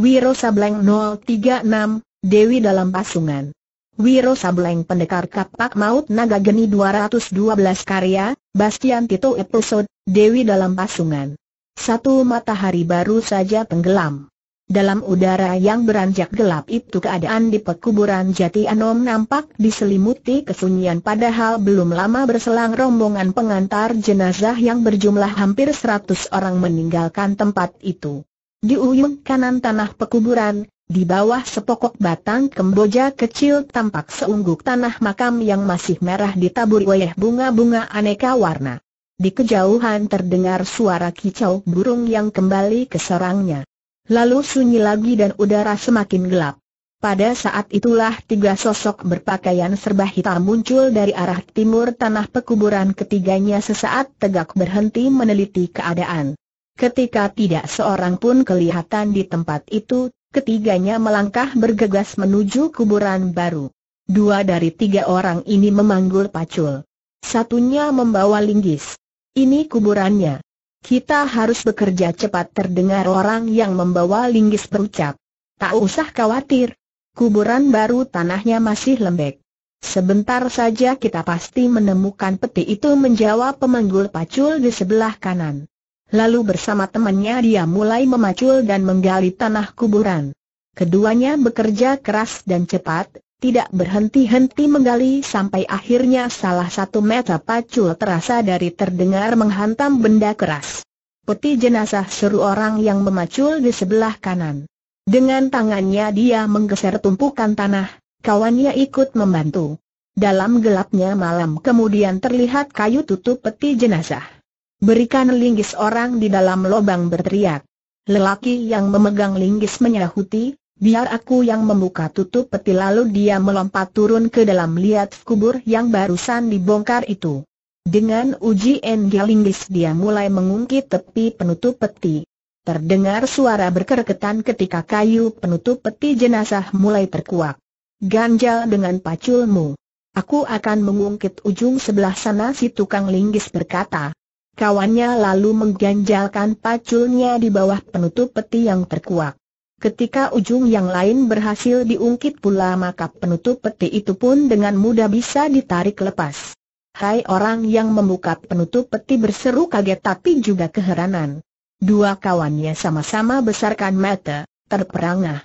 Wiro Sableng 036, Dewi dalam Pasungan. Wiro Sableng Pendekar Kapak Maut Naga Geni 212 karya, Bastian Tito episode, Dewi dalam Pasungan. Satu matahari baru saja tenggelam. Dalam udara yang beranjak gelap itu keadaan di pekuburan Jati Anom nampak diselimuti kesunyian padahal belum lama berselang rombongan pengantar jenazah yang berjumlah hampir seratus orang meninggalkan tempat itu. Di ujung kanan tanah pekuburan, di bawah sepokok batang kemboja kecil tampak seungguk tanah makam yang masih merah ditaburi oleh bunga-bunga aneka warna. Di kejauhan terdengar suara kicau burung yang kembali ke sarangnya. Lalu sunyi lagi dan udara semakin gelap. Pada saat itulah tiga sosok berpakaian serba hitam muncul dari arah timur tanah pekuburan ketiganya sesaat tegak berhenti meneliti keadaan. Ketika tidak seorang pun kelihatan di tempat itu, ketiganya melangkah bergegas menuju kuburan baru. Dua dari tiga orang ini memanggul pacul. Satunya membawa linggis. Ini kuburannya. Kita harus bekerja cepat terdengar orang yang membawa linggis berucap. Tak usah khawatir. Kuburan baru tanahnya masih lembek. Sebentar saja kita pasti menemukan peti itu menjawab pemanggul pacul di sebelah kanan. Lalu bersama temannya dia mulai memacul dan menggali tanah kuburan. Keduanya bekerja keras dan cepat, tidak berhenti-henti menggali sampai akhirnya salah satu mata pacul terasa dari terdengar menghantam benda keras. Peti jenazah seru orang yang memacul di sebelah kanan. Dengan tangannya dia menggeser tumpukan tanah, kawannya ikut membantu. Dalam gelapnya malam kemudian terlihat kayu tutup peti jenazah. Berikan linggis orang di dalam lubang berteriak. Lelaki yang memegang linggis menyahuti, Biar aku yang membuka tutup peti lalu dia melompat turun ke dalam liat kubur yang barusan dibongkar itu. Dengan uji enggelingis dia mulai mengungkit tepi penutup peti. Terdengar suara berkereketan ketika kayu penutup peti jenazah mulai terkuak. Ganjal dengan paculmu. Aku akan mengungkit ujung sebelah sana si tukang linggis berkata. Kawannya lalu mengganjalkan paculnya di bawah penutup peti yang terkuak. Ketika ujung yang lain berhasil diungkit pula maka penutup peti itu pun dengan mudah bisa ditarik lepas. Hai orang yang membuka penutup peti berseru kaget tapi juga keheranan. Dua kawannya sama-sama besarkan mata, terperangah.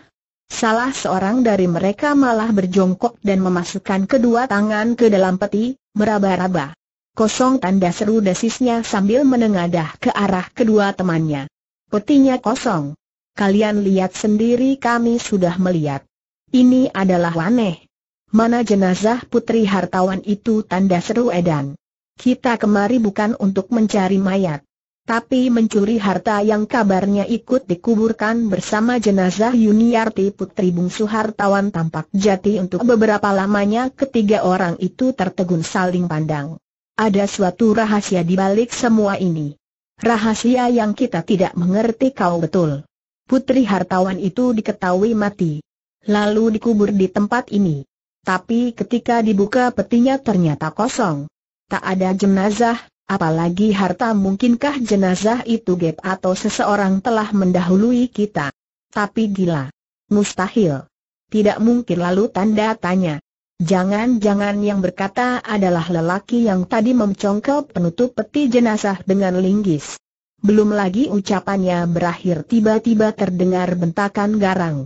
Salah seorang dari mereka malah berjongkok dan memasukkan kedua tangan ke dalam peti, meraba-raba. Kosong tanda seru desisnya sambil menengadah ke arah kedua temannya. Petinya kosong. Kalian lihat sendiri kami sudah melihat. Ini adalah aneh. Mana jenazah putri hartawan itu tanda seru edan. Kita kemari bukan untuk mencari mayat. Tapi mencuri harta yang kabarnya ikut dikuburkan bersama jenazah Yuniarti putri bungsu hartawan tampak jati untuk beberapa lamanya ketiga orang itu tertegun saling pandang. Ada suatu rahasia di balik semua ini. Rahasia yang kita tidak mengerti kau betul. Putri hartawan itu diketahui mati. Lalu dikubur di tempat ini. Tapi ketika dibuka petinya ternyata kosong. Tak ada jenazah, apalagi harta mungkinkah jenazah itu gap atau seseorang telah mendahului kita. Tapi gila. Mustahil. Tidak mungkin lalu tanda tanya. Jangan-jangan yang berkata adalah lelaki yang tadi mencongkel penutup peti jenazah dengan linggis. Belum lagi ucapannya berakhir tiba-tiba terdengar bentakan garang.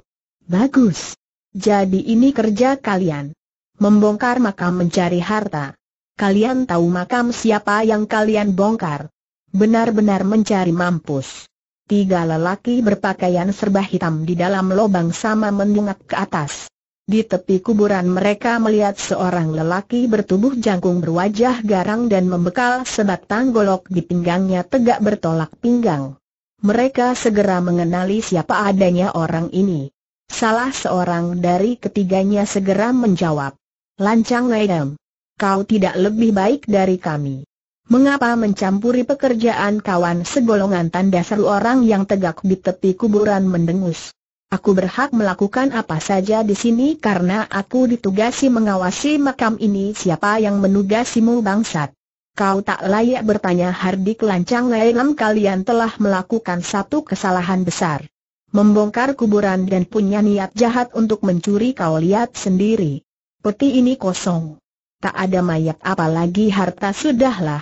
Bagus. Jadi ini kerja kalian. Membongkar makam mencari harta. Kalian tahu makam siapa yang kalian bongkar. Benar-benar mencari mampus. Tiga lelaki berpakaian serba hitam di dalam lobang sama mendungak ke atas. Di tepi kuburan mereka melihat seorang lelaki bertubuh jangkung berwajah garang dan membekal sebatang golok di pinggangnya tegak bertolak pinggang. Mereka segera mengenali siapa adanya orang ini. Salah seorang dari ketiganya segera menjawab. Lancang Adam. Kau tidak lebih baik dari kami. Mengapa mencampuri pekerjaan kawan segolongan tanda seru orang yang tegak di tepi kuburan mendengus? Aku berhak melakukan apa saja di sini karena aku ditugasi mengawasi makam ini siapa yang menugasimu bangsat. Kau tak layak bertanya hardik lancang Lailam kalian telah melakukan satu kesalahan besar. Membongkar kuburan dan punya niat jahat untuk mencuri kau lihat sendiri. Peti ini kosong. Tak ada mayat apalagi harta sudahlah.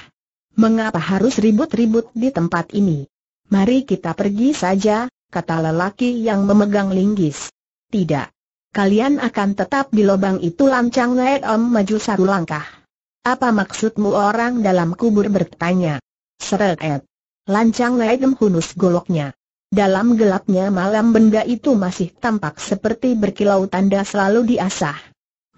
Mengapa harus ribut-ribut di tempat ini? Mari kita pergi saja, kata lelaki yang memegang linggis. Tidak. Kalian akan tetap di lubang itu lancang Naik Om maju satu langkah. Apa maksudmu orang dalam kubur bertanya? Seret. Lancang Naik Om hunus goloknya. Dalam gelapnya malam benda itu masih tampak seperti berkilau tanda selalu diasah.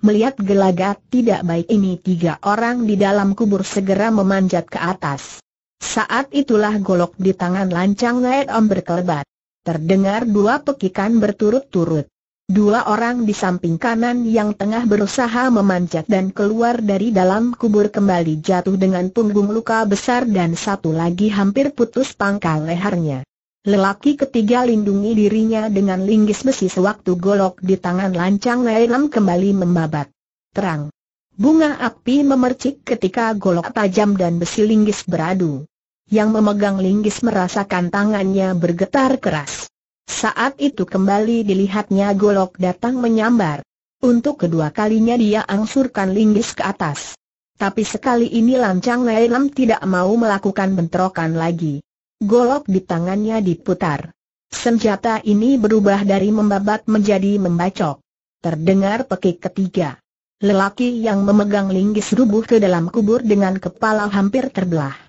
Melihat gelagat tidak baik ini tiga orang di dalam kubur segera memanjat ke atas. Saat itulah golok di tangan lancang Naik Om berkelebat. Terdengar dua pekikan berturut-turut. Dua orang di samping kanan yang tengah berusaha memanjat dan keluar dari dalam kubur kembali jatuh dengan punggung luka besar dan satu lagi hampir putus pangkal lehernya. Lelaki ketiga lindungi dirinya dengan linggis besi sewaktu golok di tangan lancang Lailam kembali membabat. Terang. Bunga api memercik ketika golok tajam dan besi linggis beradu. Yang memegang linggis merasakan tangannya bergetar keras. Saat itu kembali dilihatnya golok datang menyambar. Untuk kedua kalinya dia angsurkan linggis ke atas. Tapi sekali ini lancang Lailam tidak mau melakukan bentrokan lagi. Golok di tangannya diputar. Senjata ini berubah dari membabat menjadi membacok. Terdengar pekik ketiga. Lelaki yang memegang linggis rubuh ke dalam kubur dengan kepala hampir terbelah.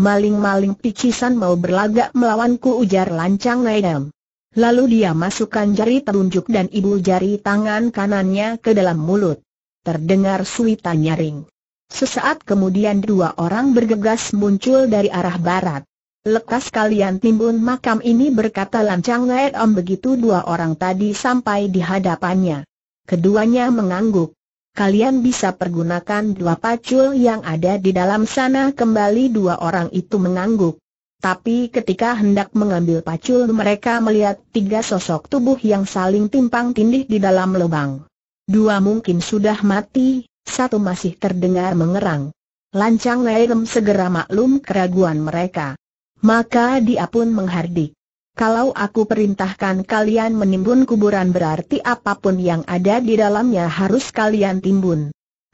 Maling-maling picisan mau berlagak melawanku ujar lancang Naidam. Lalu dia masukkan jari telunjuk dan ibu jari tangan kanannya ke dalam mulut. Terdengar suitan nyaring. Sesaat kemudian dua orang bergegas muncul dari arah barat. Lekas kalian timbun makam ini berkata lancang Om begitu dua orang tadi sampai di hadapannya. Keduanya mengangguk. Kalian bisa pergunakan dua pacul yang ada di dalam sana kembali dua orang itu mengangguk. Tapi ketika hendak mengambil pacul mereka melihat tiga sosok tubuh yang saling timpang tindih di dalam lubang. Dua mungkin sudah mati, satu masih terdengar mengerang. Lancang Ngaem segera maklum keraguan mereka. Maka dia pun menghardik. Kalau aku perintahkan kalian menimbun kuburan berarti apa pun yang ada di dalamnya harus kalian timbun.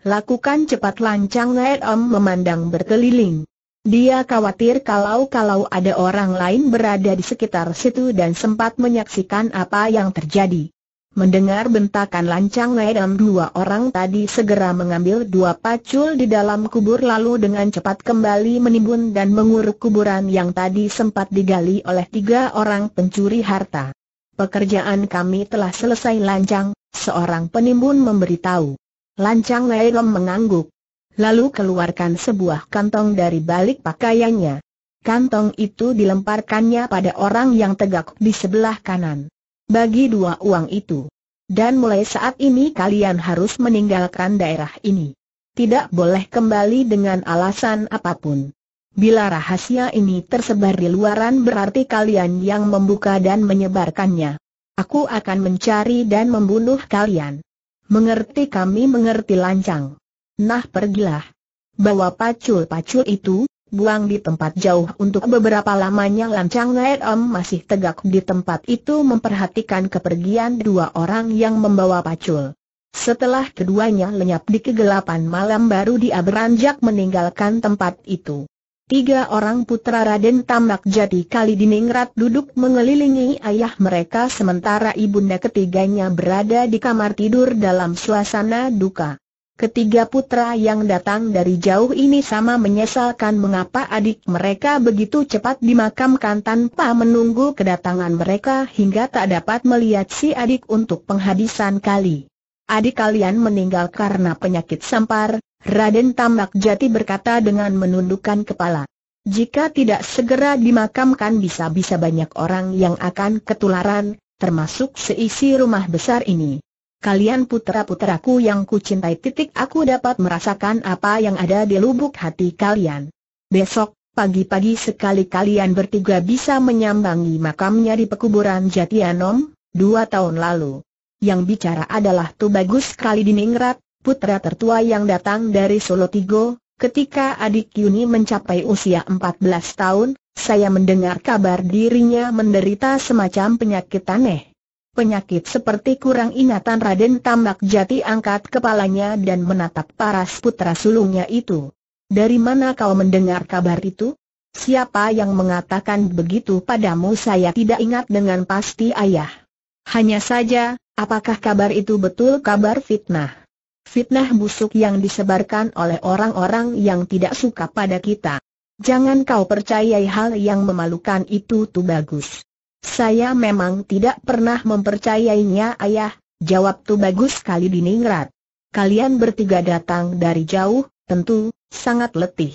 Lakukan cepat lancang Naet Om memandang berkeliling. Dia khawatir kalau-kalau ada orang lain berada di sekitar situ dan sempat menyaksikan apa yang terjadi. Mendengar bentakan lancang Naidam dua orang tadi segera mengambil dua pacul di dalam kubur lalu dengan cepat kembali menimbun dan menguruk kuburan yang tadi sempat digali oleh tiga orang pencuri harta. Pekerjaan kami telah selesai lancang, seorang penimbun memberitahu. Lancang Naidam mengangguk. Lalu keluarkan sebuah kantong dari balik pakaiannya. Kantong itu dilemparkannya pada orang yang tegak di sebelah kanan. Bagi dua uang itu. Dan mulai saat ini kalian harus meninggalkan daerah ini. Tidak boleh kembali dengan alasan apa pun. Bila rahasia ini tersebar di luaran berarti kalian yang membuka dan menyebarkannya. Aku akan mencari dan membunuh kalian. Mengerti kami mengerti lancang. Nah pergilah. Bawa pacul-pacul itu, buang di tempat jauh untuk beberapa lamanya lancang Naet Om masih tegak di tempat itu memperhatikan kepergian dua orang yang membawa pacul. Setelah keduanya lenyap di kegelapan malam baru dia beranjak meninggalkan tempat itu. Tiga orang putra Raden Tamak Jati Kali Diningrat duduk mengelilingi ayah mereka sementara ibunda ketiganya berada di kamar tidur dalam suasana duka. Ketiga putra yang datang dari jauh ini sama menyesalkan mengapa adik mereka begitu cepat dimakamkan tanpa menunggu kedatangan mereka hingga tak dapat melihat si adik untuk penghabisan kali. Adik kalian meninggal karena penyakit sampar, Raden Tambak Jati berkata dengan menundukkan kepala. Jika tidak segera dimakamkan bisa-bisa banyak orang yang akan ketularan, termasuk seisi rumah besar ini. Kalian putra-putraku yang kucintai titik aku dapat merasakan apa yang ada di lubuk hati kalian. Besok, pagi-pagi sekali kalian bertiga bisa menyambangi makamnya di pekuburan Jatianom, dua tahun lalu. Yang bicara adalah Tu Bagus Kali Diningrat, putra tertua yang datang dari Solo Tigo, ketika adik Yuni mencapai usia 14 tahun, saya mendengar kabar dirinya menderita semacam penyakit aneh. Penyakit seperti kurang ingatan Raden Tambak Jati angkat kepalanya dan menatap paras putra sulungnya itu. Dari mana kau mendengar kabar itu? Siapa yang mengatakan begitu padamu saya tidak ingat dengan pasti ayah. Hanya saja, apakah kabar itu betul kabar fitnah? Fitnah busuk yang disebarkan oleh orang-orang yang tidak suka pada kita. Jangan kau percayai hal yang memalukan itu tuh bagus. Saya memang tidak pernah mempercayainya ayah, jawab tuh bagus kali diningrat. Kalian bertiga datang dari jauh, tentu, sangat letih.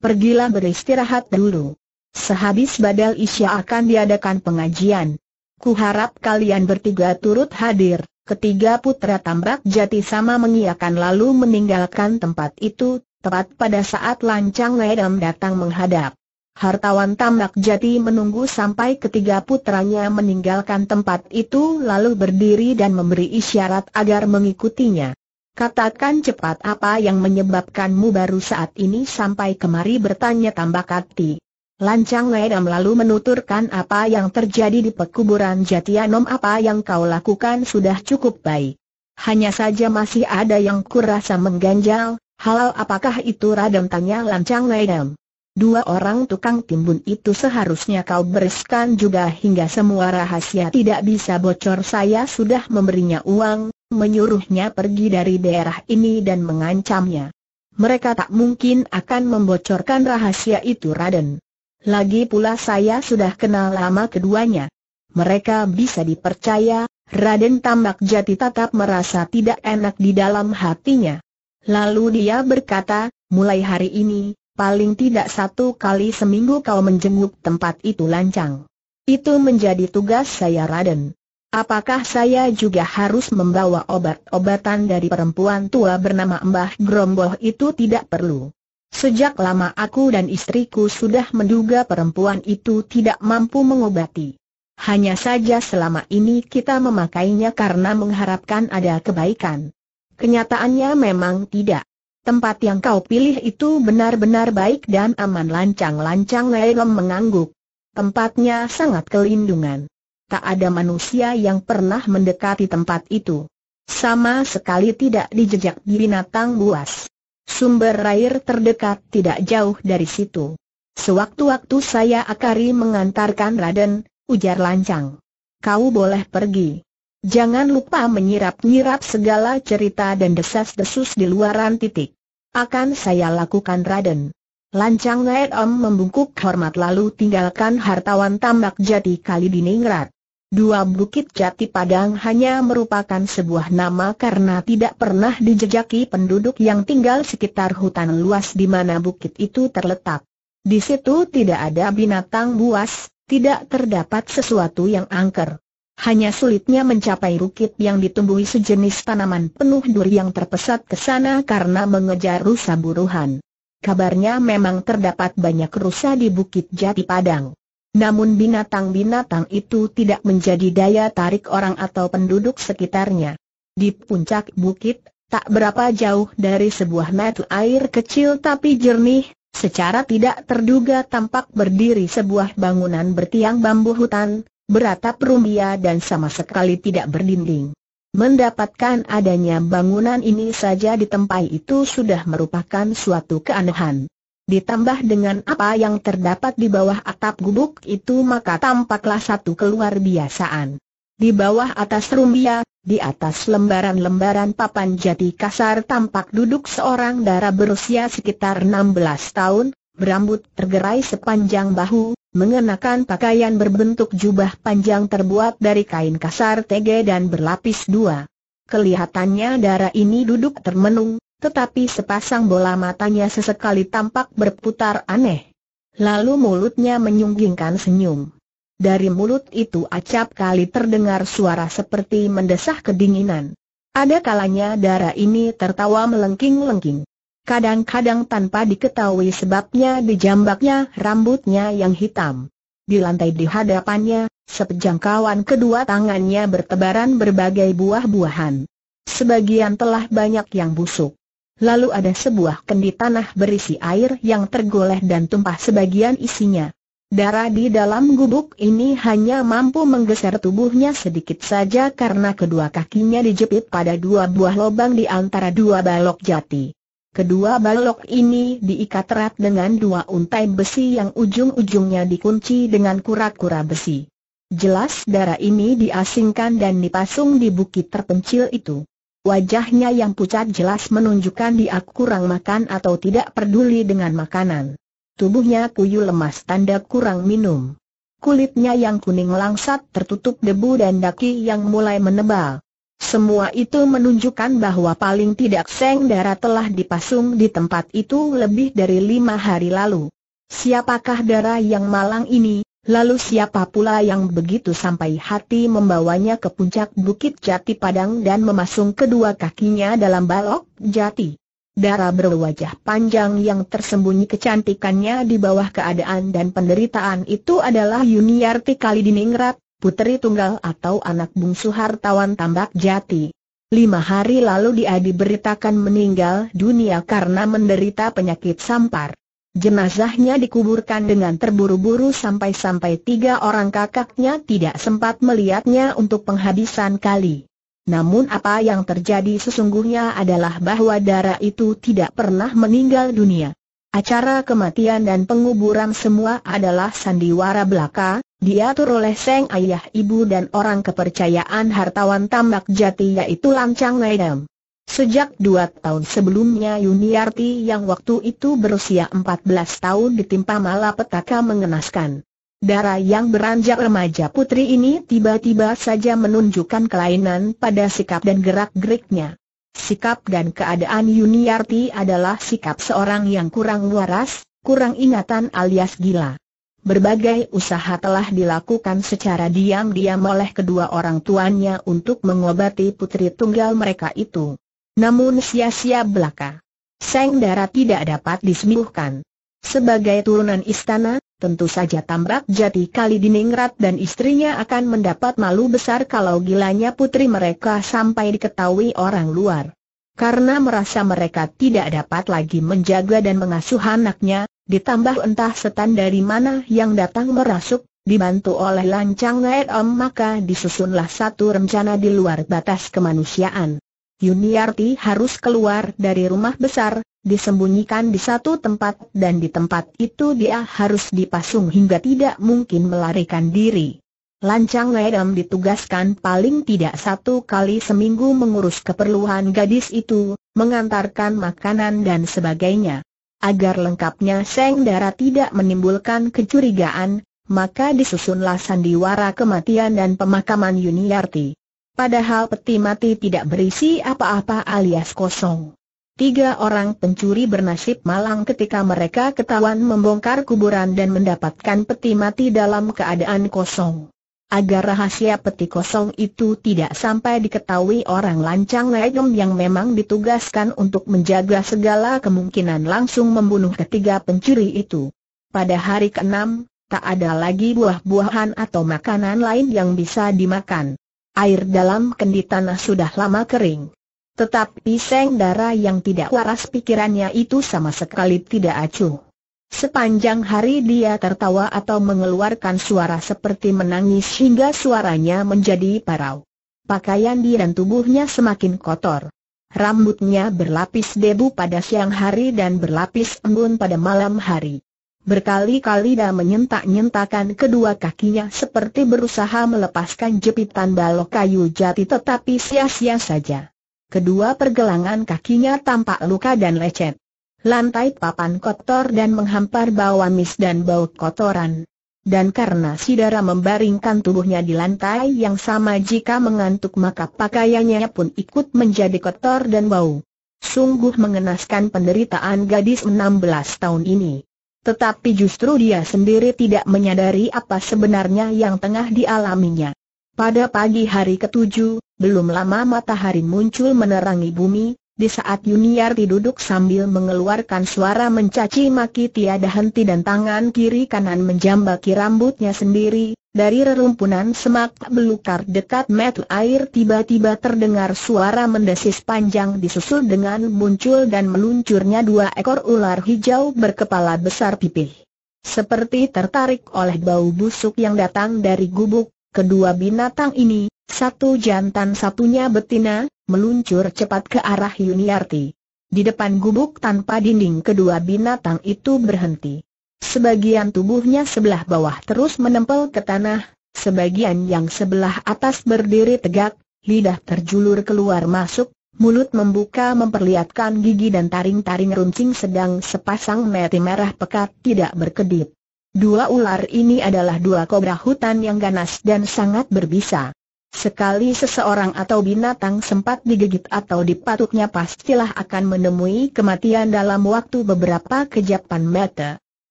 Pergilah beristirahat dulu. Sehabis badal isya akan diadakan pengajian. Kuharap kalian bertiga turut hadir. Ketiga putra tambrak jati sama mengiyakan lalu meninggalkan tempat itu, tepat pada saat lancang Ngedam datang menghadap. Hartawan Tambak Jati menunggu sampai ketiga putranya meninggalkan tempat itu lalu berdiri dan memberi isyarat agar mengikutinya. Katakan cepat apa yang menyebabkanmu baru saat ini sampai kemari bertanya Tambak Hati. Lancang Ngedam lalu menuturkan apa yang terjadi di pekuburan Jatianom apa yang kau lakukan sudah cukup baik. Hanya saja masih ada yang kurasa mengganjal, hal apakah itu Radam tanya Lancang Ngedam. Dua orang tukang timbun itu seharusnya kau bereskan juga hingga semua rahasia tidak bisa bocor saya sudah memberinya uang, menyuruhnya pergi dari daerah ini dan mengancamnya. Mereka tak mungkin akan membocorkan rahasia itu Raden. Lagi pula saya sudah kenal lama keduanya. Mereka bisa dipercaya, Raden Tambak Jati tetap merasa tidak enak di dalam hatinya. Lalu dia berkata, mulai hari ini, paling tidak satu kali seminggu kau menjenguk tempat itu lancang. Itu menjadi tugas saya Raden. Apakah saya juga harus membawa obat-obatan dari perempuan tua bernama Mbah Gromboh itu tidak perlu. Sejak lama aku dan istriku sudah menduga perempuan itu tidak mampu mengobati. Hanya saja selama ini kita memakainya karena mengharapkan ada kebaikan. Kenyataannya memang tidak. Tempat yang kau pilih itu benar-benar baik dan aman lancang-lancang Leilom mengangguk. Tempatnya sangat kelindungan. Tak ada manusia yang pernah mendekati tempat itu. Sama sekali tidak dijejak binatang buas. Sumber air terdekat tidak jauh dari situ. Sewaktu-waktu saya akari mengantarkan Raden, ujar lancang. Kau boleh pergi. Jangan lupa menyirap-nyirap segala cerita dan desas-desus di luaran titik. Akan saya lakukan Raden. Lancang Ngaet Om membungkuk hormat lalu tinggalkan hartawan tambak jati kali di Ningrat. Dua bukit jati padang hanya merupakan sebuah nama karena tidak pernah dijejaki penduduk yang tinggal sekitar hutan luas di mana bukit itu terletak. Di situ tidak ada binatang buas, tidak terdapat sesuatu yang angker. Hanya sulitnya mencapai bukit yang ditumbuhi sejenis tanaman penuh duri yang terpesat ke sana karena mengejar rusa buruhan. Kabarnya memang terdapat banyak rusa di Bukit Jati Padang. Namun binatang-binatang itu tidak menjadi daya tarik orang atau penduduk sekitarnya. Di puncak bukit, tak berapa jauh dari sebuah mata air kecil tapi jernih, secara tidak terduga tampak berdiri sebuah bangunan bertiang bambu hutan, beratap rumbia dan sama sekali tidak berdinding. Mendapatkan adanya bangunan ini saja di tempat itu sudah merupakan suatu keanehan. Ditambah dengan apa yang terdapat di bawah atap gubuk itu maka tampaklah satu keluar biasaan. Di bawah atas rumbia, di atas lembaran-lembaran papan jati kasar tampak duduk seorang darah berusia sekitar 16 tahun, berambut tergerai sepanjang bahu, mengenakan pakaian berbentuk jubah panjang terbuat dari kain kasar tege dan berlapis dua. Kelihatannya darah ini duduk termenung, tetapi sepasang bola matanya sesekali tampak berputar aneh. Lalu mulutnya menyunggingkan senyum. Dari mulut itu acap kali terdengar suara seperti mendesah kedinginan. Ada kalanya darah ini tertawa melengking-lengking. Kadang-kadang tanpa diketahui sebabnya dijambaknya rambutnya yang hitam. Di lantai di hadapannya, sepejangkauan kedua tangannya bertebaran berbagai buah-buahan. Sebagian telah banyak yang busuk. Lalu ada sebuah kendi tanah berisi air yang tergoleh dan tumpah sebagian isinya. Darah di dalam gubuk ini hanya mampu menggeser tubuhnya sedikit saja karena kedua kakinya dijepit pada dua buah lubang di antara dua balok jati. Kedua balok ini diikat erat dengan dua untai besi yang ujung-ujungnya dikunci dengan kura-kura besi. Jelas darah ini diasingkan dan dipasung di bukit terpencil itu. Wajahnya yang pucat jelas menunjukkan dia kurang makan atau tidak peduli dengan makanan. Tubuhnya kuyu lemas tanda kurang minum. Kulitnya yang kuning langsat tertutup debu dan daki yang mulai menebal. Semua itu menunjukkan bahwa paling tidak Seng Dara telah dipasung di tempat itu lebih dari lima hari lalu. Siapakah Dara yang malang ini, lalu siapa pula yang begitu sampai hati membawanya ke puncak bukit jati padang dan memasung kedua kakinya dalam balok jati? Dara berwajah panjang yang tersembunyi kecantikannya di bawah keadaan dan penderitaan itu adalah Yuniarti Kalidiningrat, putri tunggal atau anak bungsu hartawan tambak jati. Lima hari lalu dia diberitakan meninggal dunia karena menderita penyakit sampar. Jenazahnya dikuburkan dengan terburu-buru sampai-sampai tiga orang kakaknya tidak sempat melihatnya untuk penghabisan kali. Namun apa yang terjadi sesungguhnya adalah bahwa darah itu tidak pernah meninggal dunia. Acara kematian dan penguburan semua adalah sandiwara belaka, diatur oleh Seng ayah ibu dan orang kepercayaan hartawan tambak jati yaitu Lancang Naidam. Sejak dua tahun sebelumnya Yuniarti yang waktu itu berusia 14 tahun ditimpa malapetaka mengenaskan. Darah yang beranjak remaja putri ini tiba-tiba saja menunjukkan kelainan pada sikap dan gerak-geriknya. Sikap dan keadaan Yuniarti adalah sikap seorang yang kurang waras, kurang ingatan alias gila. Berbagai usaha telah dilakukan secara diam-diam oleh kedua orang tuanya untuk mengobati putri tunggal mereka itu. Namun sia-sia belaka. Seng darah tidak dapat disembuhkan. Sebagai turunan istana, tentu saja Tambak Jati Kali Diningrat dan istrinya akan mendapat malu besar kalau gilanya putri mereka sampai diketahui orang luar. Karena merasa mereka tidak dapat lagi menjaga dan mengasuh anaknya, ditambah entah setan dari mana yang datang merasuk, dibantu oleh lancang Om maka disusunlah satu rencana di luar batas kemanusiaan. Yuniarti harus keluar dari rumah besar, disembunyikan di satu tempat dan di tempat itu dia harus dipasung hingga tidak mungkin melarikan diri. Lancang Ledam ditugaskan paling tidak satu kali seminggu mengurus keperluan gadis itu, mengantarkan makanan dan sebagainya. Agar lengkapnya Seng Dara tidak menimbulkan kecurigaan, maka disusunlah sandiwara kematian dan pemakaman Yuniarti. Padahal peti mati tidak berisi apa-apa alias kosong. Tiga orang pencuri bernasib malang ketika mereka ketahuan membongkar kuburan dan mendapatkan peti mati dalam keadaan kosong. Agar rahasia peti kosong itu tidak sampai diketahui orang lancang legem yang memang ditugaskan untuk menjaga segala kemungkinan langsung membunuh ketiga pencuri itu. Pada hari keenam, tak ada lagi buah-buahan atau makanan lain yang bisa dimakan. Air dalam kendi tanah sudah lama kering. Tetapi Seng Dara yang tidak waras pikirannya itu sama sekali tidak acuh. Sepanjang hari dia tertawa atau mengeluarkan suara seperti menangis hingga suaranya menjadi parau. Pakaian dia dan tubuhnya semakin kotor. Rambutnya berlapis debu pada siang hari dan berlapis embun pada malam hari. Berkali-kali dia menyentak-nyentakan kedua kakinya seperti berusaha melepaskan jepitan balok kayu jati tetapi sia-sia saja. Kedua pergelangan kakinya tampak luka dan lecet. Lantai papan kotor dan menghampar bau amis dan bau kotoran. Dan karena Sidara membaringkan tubuhnya di lantai yang sama jika mengantuk maka pakaiannya pun ikut menjadi kotor dan bau. Sungguh mengenaskan penderitaan gadis 16 tahun ini. Tetapi justru dia sendiri tidak menyadari apa sebenarnya yang tengah dialaminya. Pada pagi hari ketujuh, belum lama matahari muncul menerangi bumi, di saat Yuniarti duduk sambil mengeluarkan suara mencaci maki tiada henti dan tangan kiri kanan menjambaki rambutnya sendiri, dari rerumpunan semak belukar dekat metu air tiba-tiba terdengar suara mendesis panjang disusul dengan muncul dan meluncurnya dua ekor ular hijau berkepala besar pipih. Seperti tertarik oleh bau busuk yang datang dari gubuk, kedua binatang ini, satu jantan satunya betina, meluncur cepat ke arah Yuniarti. Di depan gubuk tanpa dinding kedua binatang itu berhenti. Sebagian tubuhnya sebelah bawah terus menempel ke tanah, sebagian yang sebelah atas berdiri tegak, lidah terjulur keluar masuk, mulut membuka memperlihatkan gigi dan taring-taring runcing sedang sepasang mati merah pekat tidak berkedip. Dua ular ini adalah dua kobra hutan yang ganas dan sangat berbisa. Sekali seseorang atau binatang sempat digigit atau dipatutnya pastilah akan menemui kematian dalam waktu beberapa kejapan mata.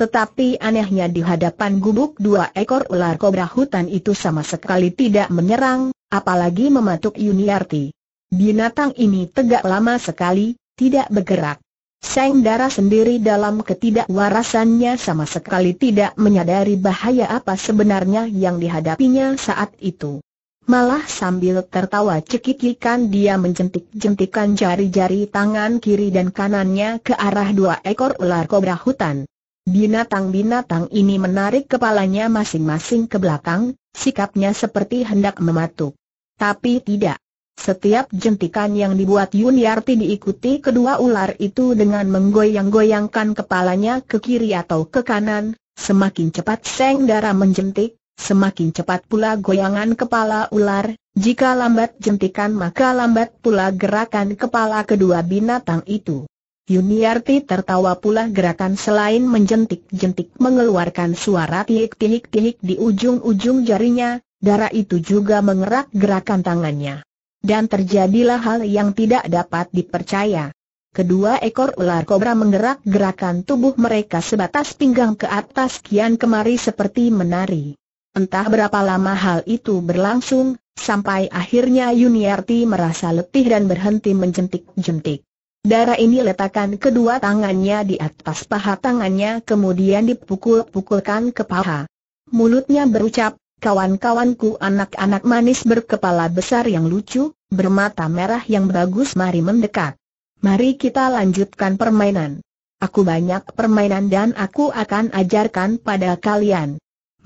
Tetapi anehnya di hadapan gubuk dua ekor ular kobra hutan itu sama sekali tidak menyerang, apalagi mematuk Yuniarti. Binatang ini tegak lama sekali, tidak bergerak. Seng darah sendiri dalam ketidakwarasannya sama sekali tidak menyadari bahaya apa sebenarnya yang dihadapinya saat itu. Malah sambil tertawa cekikikan dia menjentik-jentikan jari-jari tangan kiri dan kanannya ke arah dua ekor ular kobra hutan. Binatang-binatang ini menarik kepalanya masing-masing ke belakang, sikapnya seperti hendak mematuk. Tapi tidak. Setiap jentikan yang dibuat Yuniarti diikuti kedua ular itu dengan menggoyang-goyangkan kepalanya ke kiri atau ke kanan, semakin cepat Seng Dara menjentik, semakin cepat pula goyangan kepala ular, jika lambat jentikan maka lambat pula gerakan kepala kedua binatang itu. Yuniarti tertawa pula gerakan selain menjentik-jentik mengeluarkan suara tihik-tihik-tihik di ujung-ujung jarinya, darah itu juga mengerak gerakan tangannya. Dan terjadilah hal yang tidak dapat dipercaya. Kedua ekor ular kobra menggerak gerakan tubuh mereka sebatas pinggang ke atas kian kemari seperti menari. Entah berapa lama hal itu berlangsung, sampai akhirnya Yuniarti merasa letih dan berhenti menjentik-jentik. Darah ini letakkan kedua tangannya di atas paha tangannya kemudian dipukul-pukulkan ke paha. Mulutnya berucap, Kawan-kawanku anak-anak manis berkepala besar yang lucu, bermata merah yang bagus mari mendekat. Mari kita lanjutkan permainan. Aku banyak permainan dan aku akan ajarkan pada kalian.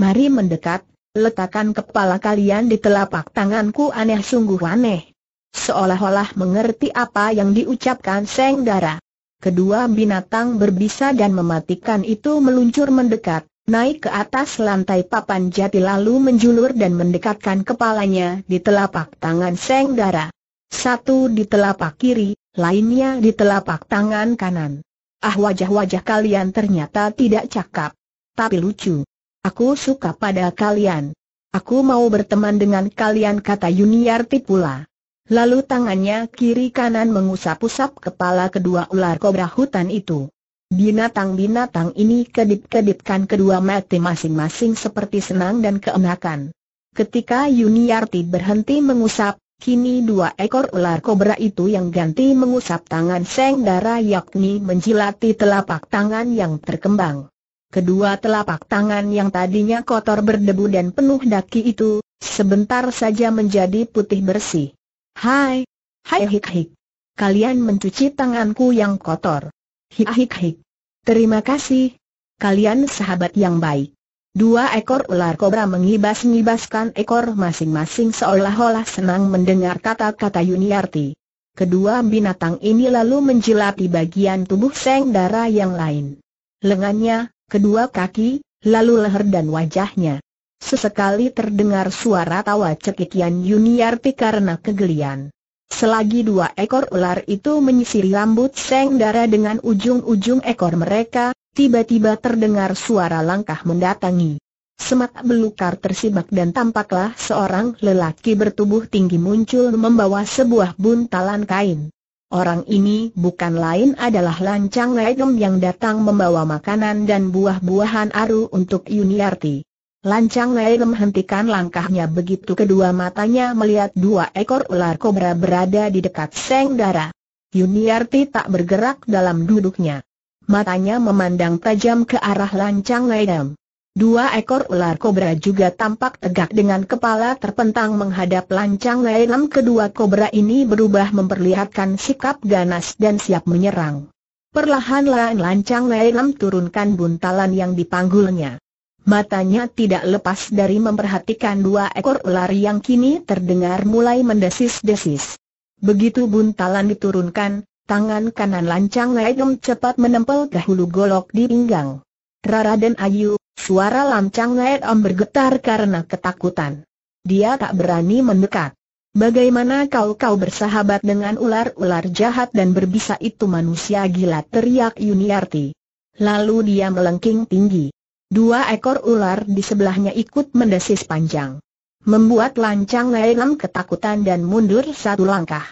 Mari mendekat, letakkan kepala kalian di telapak tanganku aneh sungguh aneh. Seolah-olah mengerti apa yang diucapkan Seng Dara. Kedua binatang berbisa dan mematikan itu meluncur mendekat, naik ke atas lantai papan jati lalu menjulur dan mendekatkan kepalanya di telapak tangan Seng Dara. Satu di telapak kiri, lainnya di telapak tangan kanan. Ah wajah-wajah kalian ternyata tidak cakap. Tapi lucu. Aku suka pada kalian. Aku mau berteman dengan kalian kata Yuniarti pula. Lalu tangannya kiri kanan mengusap-usap kepala kedua ular kobra hutan itu. Binatang-binatang ini kedip-kedipkan kedua mati masing-masing seperti senang dan keenakan. Ketika Yuniarti berhenti mengusap, kini dua ekor ular kobra itu yang ganti mengusap tangan Seng Dara yakni menjilati telapak tangan yang terkembang. Kedua telapak tangan yang tadinya kotor berdebu dan penuh daki itu, sebentar saja menjadi putih bersih. Hai! Hai hik hik! Kalian mencuci tanganku yang kotor. Hik hik hik. Terima kasih. Kalian sahabat yang baik. Dua ekor ular kobra mengibas-ngibaskan ekor masing-masing seolah-olah senang mendengar kata-kata Yuniarti. Kedua binatang ini lalu menjilati bagian tubuh Seng Dara yang lain. Lengannya, kedua kaki, lalu leher dan wajahnya. Sesekali terdengar suara tawa cekikian Yuniarti karena kegelian. Selagi dua ekor ular itu menyisiri rambut Seng Dara dengan ujung-ujung ekor mereka, tiba-tiba terdengar suara langkah mendatangi. Semak belukar tersibak dan tampaklah seorang lelaki bertubuh tinggi muncul membawa sebuah buntalan kain. Orang ini bukan lain adalah Lancang Legem yang datang membawa makanan dan buah-buahan aru untuk Yuniarti. Lancang Lei menghentikan langkahnya begitu kedua matanya melihat dua ekor ular kobra berada di dekat Seng Dara. Yuniarti tak bergerak dalam duduknya. Matanya memandang tajam ke arah Lancang Lei Dua ekor ular kobra juga tampak tegak dengan kepala terpentang menghadap Lancang Lei Kedua kobra ini berubah memperlihatkan sikap ganas dan siap menyerang. Perlahan-lahan lancang Lailam turunkan buntalan yang dipanggulnya. Matanya tidak lepas dari memperhatikan dua ekor ular yang kini terdengar mulai mendesis-desis. Begitu buntalan diturunkan, tangan kanan lancang Lailam cepat menempel ke hulu golok di pinggang. Rara dan Ayu, suara lancang Lailam bergetar karena ketakutan. Dia tak berani mendekat. Bagaimana kau kau bersahabat dengan ular-ular jahat dan berbisa itu manusia gila teriak Yuniarti. Lalu dia melengking tinggi. Dua ekor ular di sebelahnya ikut mendesis panjang. Membuat lancang Lailam ketakutan dan mundur satu langkah.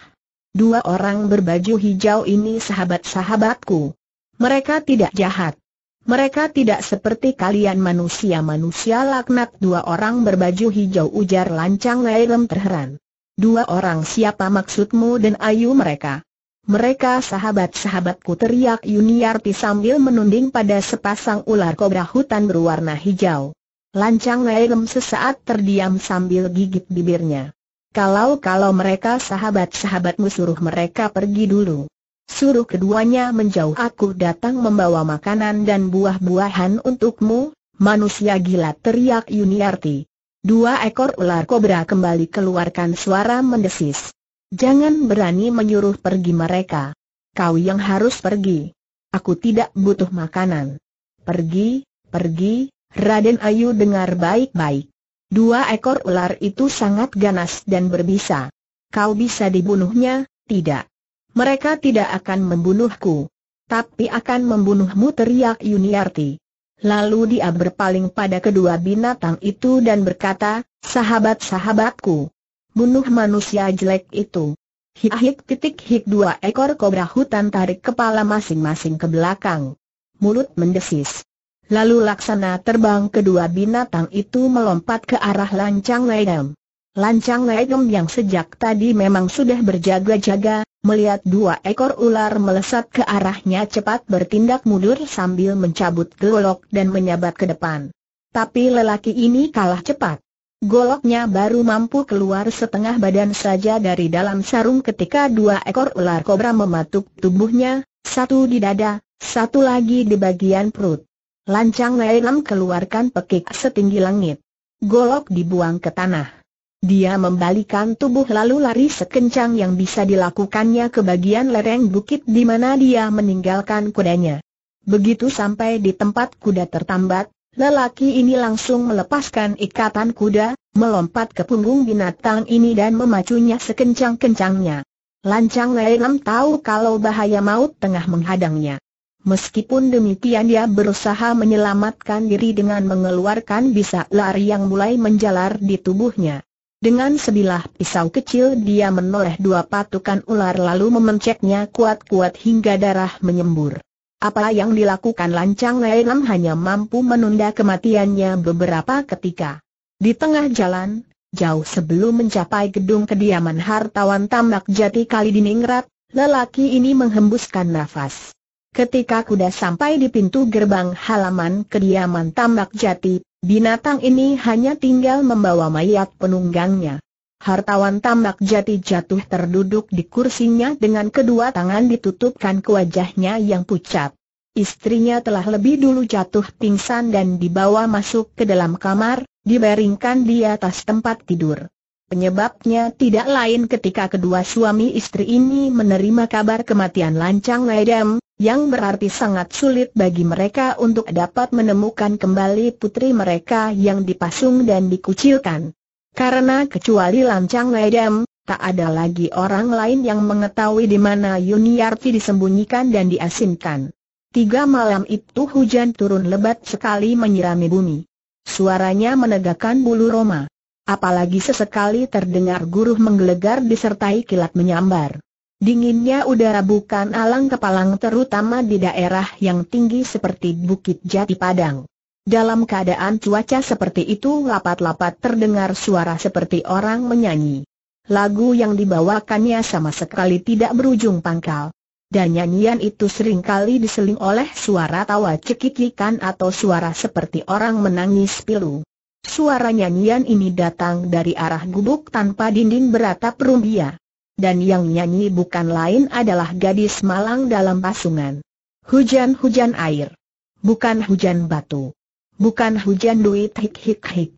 Dua orang berbaju hijau ini sahabat-sahabatku. Mereka tidak jahat. Mereka tidak seperti kalian manusia-manusia laknat dua orang berbaju hijau ujar lancang Lailam terheran. Dua orang siapa maksudmu dan ayu mereka? Mereka sahabat-sahabatku teriak Yuniarti sambil menunding pada sepasang ular kobra hutan berwarna hijau. Lancang Lailem sesaat terdiam sambil gigit bibirnya. Kalau-kalau mereka sahabat-sahabatmu suruh mereka pergi dulu. Suruh keduanya menjauh aku datang membawa makanan dan buah-buahan untukmu, manusia gila teriak Yuniarti. Dua ekor ular kobra kembali keluarkan suara mendesis. Jangan berani menyuruh pergi mereka. Kau yang harus pergi. Aku tidak butuh makanan. Pergi, pergi, Raden Ayu dengar baik-baik. Dua ekor ular itu sangat ganas dan berbisa. Kau bisa dibunuhnya, tidak. Mereka tidak akan membunuhku. Tapi akan membunuhmu teriak Yuniarti. Lalu dia berpaling pada kedua binatang itu dan berkata, Sahabat-sahabatku, bunuh manusia jelek itu. Hik-hik titik hik dua ekor kobra hutan tarik kepala masing-masing ke belakang. Mulut mendesis. Lalu laksana terbang kedua binatang itu melompat ke arah lancang Leidem. Lancang Leidem yang sejak tadi memang sudah berjaga-jaga, Melihat dua ekor ular melesat ke arahnya cepat bertindak mundur sambil mencabut golok dan menyabat ke depan. Tapi lelaki ini kalah cepat. Goloknya baru mampu keluar setengah badan saja dari dalam sarung ketika dua ekor ular kobra mematuk tubuhnya, satu di dada, satu lagi di bagian perut. Lancang Lailam keluarkan pekik setinggi langit. Golok dibuang ke tanah. Dia membalikan tubuh lalu lari sekencang yang bisa dilakukannya ke bagian lereng bukit di mana dia meninggalkan kudanya. Begitu sampai di tempat kuda tertambat, lelaki ini langsung melepaskan ikatan kuda, melompat ke punggung binatang ini dan memacunya sekencang-kencangnya. Lancang Lailam tahu kalau bahaya maut tengah menghadangnya. Meskipun demikian dia berusaha menyelamatkan diri dengan mengeluarkan bisa lari yang mulai menjalar di tubuhnya. Dengan sebilah pisau kecil dia menoleh dua patukan ular lalu memencetnya kuat-kuat hingga darah menyembur. Apa yang dilakukan lancang Lailam hanya mampu menunda kematiannya beberapa ketika. Di tengah jalan, jauh sebelum mencapai gedung kediaman hartawan Tambak Jati Kali Diningrat, lelaki ini menghembuskan nafas. Ketika kuda sampai di pintu gerbang halaman kediaman Tambak Jati, Binatang ini hanya tinggal membawa mayat penunggangnya. Hartawan tambak jati jatuh terduduk di kursinya dengan kedua tangan ditutupkan ke wajahnya yang pucat. Istrinya telah lebih dulu jatuh pingsan dan dibawa masuk ke dalam kamar, dibaringkan di atas tempat tidur. Penyebabnya tidak lain ketika kedua suami istri ini menerima kabar kematian lancang Ledem, yang berarti sangat sulit bagi mereka untuk dapat menemukan kembali putri mereka yang dipasung dan dikucilkan. Karena kecuali Lancang Ledem, tak ada lagi orang lain yang mengetahui di mana Yuniarti disembunyikan dan diasinkan. Tiga malam itu hujan turun lebat sekali menyirami bumi. Suaranya menegakkan bulu Roma. Apalagi sesekali terdengar guruh menggelegar disertai kilat menyambar. Dinginnya udara bukan alang kepalang terutama di daerah yang tinggi seperti Bukit Jati Padang. Dalam keadaan cuaca seperti itu lapat-lapat terdengar suara seperti orang menyanyi. Lagu yang dibawakannya sama sekali tidak berujung pangkal. Dan nyanyian itu sering kali diseling oleh suara tawa cekikikan atau suara seperti orang menangis pilu. Suara nyanyian ini datang dari arah gubuk tanpa dinding beratap rumbia dan yang nyanyi bukan lain adalah gadis malang dalam pasungan. Hujan-hujan air. Bukan hujan batu. Bukan hujan duit hik hik hik.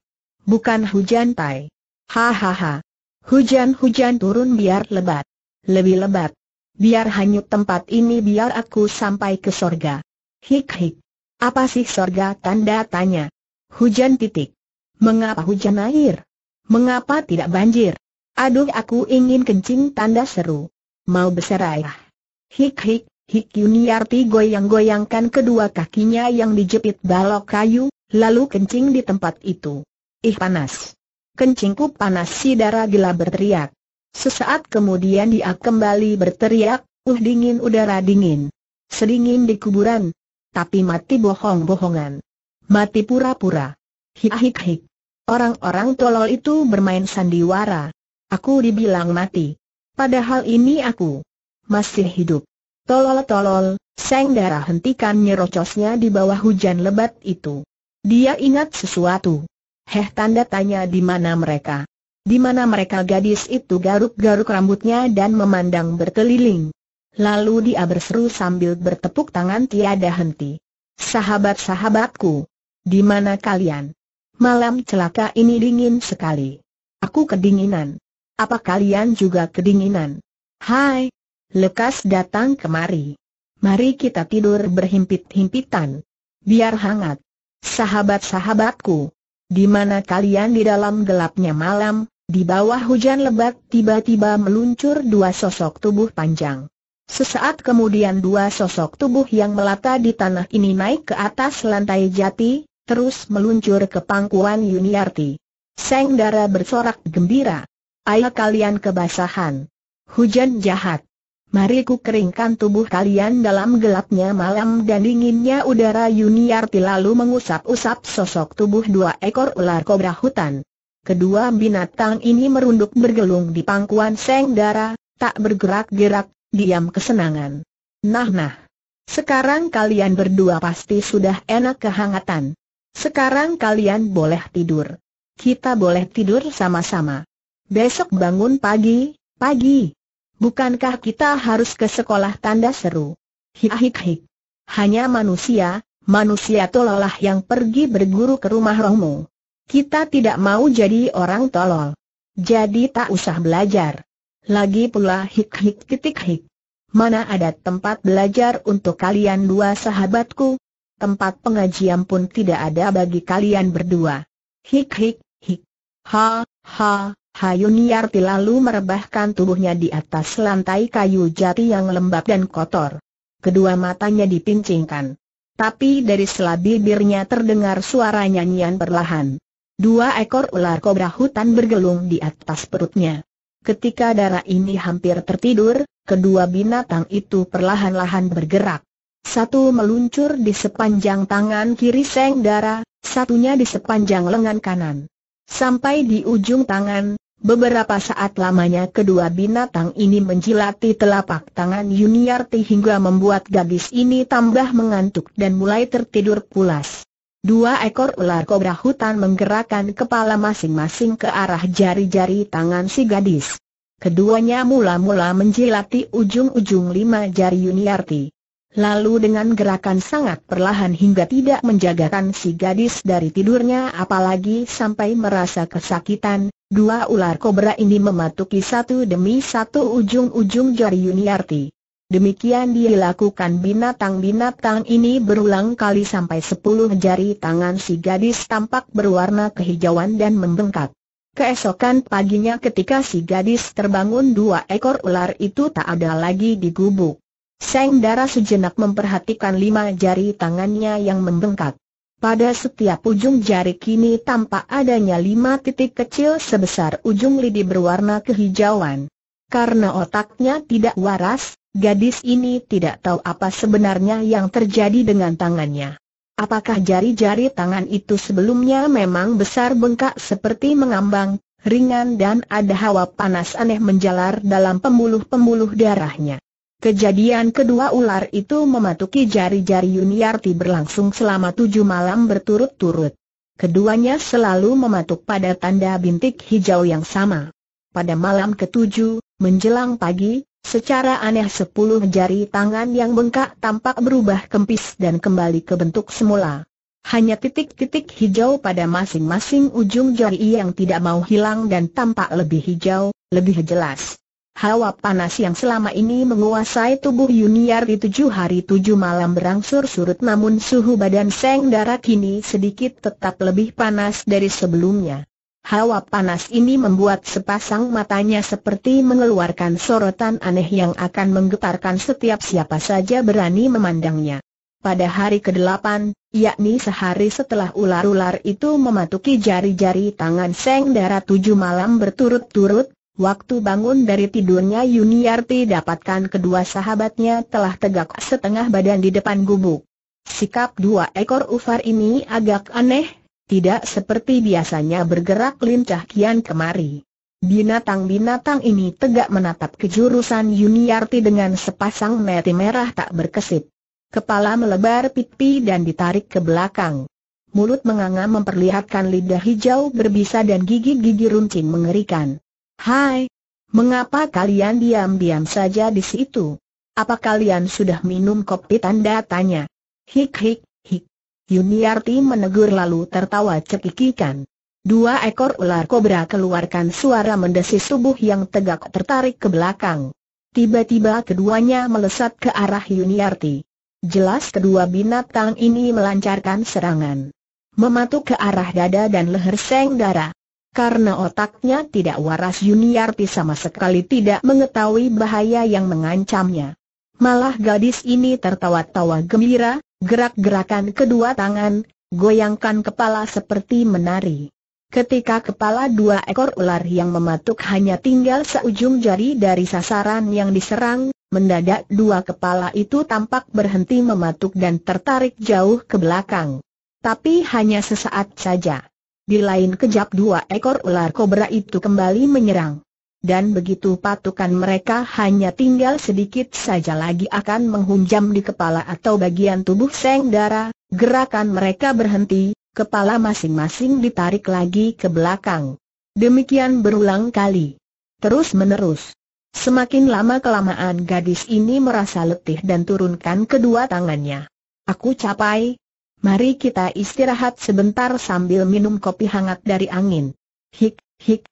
Bukan hujan tai. Hahaha. Hujan-hujan turun biar lebat. Lebih lebat. Biar hanyut tempat ini biar aku sampai ke sorga. Hik hik. Apa sih sorga tanda tanya. Hujan titik. Mengapa hujan air? Mengapa tidak banjir? Aduh aku ingin kencing tanda seru. Mau berserai. Hik hik, hik Yuniarti goyang-goyangkan kedua kakinya yang dijepit balok kayu, lalu kencing di tempat itu. Ih panas. Kencingku panas si darah gila berteriak. Sesaat kemudian dia kembali berteriak, uh dingin udara dingin. Sedingin di kuburan. Tapi mati bohong-bohongan. Mati pura-pura. Hik hik hik. Orang-orang tolol itu bermain sandiwara. Aku dibilang mati. Padahal ini aku. Masih hidup. Tolol-tolol, Seng darah hentikan nyerocosnya di bawah hujan lebat itu. Dia ingat sesuatu. Heh tanda tanya di mana mereka. Di mana mereka gadis itu garuk-garuk rambutnya dan memandang berkeliling. Lalu dia berseru sambil bertepuk tangan tiada henti. Sahabat-sahabatku, di mana kalian? Malam celaka ini dingin sekali. Aku kedinginan. Apa kalian juga kedinginan? Hai, lekas datang kemari. Mari kita tidur berhimpit-himpitan. Biar hangat. Sahabat-sahabatku, di mana kalian di dalam gelapnya malam, di bawah hujan lebat tiba-tiba meluncur dua sosok tubuh panjang. Sesaat kemudian dua sosok tubuh yang melata di tanah ini naik ke atas lantai jati, terus meluncur ke pangkuan Yuniarti. Seng Dara bersorak gembira. Ayo kalian kebasahan. Hujan jahat. Mari ku keringkan tubuh kalian dalam gelapnya malam dan dinginnya udara Yuniarti lalu mengusap-usap sosok tubuh dua ekor ular kobra hutan. Kedua binatang ini merunduk bergelung di pangkuan Seng Dara, tak bergerak-gerak, diam kesenangan. Nah nah. Sekarang kalian berdua pasti sudah enak kehangatan. Sekarang kalian boleh tidur. Kita boleh tidur sama-sama. Besok bangun pagi, pagi. Bukankah kita harus ke sekolah tanda seru? Hik hik hik. Hanya manusia, manusia tololah yang pergi berguru ke rumah rohmu. Kita tidak mau jadi orang tolol. Jadi tak usah belajar. Lagi pula hik hik titik hik. Mana ada tempat belajar untuk kalian dua sahabatku? Tempat pengajian pun tidak ada bagi kalian berdua. Hik hik hik. Ha, ha, Hayuniarti lalu merebahkan tubuhnya di atas lantai kayu jati yang lembab dan kotor. Kedua matanya dipincingkan. Tapi dari sela bibirnya terdengar suara nyanyian perlahan. Dua ekor ular kobra hutan bergelung di atas perutnya. Ketika darah ini hampir tertidur, kedua binatang itu perlahan-lahan bergerak. Satu meluncur di sepanjang tangan kiri Seng Dara, satunya di sepanjang lengan kanan. Sampai di ujung tangan, Beberapa saat lamanya kedua binatang ini menjilati telapak tangan Yuniarti hingga membuat gadis ini tambah mengantuk dan mulai tertidur pulas. Dua ekor ular kobra hutan menggerakkan kepala masing-masing ke arah jari-jari tangan si gadis. Keduanya mula-mula menjilati ujung-ujung lima jari Yuniarti. Lalu dengan gerakan sangat perlahan hingga tidak menjagakan si gadis dari tidurnya apalagi sampai merasa kesakitan, Dua ular kobra ini mematuki satu demi satu ujung-ujung jari Yuniarti. Demikian dilakukan binatang-binatang ini berulang kali sampai sepuluh jari tangan si gadis tampak berwarna kehijauan dan membengkak. Keesokan paginya ketika si gadis terbangun dua ekor ular itu tak ada lagi di gubuk. Seng darah sejenak memperhatikan lima jari tangannya yang membengkak. Pada setiap ujung jari kini tampak adanya lima titik kecil sebesar ujung lidi berwarna kehijauan. Karena otaknya tidak waras, gadis ini tidak tahu apa sebenarnya yang terjadi dengan tangannya. Apakah jari-jari tangan itu sebelumnya memang besar bengkak seperti mengambang, ringan dan ada hawa panas aneh menjalar dalam pembuluh-pembuluh darahnya. Kejadian kedua ular itu mematuki jari-jari Yuniarti berlangsung selama tujuh malam berturut-turut. Keduanya selalu mematuk pada tanda bintik hijau yang sama. Pada malam ketujuh, menjelang pagi, Secara aneh sepuluh jari tangan yang bengkak tampak berubah kempis dan kembali ke bentuk semula. Hanya titik-titik hijau pada masing-masing ujung jari yang tidak mau hilang dan tampak lebih hijau, lebih jelas. Hawa panas yang selama ini menguasai tubuh Yuniar di tujuh hari tujuh malam berangsur surut namun suhu badan Seng Dara kini sedikit tetap lebih panas dari sebelumnya. Hawa panas ini membuat sepasang matanya seperti mengeluarkan sorotan aneh yang akan menggetarkan setiap siapa saja berani memandangnya. Pada hari ke-8, yakni sehari setelah ular-ular itu mematuki jari-jari tangan Seng Dara tujuh malam berturut-turut, waktu bangun dari tidurnya Yuniarti dapatkan kedua sahabatnya telah tegak setengah badan di depan gubuk. Sikap dua ekor ufar ini agak aneh, tidak seperti biasanya bergerak lincah kian kemari. Binatang-binatang ini tegak menatap kejurusan Yuniarti dengan sepasang mata merah tak berkesit. Kepala melebar pipi dan ditarik ke belakang. Mulut menganga memperlihatkan lidah hijau berbisa dan gigi-gigi runcing mengerikan. Hai! Mengapa kalian diam-diam saja di situ? Apa kalian sudah minum kopi tanda tanya? Hik hik, Yuniarti menegur lalu tertawa cekikikan. Dua ekor ular kobra keluarkan suara mendesis tubuh yang tegak tertarik ke belakang. Tiba-tiba keduanya melesat ke arah Yuniarti. Jelas kedua binatang ini melancarkan serangan. Mematuk ke arah dada dan leher Seng Dara. Karena otaknya tidak waras Yuniarti sama sekali tidak mengetahui bahaya yang mengancamnya. Malah gadis ini tertawa-tawa gembira, Gerak-gerakan kedua tangan, goyangkan kepala seperti menari. Ketika kepala dua ekor ular yang mematuk hanya tinggal seujung jari dari sasaran yang diserang, mendadak dua kepala itu tampak berhenti mematuk dan tertarik jauh ke belakang. Tapi hanya sesaat saja. Di lain kejap dua ekor ular kobra itu kembali menyerang dan begitu patukan mereka hanya tinggal sedikit saja lagi akan menghunjam di kepala atau bagian tubuh Seng Dara, gerakan mereka berhenti, kepala masing-masing ditarik lagi ke belakang. Demikian berulang kali. Terus menerus. Semakin lama-kelamaan gadis ini merasa letih dan turunkan kedua tangannya. Aku capai. Mari kita istirahat sebentar sambil minum kopi hangat dari angin. Hik, hik,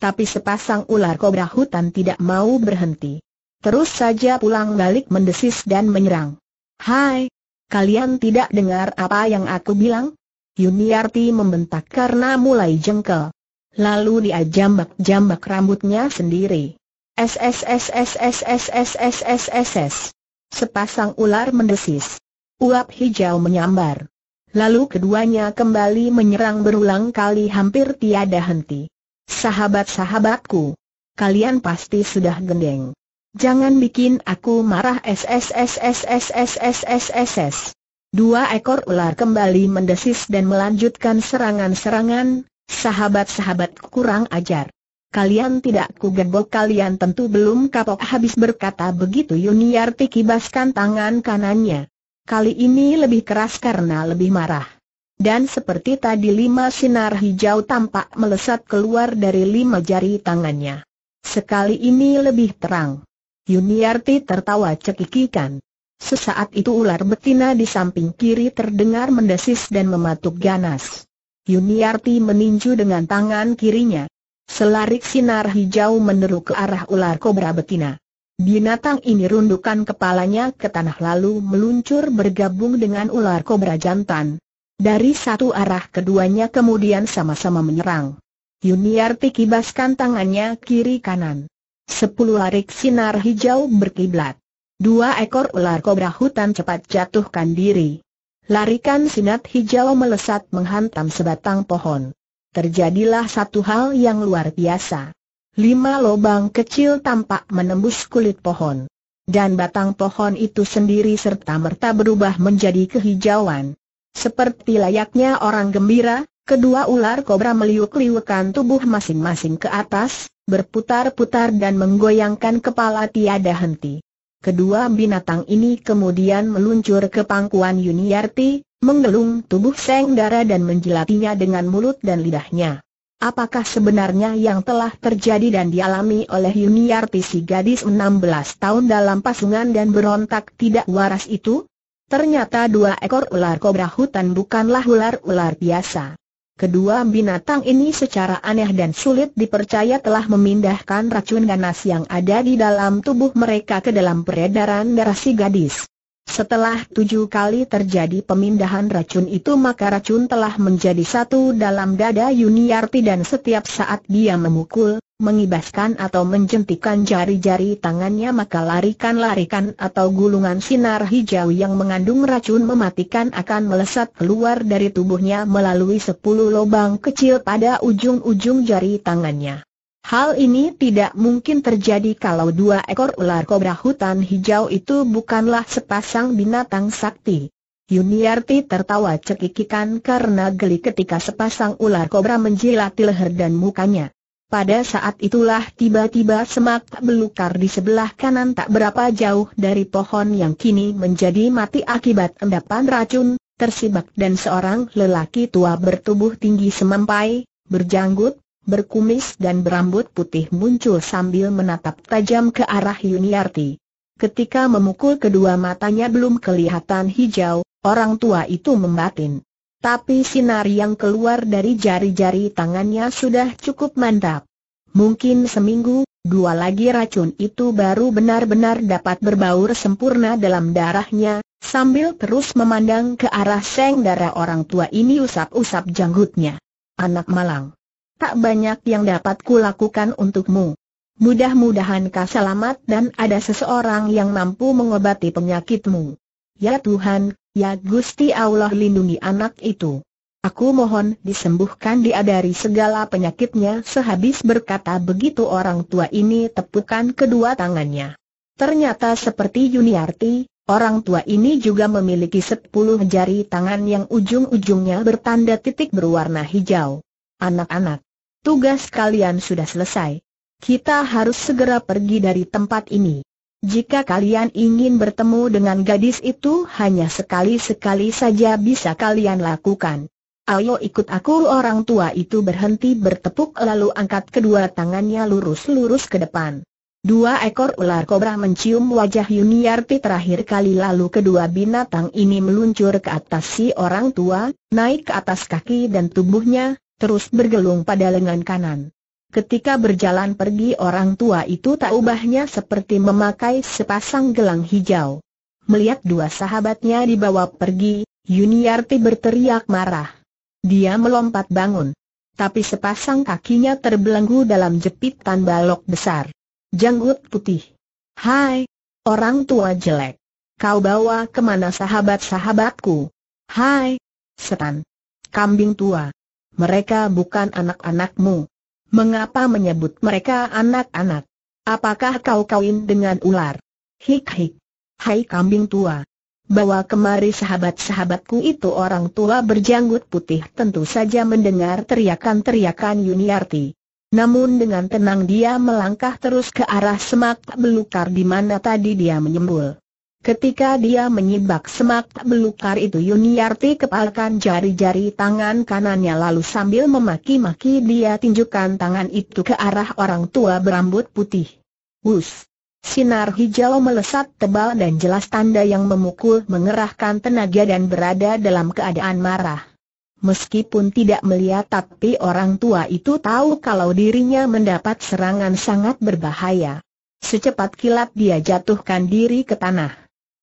tapi sepasang ular kobra hutan tidak mau berhenti. Terus saja pulang balik mendesis dan menyerang. Hai! Kalian tidak dengar apa yang aku bilang? Yuniarti membentak karena mulai jengkel. Lalu dia jambak-jambak rambutnya sendiri. SSSSSSSSSSS. Sepasang ular mendesis. Uap hijau menyambar. Lalu keduanya kembali menyerang berulang kali hampir tiada henti. Sahabat-sahabatku, kalian pasti sudah gendeng. Jangan bikin aku marah SSSSSSSSSS. Dua ekor ular kembali mendesis dan melanjutkan serangan-serangan, sahabat-sahabat kurang ajar. Kalian tidak kugebok kalian tentu belum kapok habis berkata begitu Yuniarti kibaskan tangan kanannya. Kali ini lebih keras karena lebih marah. Dan seperti tadi lima sinar hijau tampak melesat keluar dari lima jari tangannya. Sekali ini lebih terang. Yuniarti tertawa cekikikan. Sesaat itu ular betina di samping kiri terdengar mendesis dan mematuk ganas. Yuniarti meninju dengan tangan kirinya. Selarik sinar hijau meneru ke arah ular kobra betina. Binatang ini rundukan kepalanya ke tanah lalu meluncur bergabung dengan ular kobra jantan. Dari satu arah keduanya kemudian sama-sama menyerang. Yuniarti kibaskan tangannya kiri kanan. Sepuluh larik sinar hijau berkiblat. Dua ekor ular kobra hutan cepat jatuhkan diri. Larikan sinar hijau melesat menghantam sebatang pohon. Terjadilah satu hal yang luar biasa. Lima lubang kecil tampak menembus kulit pohon. Dan batang pohon itu sendiri serta-merta berubah menjadi kehijauan. Seperti layaknya orang gembira, kedua ular kobra meliuk-liukan tubuh masing-masing ke atas, berputar-putar dan menggoyangkan kepala tiada henti. Kedua binatang ini kemudian meluncur ke pangkuan Yuniarti, menggelung tubuh Seng Dara dan menjilatinya dengan mulut dan lidahnya. Apakah sebenarnya yang telah terjadi dan dialami oleh Yuniarti si gadis 16 tahun dalam pasungan dan berontak tidak waras itu? Ternyata dua ekor ular kobra hutan bukanlah ular-ular biasa. Kedua binatang ini secara aneh dan sulit dipercaya telah memindahkan racun ganas yang ada di dalam tubuh mereka ke dalam peredaran darah si gadis. Setelah tujuh kali terjadi pemindahan racun itu maka racun telah menjadi satu dalam dada Yuniarti dan setiap saat dia memukul, mengibaskan atau menjentikan jari-jari tangannya maka larikan-larikan atau gulungan sinar hijau yang mengandung racun mematikan akan melesat keluar dari tubuhnya melalui sepuluh lubang kecil pada ujung-ujung jari tangannya. Hal ini tidak mungkin terjadi kalau dua ekor ular kobra hutan hijau itu bukanlah sepasang binatang sakti. Yuniarti tertawa cekikikan karena geli ketika sepasang ular kobra menjilati leher dan mukanya. Pada saat itulah tiba-tiba semak belukar di sebelah kanan tak berapa jauh dari pohon yang kini menjadi mati akibat endapan racun, tersibak dan seorang lelaki tua bertubuh tinggi semampai, berjanggut, berkumis dan berambut putih muncul sambil menatap tajam ke arah Yuniarti. Ketika memukul kedua matanya belum kelihatan hijau, orang tua itu membatin. Tapi sinar yang keluar dari jari-jari tangannya sudah cukup mantap. Mungkin seminggu, dua lagi racun itu baru benar-benar dapat berbaur sempurna dalam darahnya, sambil terus memandang ke arah seng darah orang tua ini usap-usap janggutnya. Anak malang tak banyak yang dapat kulakukan untukmu. Mudah-mudahan kau selamat dan ada seseorang yang mampu mengobati penyakitmu. Ya Tuhan, ya Gusti Allah lindungi anak itu. Aku mohon disembuhkan dia dari segala penyakitnya sehabis berkata begitu orang tua ini tepukan kedua tangannya. Ternyata seperti Yuniarti, orang tua ini juga memiliki sepuluh jari tangan yang ujung-ujungnya bertanda titik berwarna hijau. Anak-anak, Tugas kalian sudah selesai. Kita harus segera pergi dari tempat ini. Jika kalian ingin bertemu dengan gadis itu hanya sekali-sekali saja bisa kalian lakukan. Ayo ikut aku orang tua itu berhenti bertepuk lalu angkat kedua tangannya lurus-lurus ke depan. Dua ekor ular kobra mencium wajah Yuniarti terakhir kali lalu kedua binatang ini meluncur ke atas si orang tua, naik ke atas kaki dan tubuhnya, terus bergelung pada lengan kanan. Ketika berjalan pergi orang tua itu tak ubahnya seperti memakai sepasang gelang hijau. Melihat dua sahabatnya dibawa pergi, Yuniarti berteriak marah. Dia melompat bangun. Tapi sepasang kakinya terbelenggu dalam jepitan balok besar. Janggut putih. Hai, orang tua jelek. Kau bawa ke mana sahabat-sahabatku? Hai, setan. Kambing tua mereka bukan anak-anakmu. Mengapa menyebut mereka anak-anak? Apakah kau kawin dengan ular? Hik hik. Hai kambing tua. Bawa kemari sahabat-sahabatku itu orang tua berjanggut putih tentu saja mendengar teriakan-teriakan Yuniarti. Namun dengan tenang dia melangkah terus ke arah semak belukar di mana tadi dia menyembul. Ketika dia menyibak semak belukar itu Yuniarti kepalkan jari-jari tangan kanannya lalu sambil memaki-maki dia tinjukan tangan itu ke arah orang tua berambut putih. Wus! Sinar hijau melesat tebal dan jelas tanda yang memukul mengerahkan tenaga dan berada dalam keadaan marah. Meskipun tidak melihat tapi orang tua itu tahu kalau dirinya mendapat serangan sangat berbahaya. Secepat kilat dia jatuhkan diri ke tanah.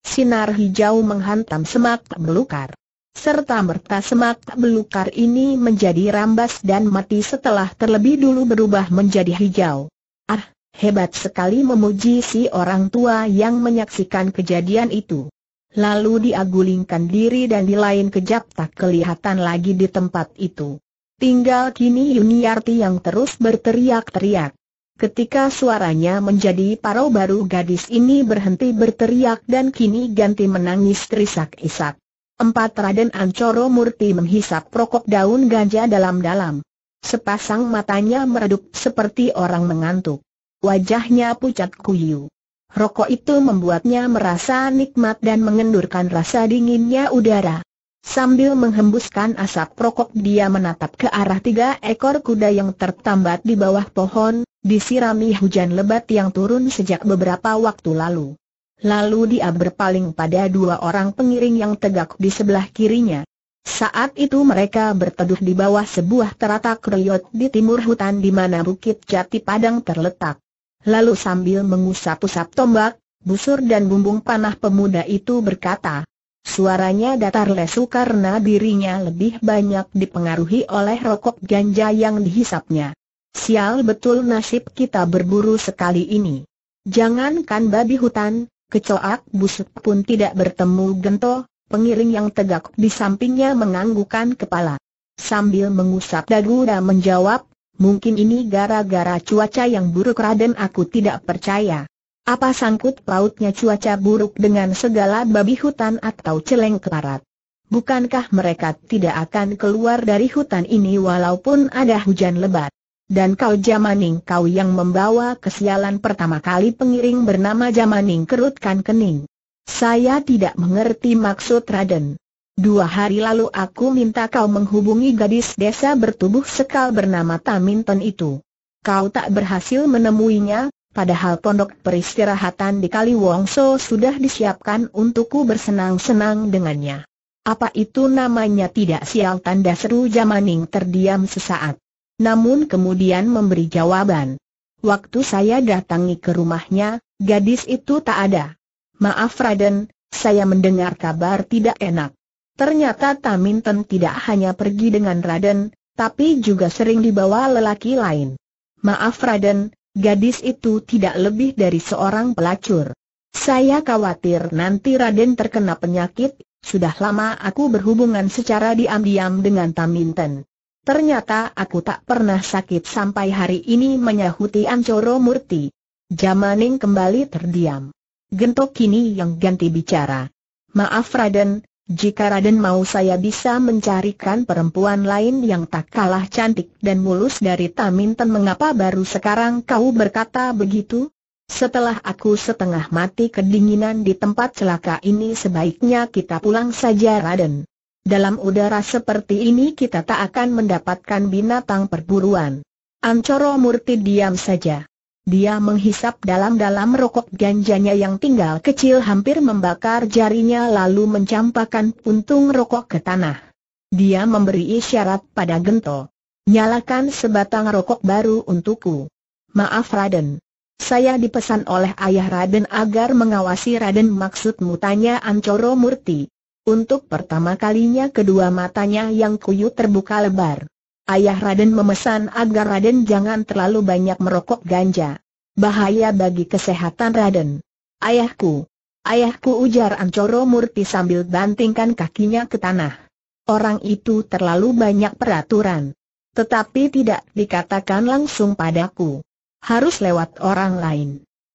Sinar hijau menghantam semak belukar. Serta merta semak belukar ini menjadi rambas dan mati setelah terlebih dulu berubah menjadi hijau. Ah, hebat sekali memuji si orang tua yang menyaksikan kejadian itu. Lalu diagulingkan diri dan di lain kejap tak kelihatan lagi di tempat itu. Tinggal kini Yuniarti yang terus berteriak-teriak. Ketika suaranya menjadi parau baru gadis ini berhenti berteriak dan kini ganti menangis terisak-isak. Empat Raden Ancoro Murti menghisap rokok daun ganja dalam-dalam. Sepasang matanya meredup seperti orang mengantuk. Wajahnya pucat kuyu. Rokok itu membuatnya merasa nikmat dan mengendurkan rasa dinginnya udara. Sambil menghembuskan asap rokok dia menatap ke arah tiga ekor kuda yang tertambat di bawah pohon, disirami hujan lebat yang turun sejak beberapa waktu lalu. Lalu dia berpaling pada dua orang pengiring yang tegak di sebelah kirinya. Saat itu mereka berteduh di bawah sebuah teratak reyot di timur hutan di mana Bukit Jati Padang terletak. Lalu sambil mengusap-usap tombak, busur dan bumbung panah pemuda itu berkata, Suaranya datar lesu karena dirinya lebih banyak dipengaruhi oleh rokok ganja yang dihisapnya. Sial betul nasib kita berburu sekali ini. Jangankan babi hutan, kecoak busuk pun tidak bertemu gento, pengiring yang tegak di sampingnya menganggukkan kepala. Sambil mengusap dagu dan menjawab, mungkin ini gara-gara cuaca yang buruk Raden aku tidak percaya. Apa sangkut pautnya cuaca buruk dengan segala babi hutan atau celeng kelarat? Bukankah mereka tidak akan keluar dari hutan ini walaupun ada hujan lebat? Dan kau Jamaning kau yang membawa kesialan pertama kali pengiring bernama Jamaning kerutkan kening. Saya tidak mengerti maksud Raden. Dua hari lalu aku minta kau menghubungi gadis desa bertubuh sekal bernama Taminton itu. Kau tak berhasil menemuinya, padahal pondok peristirahatan di Kali Wongso sudah disiapkan untukku bersenang-senang dengannya. Apa itu namanya tidak sial tanda seru Jamaning terdiam sesaat. Namun kemudian memberi jawaban. Waktu saya datangi ke rumahnya, gadis itu tak ada. Maaf Raden, saya mendengar kabar tidak enak. Ternyata Taminten tidak hanya pergi dengan Raden, tapi juga sering dibawa lelaki lain. Maaf Raden, gadis itu tidak lebih dari seorang pelacur. Saya khawatir nanti Raden terkena penyakit, sudah lama aku berhubungan secara diam-diam dengan Taminten. Ternyata aku tak pernah sakit sampai hari ini menyahuti Ancoro Murti. Jamaning kembali terdiam. Gentok kini yang ganti bicara. Maaf Raden, jika Raden mau saya bisa mencarikan perempuan lain yang tak kalah cantik dan mulus dari Taminten mengapa baru sekarang kau berkata begitu? Setelah aku setengah mati kedinginan di tempat celaka ini sebaiknya kita pulang saja Raden. Dalam udara seperti ini kita tak akan mendapatkan binatang perburuan. Ancoro Murti diam saja. Dia menghisap dalam-dalam rokok ganjanya yang tinggal kecil hampir membakar jarinya lalu mencampakkan puntung rokok ke tanah. Dia memberi isyarat pada Gento. Nyalakan sebatang rokok baru untukku. Maaf Raden. Saya dipesan oleh ayah Raden agar mengawasi Raden maksudmu tanya Ancoro Murti. Untuk pertama kalinya kedua matanya yang kuyu terbuka lebar. Ayah Raden memesan agar Raden jangan terlalu banyak merokok ganja. Bahaya bagi kesehatan Raden. Ayahku. Ayahku ujar Ancoro Murti sambil bantingkan kakinya ke tanah. Orang itu terlalu banyak peraturan. Tetapi tidak dikatakan langsung padaku. Harus lewat orang lain.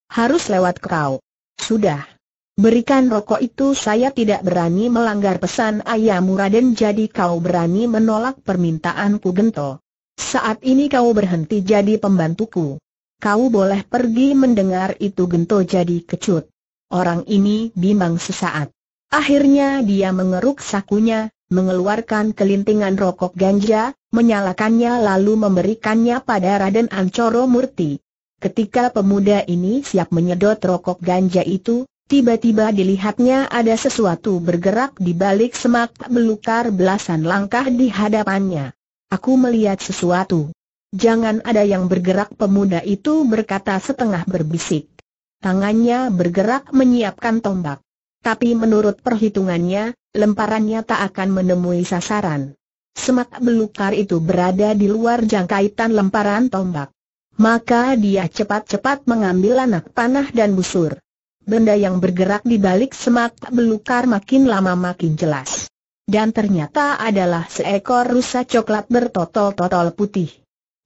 Harus lewat kau. Sudah. Berikan rokok itu saya tidak berani melanggar pesan ayahmu Raden jadi kau berani menolak permintaanku Gento. Saat ini kau berhenti jadi pembantuku. Kau boleh pergi mendengar itu Gento jadi kecut. Orang ini bimbang sesaat. Akhirnya dia mengeruk sakunya, mengeluarkan kelintingan rokok ganja, menyalakannya lalu memberikannya pada Raden Ancoro Murti. Ketika pemuda ini siap menyedot rokok ganja itu, Tiba-tiba dilihatnya ada sesuatu bergerak di balik semak belukar belasan langkah di hadapannya. Aku melihat sesuatu. Jangan ada yang bergerak pemuda itu berkata setengah berbisik. Tangannya bergerak menyiapkan tombak. Tapi menurut perhitungannya, lemparannya tak akan menemui sasaran. Semak belukar itu berada di luar jangkaitan lemparan tombak. Maka dia cepat-cepat mengambil anak panah dan busur benda yang bergerak di balik semak belukar makin lama makin jelas. Dan ternyata adalah seekor rusa coklat bertotol-totol putih.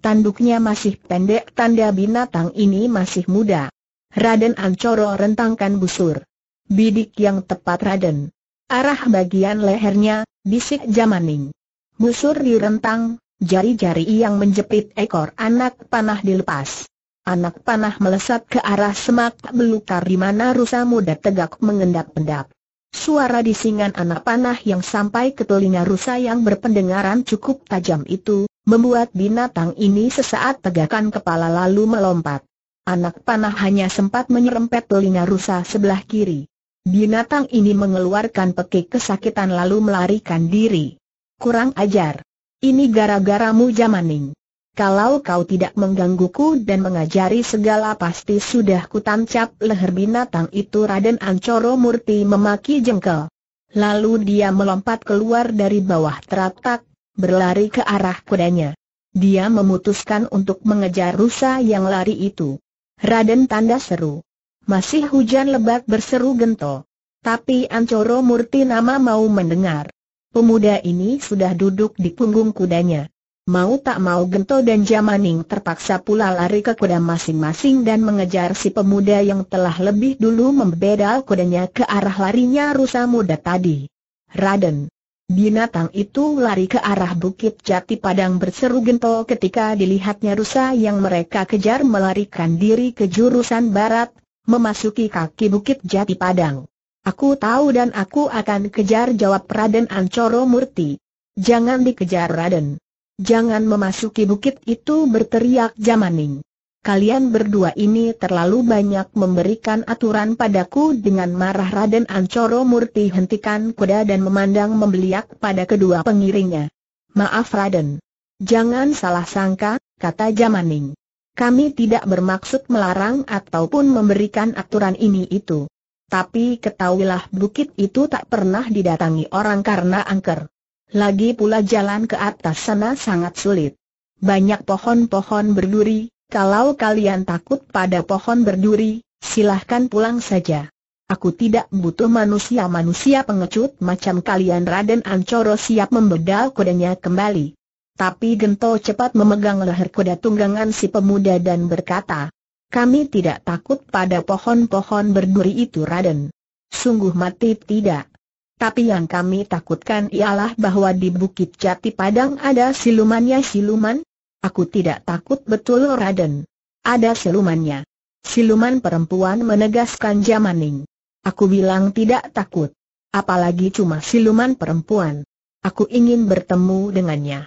Tanduknya masih pendek tanda binatang ini masih muda. Raden Ancoro rentangkan busur. Bidik yang tepat Raden. Arah bagian lehernya, bisik Jamaning. Busur direntang, jari-jari yang menjepit ekor anak panah dilepas. Anak panah melesat ke arah semak belukar di mana rusa muda tegak mengendap-endap. Suara disingan anak panah yang sampai ke telinga rusa yang berpendengaran cukup tajam itu, membuat binatang ini sesaat tegakkan kepala lalu melompat. Anak panah hanya sempat menyerempet telinga rusa sebelah kiri. Binatang ini mengeluarkan pekik kesakitan lalu melarikan diri. Kurang ajar. Ini gara-garamu Jamaning. Kalau kau tidak menggangguku dan mengajari segala pasti sudah kutancap leher binatang itu Raden Ancoro Murti memaki jengkel. Lalu dia melompat keluar dari bawah teratak, berlari ke arah kudanya. Dia memutuskan untuk mengejar rusa yang lari itu. Raden tanda seru. Masih hujan lebat berseru gento. Tapi Ancoro Murti nama mau mendengar. Pemuda ini sudah duduk di punggung kudanya. Mau tak mau Gento dan Jamaning terpaksa pula lari ke kuda masing-masing dan mengejar si pemuda yang telah lebih dulu membedal kudanya ke arah larinya rusa muda tadi. Raden. Binatang itu lari ke arah Bukit Jati Padang berseru Gento ketika dilihatnya rusa yang mereka kejar melarikan diri ke jurusan barat, memasuki kaki Bukit Jati Padang. Aku tahu dan aku akan kejar jawab Raden Ancoro Murti. Jangan dikejar Raden. Jangan memasuki bukit itu berteriak Jamaning. Kalian berdua ini terlalu banyak memberikan aturan padaku dengan marah Raden Ancoro Murti hentikan kuda dan memandang membeliak pada kedua pengiringnya. Maaf Raden. Jangan salah sangka, kata Jamaning. Kami tidak bermaksud melarang ataupun memberikan aturan ini itu. Tapi ketahuilah bukit itu tak pernah didatangi orang karena angker. Lagi pula jalan ke atas sana sangat sulit. Banyak pohon-pohon berduri, kalau kalian takut pada pohon berduri, silahkan pulang saja. Aku tidak butuh manusia-manusia pengecut macam kalian Raden Ancoro siap membedal kudanya kembali. Tapi Gento cepat memegang leher kuda tunggangan si pemuda dan berkata, kami tidak takut pada pohon-pohon berduri itu Raden. Sungguh mati tidak. Tapi yang kami takutkan ialah bahwa di Bukit Jati Padang ada silumannya siluman? Aku tidak takut betul Raden. Ada silumannya. Siluman perempuan menegaskan Jamaning. Aku bilang tidak takut. Apalagi cuma siluman perempuan. Aku ingin bertemu dengannya.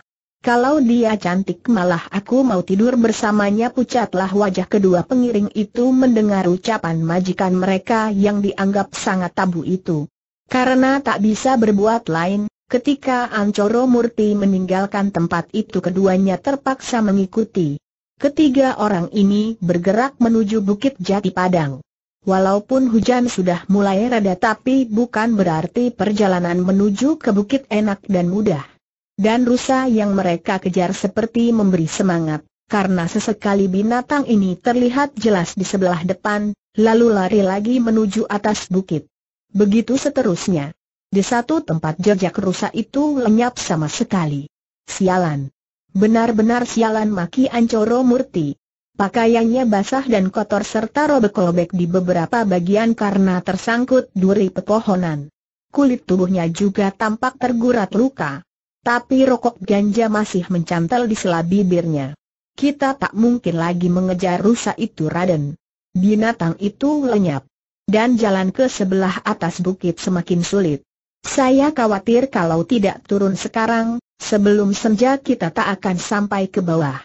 Kalau dia cantik malah aku mau tidur bersamanya pucatlah wajah kedua pengiring itu mendengar ucapan majikan mereka yang dianggap sangat tabu itu. Karena tak bisa berbuat lain, ketika Ancoro Murti meninggalkan tempat itu keduanya terpaksa mengikuti. Ketiga orang ini bergerak menuju Bukit Jati Padang. Walaupun hujan sudah mulai reda tapi bukan berarti perjalanan menuju ke bukit enak dan mudah. Dan rusa yang mereka kejar seperti memberi semangat, karena sesekali binatang ini terlihat jelas di sebelah depan, lalu lari lagi menuju atas bukit. Begitu seterusnya. Di satu tempat jejak rusa itu lenyap sama sekali. Sialan. Benar-benar sialan maki Ancoro Murti. Pakaiannya basah dan kotor serta robek-robek di beberapa bagian karena tersangkut duri pepohonan. Kulit tubuhnya juga tampak tergurat luka. Tapi rokok ganja masih mencantel di sela bibirnya. Kita tak mungkin lagi mengejar rusa itu Raden. Binatang itu lenyap dan jalan ke sebelah atas bukit semakin sulit. Saya khawatir kalau tidak turun sekarang, sebelum senja kita tak akan sampai ke bawah.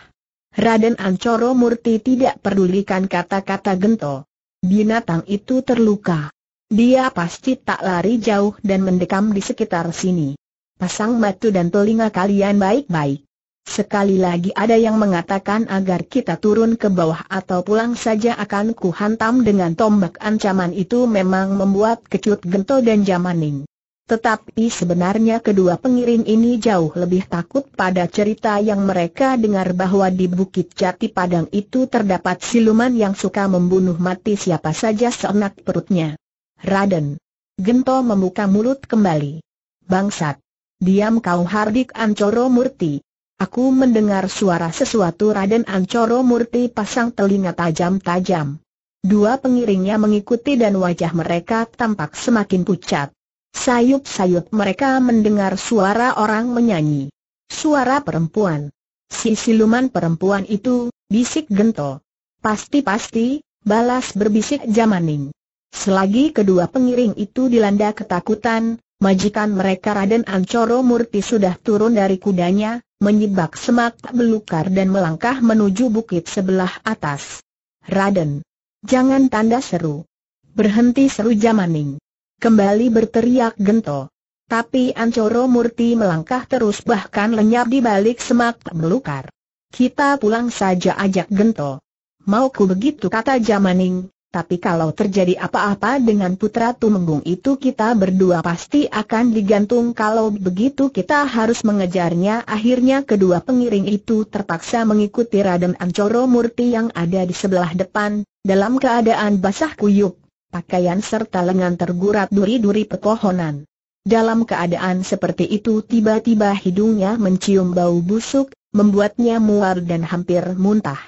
Raden Ancoro Murti tidak pedulikan kata-kata Gento. Binatang itu terluka. Dia pasti tak lari jauh dan mendekam di sekitar sini. Pasang mata dan telinga kalian baik-baik. Sekali lagi ada yang mengatakan agar kita turun ke bawah atau pulang saja akan ku hantam dengan tombak ancaman itu memang membuat kecut Gento dan Jamaning. Tetapi sebenarnya kedua pengiring ini jauh lebih takut pada cerita yang mereka dengar bahwa di Bukit Jati Padang itu terdapat siluman yang suka membunuh mati siapa saja seenak perutnya. Raden. Gento membuka mulut kembali. Bangsat. Diam kau hardik Ancoro Murti. Aku mendengar suara sesuatu Raden Ancoro Murti pasang telinga tajam-tajam. Dua pengiringnya mengikuti dan wajah mereka tampak semakin pucat. Sayup-sayup mereka mendengar suara orang menyanyi. Suara perempuan. Si siluman perempuan itu, bisik gento. Pasti-pasti, balas berbisik Jamaning. Selagi kedua pengiring itu dilanda ketakutan, majikan mereka Raden Ancoro Murti sudah turun dari kudanya, menyibak semak belukar dan melangkah menuju bukit sebelah atas. Raden, jangan tanda seru. Berhenti seru Jamaning. Kembali berteriak Gento. Tapi Ancoro Murti melangkah terus bahkan lenyap di balik semak belukar. Kita pulang saja ajak Gento. Mauku begitu kata Jamaning, tapi kalau terjadi apa-apa dengan putra Tumenggung itu kita berdua pasti akan digantung kalau begitu kita harus mengejarnya akhirnya kedua pengiring itu terpaksa mengikuti Raden Ancoro Murti yang ada di sebelah depan, dalam keadaan basah kuyup, pakaian serta lengan tergurat duri-duri pepohonan. Dalam keadaan seperti itu tiba-tiba hidungnya mencium bau busuk, membuatnya mual dan hampir muntah.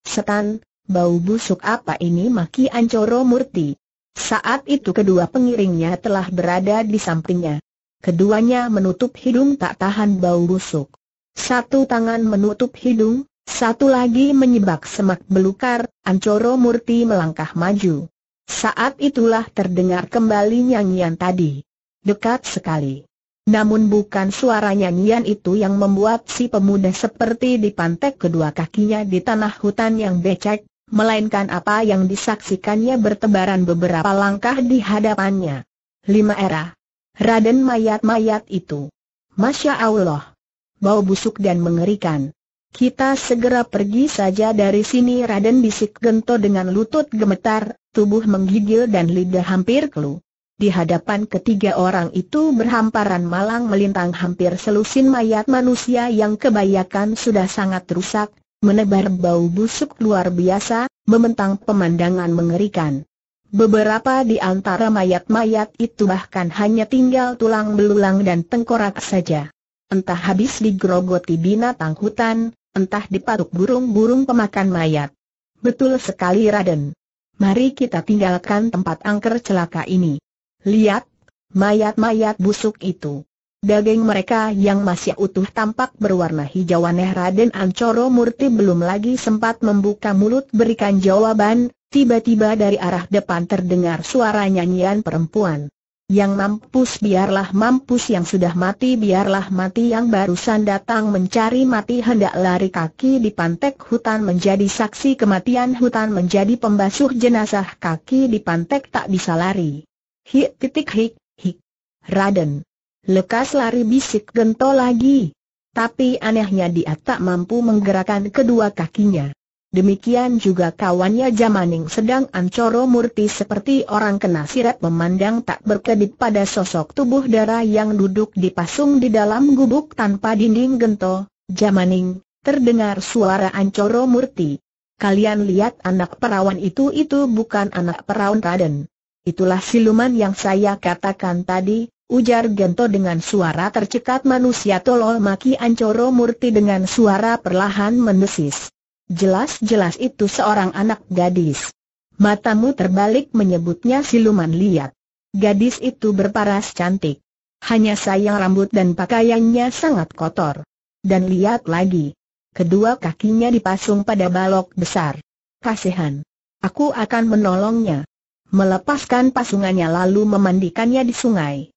Setan, Bau busuk apa ini maki Ancoro Murti. Saat itu kedua pengiringnya telah berada di sampingnya. Keduanya menutup hidung tak tahan bau busuk. Satu tangan menutup hidung, satu lagi menyebak semak belukar, Ancoro Murti melangkah maju. Saat itulah terdengar kembali nyanyian tadi. Dekat sekali. Namun bukan suara nyanyian itu yang membuat si pemuda seperti dipantek kedua kakinya di tanah hutan yang becek, melainkan apa yang disaksikannya bertebaran beberapa langkah di hadapannya. Lima era. Raden mayat-mayat itu. Masya Allah. Bau busuk dan mengerikan. Kita segera pergi saja dari sini Raden bisik gento dengan lutut gemetar, tubuh menggigil dan lidah hampir kelu. Di hadapan ketiga orang itu berhamparan malang melintang hampir selusin mayat manusia yang kebanyakan sudah sangat rusak, menebar bau busuk luar biasa, mementang pemandangan mengerikan. Beberapa di antara mayat-mayat itu bahkan hanya tinggal tulang belulang dan tengkorak saja. Entah habis digerogoti binatang hutan, entah dipatuk burung-burung pemakan mayat. Betul sekali Raden. Mari kita tinggalkan tempat angker celaka ini. Lihat, mayat-mayat busuk itu. Daging mereka yang masih utuh tampak berwarna hijau aneh Raden Ancoro Murti belum lagi sempat membuka mulut berikan jawaban, tiba-tiba dari arah depan terdengar suara nyanyian perempuan. Yang mampus biarlah mampus yang sudah mati biarlah mati yang barusan datang mencari mati hendak lari kaki di pantek hutan menjadi saksi kematian hutan menjadi pembasuh jenazah kaki di pantek tak bisa lari. Hik titik hik, hik. Raden. Lekas lari bisik gento lagi. Tapi anehnya dia tak mampu menggerakkan kedua kakinya. Demikian juga kawannya Jamaning sedang Ancoro Murti seperti orang kena sirat memandang tak berkedip pada sosok tubuh darah yang duduk dipasung di dalam gubuk tanpa dinding gento. Jamaning, terdengar suara Ancoro Murti. Kalian lihat anak perawan itu itu bukan anak perawan Raden. Itulah siluman yang saya katakan tadi, Ujar Gento dengan suara tercekat manusia tolol maki Ancoro Murti dengan suara perlahan mendesis. Jelas-jelas itu seorang anak gadis. Matamu terbalik menyebutnya siluman liat. Gadis itu berparas cantik. Hanya sayang rambut dan pakaiannya sangat kotor. Dan lihat lagi. Kedua kakinya dipasung pada balok besar. Kasihan. Aku akan menolongnya. Melepaskan pasungannya lalu memandikannya di sungai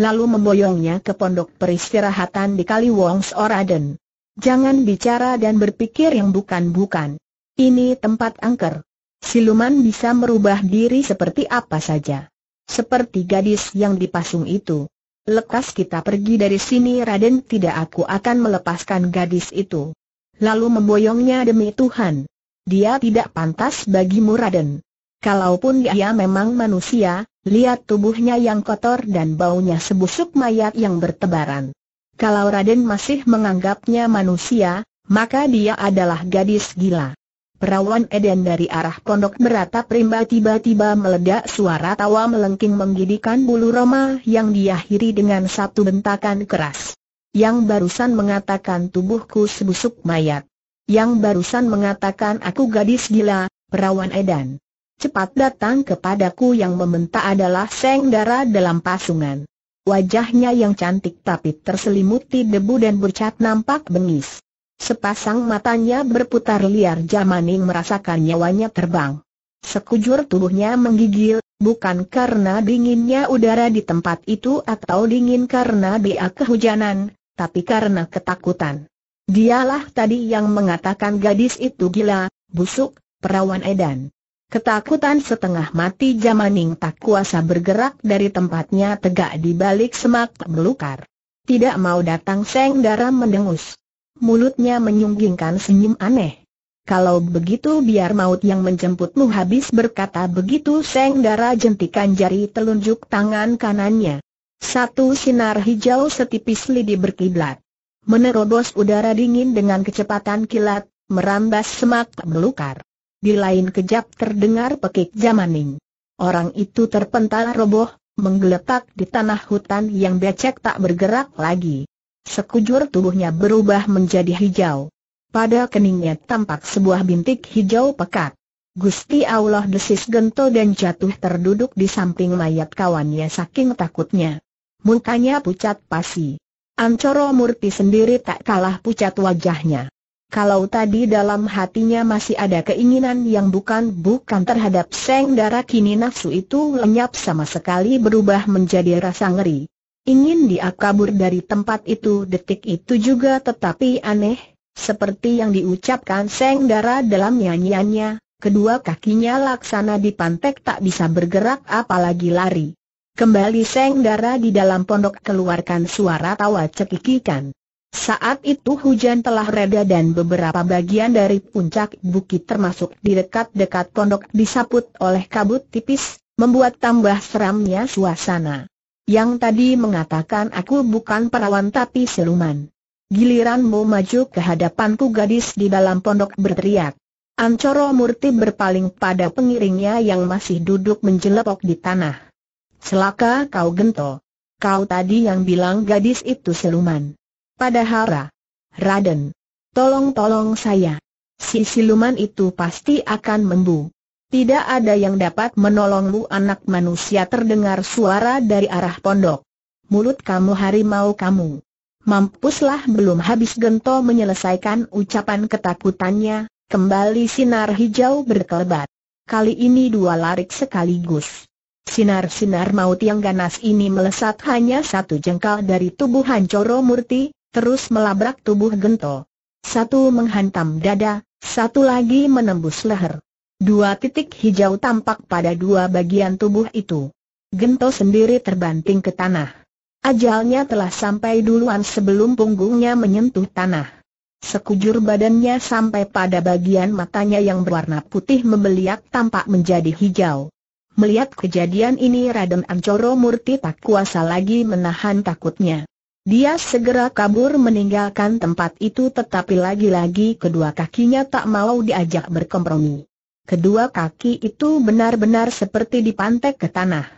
lalu memboyongnya ke pondok peristirahatan di Kaliwongs Oraden. Jangan bicara dan berpikir yang bukan-bukan. Ini tempat angker. Siluman bisa merubah diri seperti apa saja. Seperti gadis yang dipasung itu. Lekas kita pergi dari sini Raden tidak aku akan melepaskan gadis itu. Lalu memboyongnya demi Tuhan. Dia tidak pantas bagimu Raden. Kalaupun dia memang manusia, lihat tubuhnya yang kotor dan baunya sebusuk mayat yang bertebaran. Kalau Raden masih menganggapnya manusia, maka dia adalah gadis gila. Perawan Eden dari arah pondok beratap rimba tiba-tiba meledak suara tawa melengking menggidikan bulu Roma yang diakhiri dengan satu bentakan keras. Yang barusan mengatakan tubuhku sebusuk mayat. Yang barusan mengatakan aku gadis gila, perawan Edan cepat datang kepadaku yang membentak adalah Seng Dara dalam pasungan. Wajahnya yang cantik tapi terselimuti debu dan bercat nampak bengis. Sepasang matanya berputar liar Jamaning merasakan nyawanya terbang. Sekujur tubuhnya menggigil, bukan karena dinginnya udara di tempat itu atau dingin karena dia kehujanan, tapi karena ketakutan. Dialah tadi yang mengatakan gadis itu gila, busuk, perawan edan. Ketakutan setengah mati Jamaning tak kuasa bergerak dari tempatnya tegak di balik semak belukar. Tidak mau datang Seng Dara mendengus. Mulutnya menyunggingkan senyum aneh. Kalau begitu biar maut yang menjemputmu habis berkata begitu Seng Dara jentikan jari telunjuk tangan kanannya. Satu sinar hijau setipis lidi berkiblat. Menerobos udara dingin dengan kecepatan kilat, merambas semak belukar. Di lain kejap terdengar pekik jamaning. Orang itu terpental roboh, menggeletak di tanah hutan yang becek tak bergerak lagi. Sekujur tubuhnya berubah menjadi hijau. Pada keningnya tampak sebuah bintik hijau pekat. Gusti Allah desis gento dan jatuh terduduk di samping mayat kawannya saking takutnya. Mukanya pucat pasi. Ancoro Murti sendiri tak kalah pucat wajahnya. Kalau tadi dalam hatinya masih ada keinginan yang bukan-bukan terhadap Seng Dara kini nafsu itu lenyap sama sekali berubah menjadi rasa ngeri. Ingin dia kabur dari tempat itu detik itu juga tetapi aneh, seperti yang diucapkan Seng Dara dalam nyanyiannya, kedua kakinya laksana dipantek tak bisa bergerak apalagi lari. Kembali Seng Dara di dalam pondok keluarkan suara tawa cekikikan. Saat itu hujan telah reda dan beberapa bagian dari puncak bukit termasuk di dekat-dekat pondok disaput oleh kabut tipis, membuat tambah seramnya suasana. Yang tadi mengatakan aku bukan perawan tapi siluman. Giliranmu maju ke hadapanku gadis di dalam pondok berteriak. Ancoro Murti berpaling pada pengiringnya yang masih duduk menjelepok di tanah. Celaka kau gento. Kau tadi yang bilang gadis itu siluman. Padahal Raden, tolong-tolong saya. Si siluman itu pasti akan membu. Tidak ada yang dapat menolongmu anak manusia terdengar suara dari arah pondok. Mulut kamu harimau kamu. Mampuslah belum habis Gento menyelesaikan ucapan ketakutannya, kembali sinar hijau berkelebat. Kali ini dua larik sekaligus. Sinar-sinar maut yang ganas ini melesat hanya satu jengkal dari tubuh Hancoro Murti, terus melabrak tubuh Gento. Satu menghantam dada, satu lagi menembus leher. Dua titik hijau tampak pada dua bagian tubuh itu. Gento sendiri terbanting ke tanah. Ajalnya telah sampai duluan sebelum punggungnya menyentuh tanah. Sekujur badannya sampai pada bagian matanya yang berwarna putih membeliak tampak menjadi hijau. Melihat kejadian ini Raden Ancoro Murti tak kuasa lagi menahan takutnya. Dia segera kabur meninggalkan tempat itu tetapi lagi-lagi kedua kakinya tak mau diajak berkompromi. Kedua kaki itu benar-benar seperti dipantek ke tanah.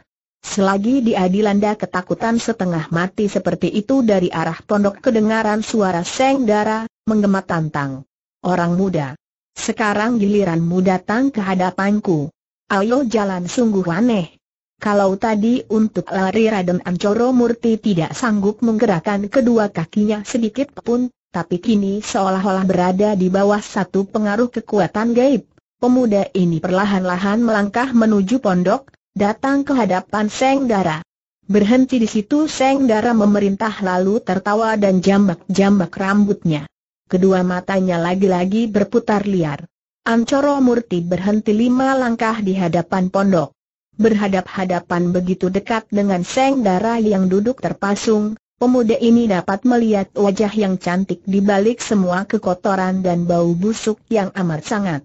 Selagi dia dilanda ketakutan setengah mati seperti itu dari arah pondok kedengaran suara Seng Dara, menggema tantang. Orang muda. Sekarang giliranmu datang ke hadapanku. Ayo jalan sungguh aneh. Kalau tadi untuk lari Raden Ancoro Murti tidak sanggup menggerakkan kedua kakinya sedikit pun, tapi kini seolah-olah berada di bawah satu pengaruh kekuatan gaib. Pemuda ini perlahan-lahan melangkah menuju pondok, datang ke hadapan Seng Dara. Berhenti di situ Seng Dara memerintah lalu tertawa dan jambak-jambak rambutnya. Kedua matanya lagi-lagi berputar liar. Ancoro Murti berhenti lima langkah di hadapan pondok berhadap-hadapan begitu dekat dengan Seng Dara yang duduk terpasung, pemuda ini dapat melihat wajah yang cantik di balik semua kekotoran dan bau busuk yang amat sangat.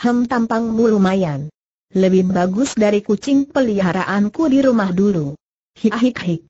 Hem tampangmu lumayan. Lebih bagus dari kucing peliharaanku di rumah dulu. Hik hik hik.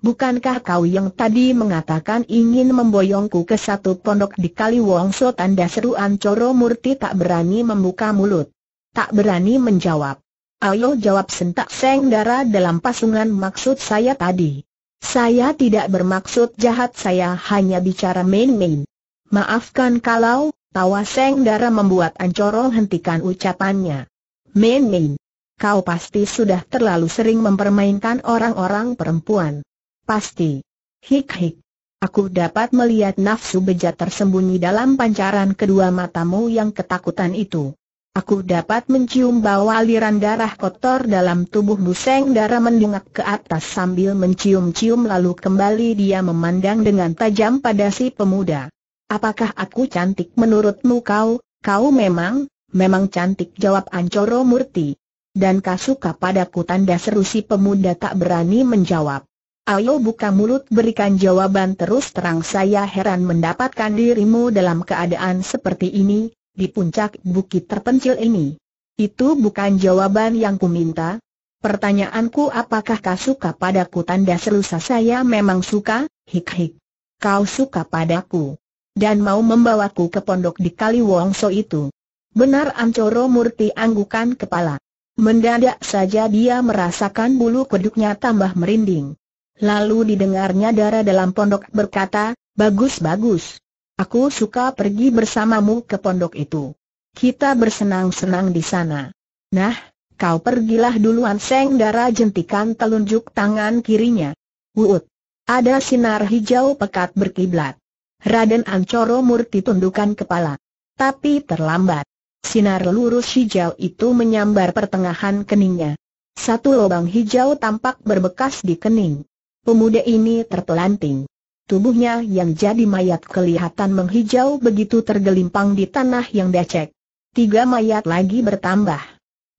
Bukankah kau yang tadi mengatakan ingin memboyongku ke satu pondok di Kaliwongso tanda seruan Coro Murti tak berani membuka mulut. Tak berani menjawab. Ayo jawab sentak Seng Dara dalam pasungan maksud saya tadi. Saya tidak bermaksud jahat saya hanya bicara main-main. Maafkan kalau, tawa Seng Dara membuat Ancoro hentikan ucapannya. Main-main. Kau pasti sudah terlalu sering mempermainkan orang-orang perempuan. Pasti. Hik-hik. Aku dapat melihat nafsu bejat tersembunyi dalam pancaran kedua matamu yang ketakutan itu. Aku dapat mencium bau aliran darah kotor dalam tubuh Buseng darah mendengak ke atas sambil mencium-cium lalu kembali dia memandang dengan tajam pada si pemuda. Apakah aku cantik menurutmu kau? Kau memang, memang cantik jawab Ancoro Murti. Dan kau suka padaku tanda seru si pemuda tak berani menjawab. Ayo buka mulut berikan jawaban terus terang saya heran mendapatkan dirimu dalam keadaan seperti ini, di puncak bukit terpencil ini. Itu bukan jawaban yang kuminta. Pertanyaanku apakah kau suka padaku tanda selusa saya memang suka, hik hik. Kau suka padaku. Dan mau membawaku ke pondok di Kaliwongso itu. Benar Ancoro Murti anggukan kepala. Mendadak saja dia merasakan bulu kuduknya tambah merinding. Lalu didengarnya darah dalam pondok berkata, bagus-bagus. Aku suka pergi bersamamu ke pondok itu. Kita bersenang-senang di sana. Nah, kau pergilah duluan Seng Dara jentikan telunjuk tangan kirinya. Wuut. Ada sinar hijau pekat berkiblat. Raden Ancoro Murti tundukkan kepala. Tapi terlambat. Sinar lurus hijau itu menyambar pertengahan keningnya. Satu lubang hijau tampak berbekas di kening. Pemuda ini terpelanting. Tubuhnya yang jadi mayat kelihatan menghijau begitu tergelimpang di tanah yang becek. Tiga mayat lagi bertambah.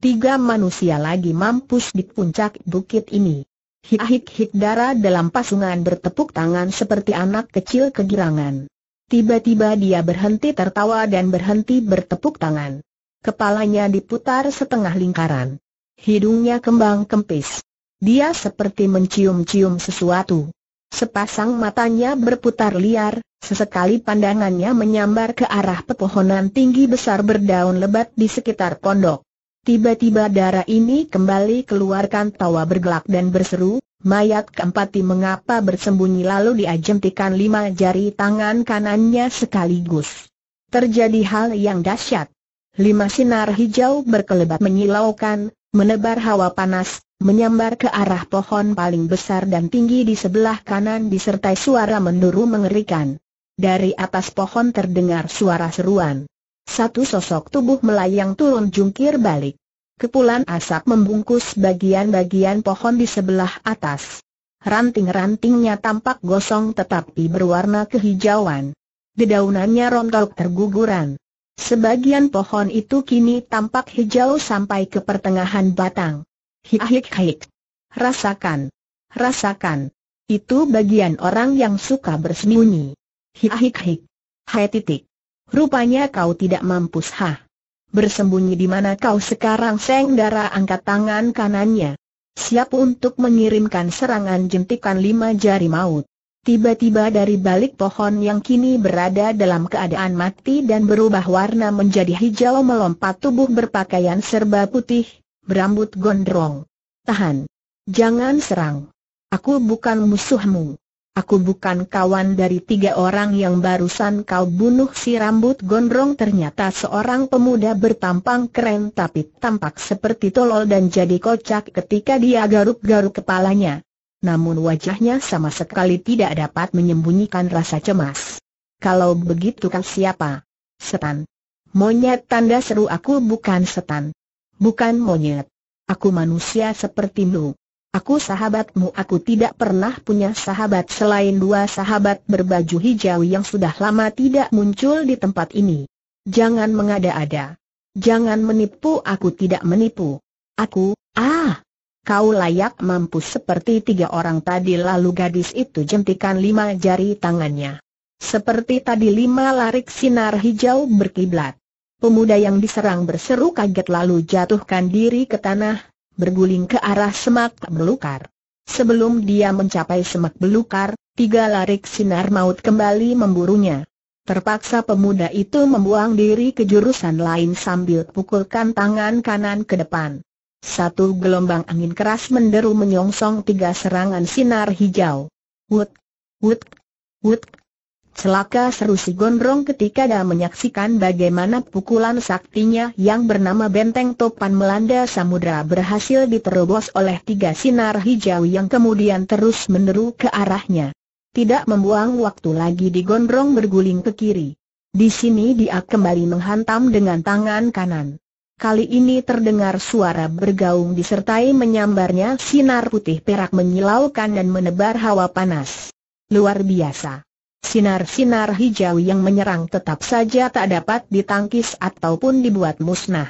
Tiga manusia lagi mampus di puncak bukit ini. Hik-hik-hik darah dalam pasungan bertepuk tangan seperti anak kecil kegirangan. Tiba-tiba dia berhenti tertawa dan berhenti bertepuk tangan. Kepalanya diputar setengah lingkaran. Hidungnya kembang kempis. Dia seperti mencium-cium sesuatu. Sepasang matanya berputar liar, sesekali pandangannya menyambar ke arah pepohonan tinggi besar berdaun lebat di sekitar pondok. Tiba-tiba darah ini kembali keluarkan tawa bergelak dan berseru, mayat keempati mengapa bersembunyi lalu diajentikan lima jari tangan kanannya sekaligus. Terjadi hal yang dahsyat. Lima sinar hijau berkelebat menyilaukan, menebar hawa panas, menyambar ke arah pohon paling besar dan tinggi di sebelah kanan disertai suara menduru mengerikan. Dari atas pohon terdengar suara seruan. Satu sosok tubuh melayang turun jungkir balik. Kepulan asap membungkus bagian-bagian pohon di sebelah atas. Ranting-rantingnya tampak gosong tetapi berwarna kehijauan. Dedaunannya rontok terguguran. Sebagian pohon itu kini tampak hijau sampai ke pertengahan batang. Hik-hik-hik. Rasakan. Rasakan. Itu bagian orang yang suka bersembunyi. Hik-hik-hik. Hai titik. Rupanya kau tidak mampus ha. Bersembunyi di mana kau sekarang Seng Dara angkat tangan kanannya. Siap untuk mengirimkan serangan jentikan lima jari maut. Tiba-tiba dari balik pohon yang kini berada dalam keadaan mati dan berubah warna menjadi hijau melompat tubuh berpakaian serba putih, berambut gondrong. Tahan. Jangan serang. Aku bukan musuhmu. Aku bukan kawan dari tiga orang yang barusan kau bunuh si rambut gondrong ternyata seorang pemuda bertampang keren tapi tampak seperti tolol dan jadi kocak ketika dia garuk-garuk kepalanya. Namun wajahnya sama sekali tidak dapat menyembunyikan rasa cemas. Kalau begitu kau siapa? Setan. Monyet tanda seru aku bukan setan bukan monyet. Aku manusia sepertimu. Aku sahabatmu aku tidak pernah punya sahabat selain dua sahabat berbaju hijau yang sudah lama tidak muncul di tempat ini. Jangan mengada-ada. Jangan menipu aku tidak menipu. Aku, ah, kau layak mampus seperti tiga orang tadi lalu gadis itu jentikan lima jari tangannya. Seperti tadi lima larik sinar hijau berkiblat. Pemuda yang diserang berseru kaget lalu jatuhkan diri ke tanah, berguling ke arah semak belukar. Sebelum dia mencapai semak belukar, tiga larik sinar maut kembali memburunya. Terpaksa pemuda itu membuang diri ke jurusan lain sambil pukulkan tangan kanan ke depan. Satu gelombang angin keras menderu menyongsong tiga serangan sinar hijau. Wut, wut, wut, Celaka seru si gondrong ketika dia menyaksikan bagaimana pukulan saktinya yang bernama benteng topan melanda samudera berhasil diterobos oleh tiga sinar hijau yang kemudian terus meneru ke arahnya. Tidak membuang waktu lagi di gondrong berguling ke kiri. Di sini dia kembali menghantam dengan tangan kanan. Kali ini terdengar suara bergaung disertai menyambarnya sinar putih perak menyilaukan dan menebar hawa panas. Luar biasa. Sinar-sinar hijau yang menyerang tetap saja tak dapat ditangkis ataupun dibuat musnah.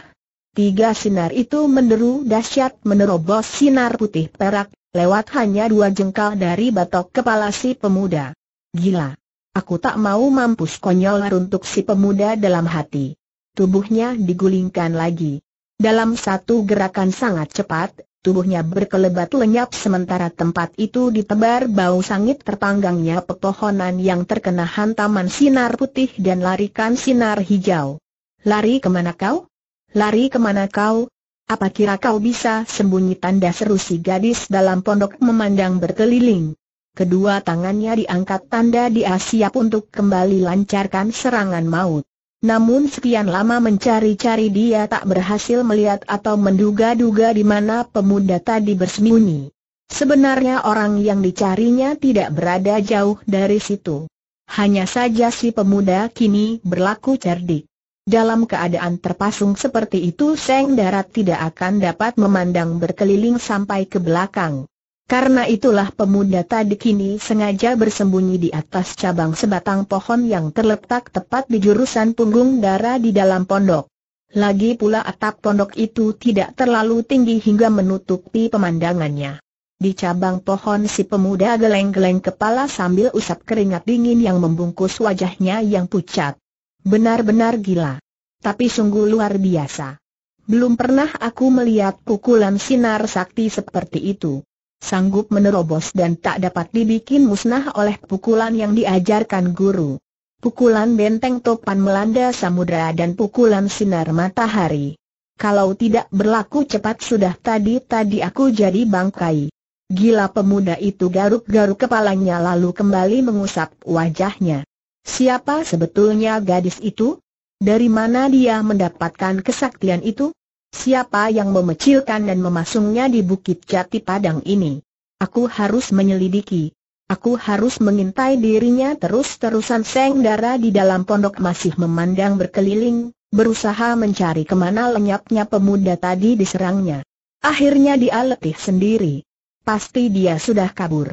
Tiga sinar itu menderu dahsyat menerobos sinar putih perak, lewat hanya dua jengkal dari batok kepala si pemuda. Gila. Aku tak mau mampus konyol untuk si pemuda dalam hati tubuhnya digulingkan lagi. Dalam satu gerakan sangat cepat, tubuhnya berkelebat lenyap sementara tempat itu ditebar bau sangit terpanggangnya pepohonan yang terkena hantaman sinar putih dan larikan sinar hijau. Lari ke mana kau? Lari ke mana kau? Apa kira kau bisa sembunyi tanda seru si gadis dalam pondok memandang berkeliling? Kedua tangannya diangkat tanda dia siap untuk kembali lancarkan serangan maut. Namun sekian lama mencari-cari dia tak berhasil melihat atau menduga-duga di mana pemuda tadi bersembunyi. Sebenarnya orang yang dicarinya tidak berada jauh dari situ. Hanya saja si pemuda kini berlaku cerdik. Dalam keadaan terpasung seperti itu Seng Darat tidak akan dapat memandang berkeliling sampai ke belakang. Karena itulah pemuda tadi kini sengaja bersembunyi di atas cabang sebatang pohon yang terletak tepat di jurusan punggung darah di dalam pondok. Lagi pula atap pondok itu tidak terlalu tinggi hingga menutupi pemandangannya. Di cabang pohon si pemuda geleng-geleng kepala sambil usap keringat dingin yang membungkus wajahnya yang pucat. Benar-benar gila. Tapi sungguh luar biasa. Belum pernah aku melihat pukulan sinar sakti seperti itu sanggup menerobos dan tak dapat dibikin musnah oleh pukulan yang diajarkan guru. Pukulan benteng topan melanda samudera dan pukulan sinar matahari. Kalau tidak berlaku cepat sudah tadi-tadi aku jadi bangkai. Gila pemuda itu garuk-garuk kepalanya lalu kembali mengusap wajahnya. Siapa sebetulnya gadis itu? Dari mana dia mendapatkan kesaktian itu? Siapa yang memecilkan dan memasungnya di Bukit Jati Padang ini? Aku harus menyelidiki. Aku harus mengintai dirinya terus-terusan Seng Dara di dalam pondok masih memandang berkeliling, berusaha mencari ke mana lenyapnya pemuda tadi diserangnya. Akhirnya dia letih sendiri. Pasti dia sudah kabur.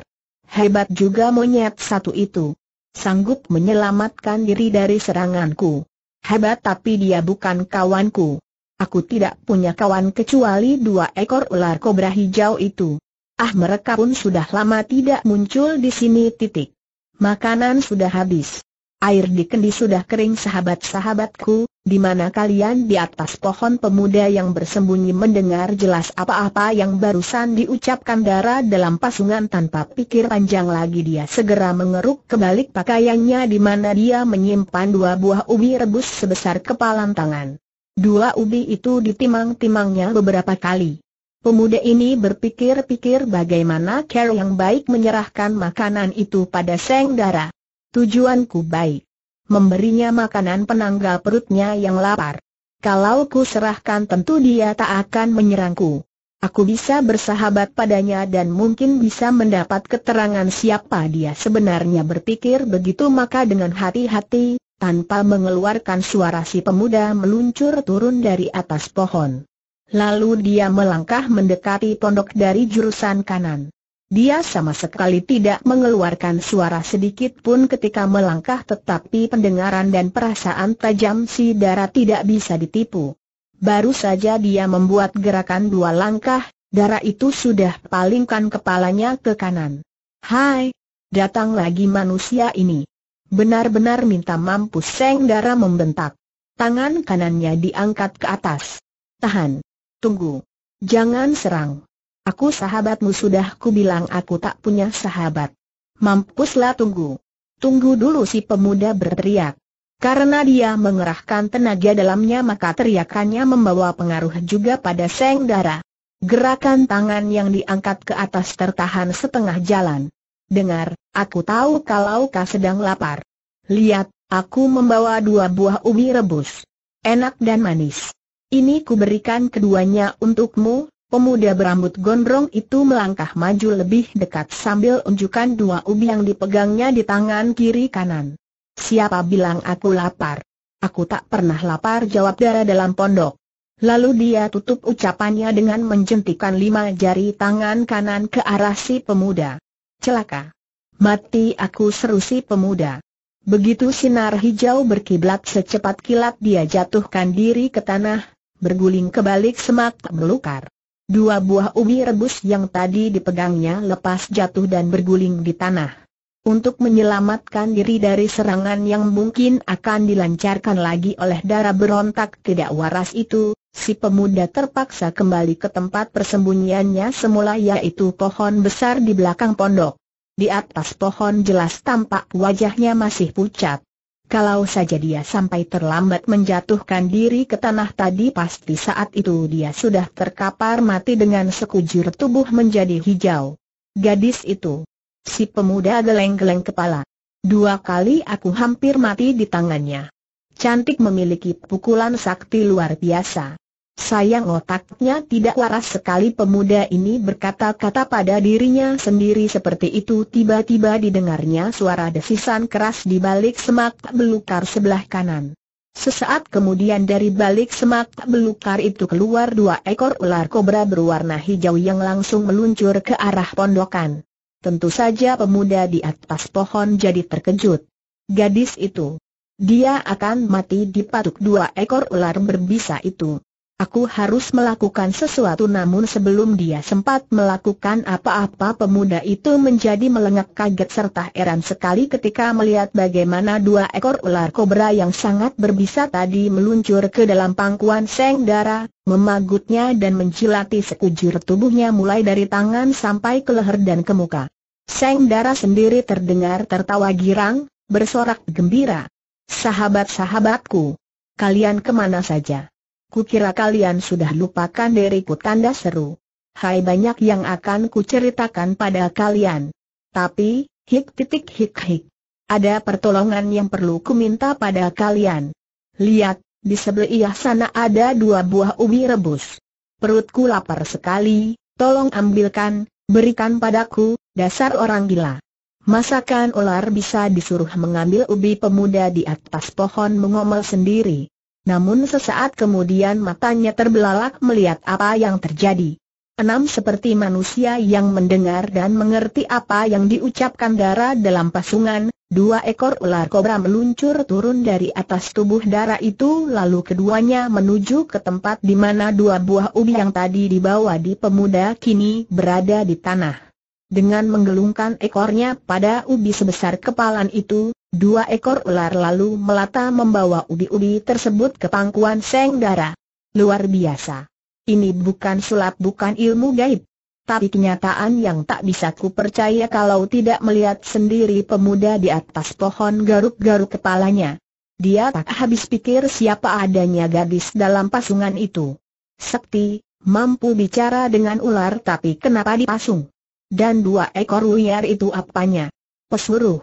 Hebat juga monyet satu itu. Sanggup menyelamatkan diri dari seranganku. Hebat tapi dia bukan kawanku. Aku tidak punya kawan kecuali dua ekor ular kobra hijau itu. Ah mereka pun sudah lama tidak muncul di sini titik. Makanan sudah habis. Air di kendi sudah kering sahabat-sahabatku, di mana kalian di atas pohon pemuda yang bersembunyi mendengar jelas apa-apa yang barusan diucapkan darah dalam pasungan tanpa pikir panjang lagi dia segera mengeruk kebalik pakaiannya di mana dia menyimpan dua buah ubi rebus sebesar kepalan tangan. Dua ubi itu ditimang-timangnya beberapa kali. Pemuda ini berpikir-pikir bagaimana cara yang baik menyerahkan makanan itu pada Seng Dara. Tujuanku baik. Memberinya makanan penanggal perutnya yang lapar. Kalau ku serahkan tentu dia tak akan menyerangku. Aku bisa bersahabat padanya dan mungkin bisa mendapat keterangan siapa dia sebenarnya berpikir begitu maka dengan hati-hati, tanpa mengeluarkan suara si pemuda meluncur turun dari atas pohon. Lalu dia melangkah mendekati pondok dari jurusan kanan. Dia sama sekali tidak mengeluarkan suara sedikit pun ketika melangkah tetapi pendengaran dan perasaan tajam si darah tidak bisa ditipu. Baru saja dia membuat gerakan dua langkah, darah itu sudah palingkan kepalanya ke kanan. Hai! Datang lagi manusia ini. Benar-benar minta mampus Seng Dara membentak. Tangan kanannya diangkat ke atas. Tahan. Tunggu. Jangan serang. Aku sahabatmu sudah kubilang aku tak punya sahabat. Mampuslah tunggu. Tunggu dulu si pemuda berteriak. Karena dia mengerahkan tenaga dalamnya maka teriakannya membawa pengaruh juga pada Seng Dara. Gerakan tangan yang diangkat ke atas tertahan setengah jalan. Dengar, aku tahu kalau kau sedang lapar. Lihat, aku membawa dua buah ubi rebus. Enak dan manis. Ini kuberikan keduanya untukmu, pemuda berambut gondrong itu melangkah maju lebih dekat sambil unjukkan dua ubi yang dipegangnya di tangan kiri kanan. Siapa bilang aku lapar? Aku tak pernah lapar jawab darah dalam pondok. Lalu dia tutup ucapannya dengan menjentikan lima jari tangan kanan ke arah si pemuda. Celaka! Mati aku seru si pemuda. Begitu sinar hijau berkiblat secepat kilat dia jatuhkan diri ke tanah, berguling ke balik semak belukar. Dua buah ubi rebus yang tadi dipegangnya lepas jatuh dan berguling di tanah. Untuk menyelamatkan diri dari serangan yang mungkin akan dilancarkan lagi oleh darah berontak tidak waras itu, si pemuda terpaksa kembali ke tempat persembunyiannya semula yaitu pohon besar di belakang pondok. Di atas pohon jelas tampak wajahnya masih pucat. Kalau saja dia sampai terlambat menjatuhkan diri ke tanah tadi pasti saat itu dia sudah terkapar mati dengan sekujur tubuh menjadi hijau. Gadis itu. Si pemuda geleng-geleng kepala. Dua kali aku hampir mati di tangannya. Cantik memiliki pukulan sakti luar biasa. Sayang otaknya tidak waras sekali pemuda ini berkata-kata pada dirinya sendiri seperti itu tiba-tiba didengarnya suara desisan keras di balik semak belukar sebelah kanan. Sesaat kemudian dari balik semak belukar itu keluar dua ekor ular kobra berwarna hijau yang langsung meluncur ke arah pondokan. Tentu saja pemuda di atas pohon jadi terkejut. Gadis itu. Dia akan mati dipatuk dua ekor ular berbisa itu. Aku harus melakukan sesuatu namun sebelum dia sempat melakukan apa-apa pemuda itu menjadi melengak kaget serta heran sekali ketika melihat bagaimana dua ekor ular kobra yang sangat berbisa tadi meluncur ke dalam pangkuan Seng Dara, memagutnya dan menjilati sekujur tubuhnya mulai dari tangan sampai ke leher dan ke muka. Seng Dara sendiri terdengar tertawa girang, bersorak gembira. Sahabat-sahabatku, kalian ke mana saja? Kukira kalian sudah lupakan diriku tanda seru. Hai banyak yang akan kuceritakan pada kalian. Tapi, hik titik hik hik. Ada pertolongan yang perlu kuminta pada kalian. Lihat, di sebelah sana ada dua buah ubi rebus. Perutku lapar sekali, tolong ambilkan, berikan padaku, dasar orang gila. Masakan ular bisa disuruh mengambil ubi pemuda di atas pohon mengomel sendiri. Namun sesaat kemudian matanya terbelalak melihat apa yang terjadi. Enam seperti manusia yang mendengar dan mengerti apa yang diucapkan darah dalam pasungan, dua ekor ular kobra meluncur turun dari atas tubuh darah itu lalu keduanya menuju ke tempat di mana dua buah ubi yang tadi dibawa di pemuda kini berada di tanah. Dengan menggelungkan ekornya pada ubi sebesar kepalan itu, Dua ekor ular lalu melata membawa ubi-ubi tersebut ke pangkuan Seng Dara. Luar biasa. Ini bukan sulap bukan ilmu gaib. Tapi kenyataan yang tak bisa ku percaya kalau tidak melihat sendiri pemuda di atas pohon garuk-garuk kepalanya. Dia tak habis pikir siapa adanya gadis dalam pasungan itu. Sekti, mampu bicara dengan ular tapi kenapa dipasung? Dan dua ekor ular itu apanya? Pesuruh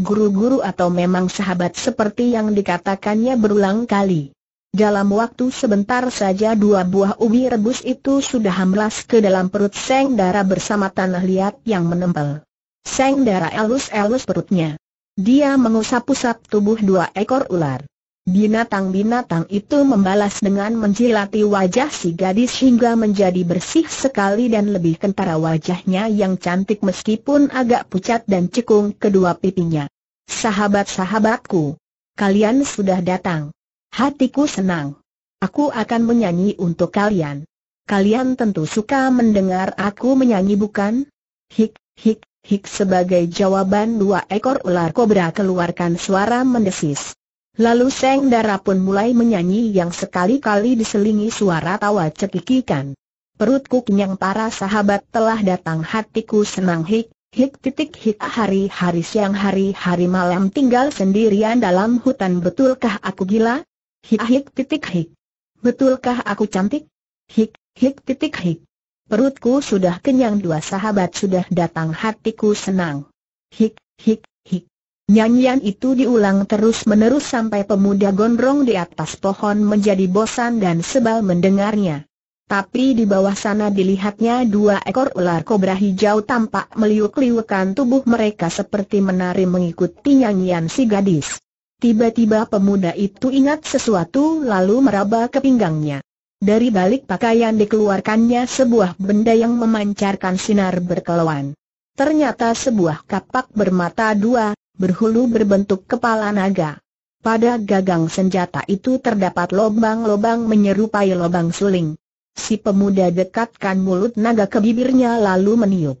guru-guru atau memang sahabat seperti yang dikatakannya berulang kali. Dalam waktu sebentar saja dua buah ubi rebus itu sudah hamlas ke dalam perut Seng Dara bersama tanah liat yang menempel. Seng Dara elus-elus perutnya. Dia mengusap-usap tubuh dua ekor ular. Binatang-binatang itu membalas dengan menjilati wajah si gadis hingga menjadi bersih sekali dan lebih kentara wajahnya yang cantik meskipun agak pucat dan cekung kedua pipinya. Sahabat-sahabatku, kalian sudah datang. Hatiku senang. Aku akan menyanyi untuk kalian. Kalian tentu suka mendengar aku menyanyi bukan? Hik, hik, hik sebagai jawaban dua ekor ular kobra keluarkan suara mendesis. Lalu Seng Dara pun mulai menyanyi yang sekali-kali diselingi suara tawa cekikikan. Perutku kenyang para sahabat telah datang hatiku senang hik, hik titik hik hari-hari siang hari-hari malam tinggal sendirian dalam hutan betulkah aku gila? Hik hik titik hik. Betulkah aku cantik? Hik hik titik hik. Perutku sudah kenyang dua sahabat sudah datang hatiku senang. Hik hik Nyanyian itu diulang terus-menerus sampai pemuda gondrong di atas pohon menjadi bosan dan sebal mendengarnya. Tapi di bawah sana dilihatnya dua ekor ular kobra hijau tampak meliuk-liukan tubuh mereka seperti menari mengikuti nyanyian si gadis. Tiba-tiba pemuda itu ingat sesuatu lalu meraba ke pinggangnya. Dari balik pakaian dikeluarkannya sebuah benda yang memancarkan sinar berkelauan. Ternyata sebuah kapak bermata dua, berhulu berbentuk kepala naga. Pada gagang senjata itu terdapat lobang-lobang menyerupai lobang suling. Si pemuda dekatkan mulut naga ke bibirnya lalu meniup.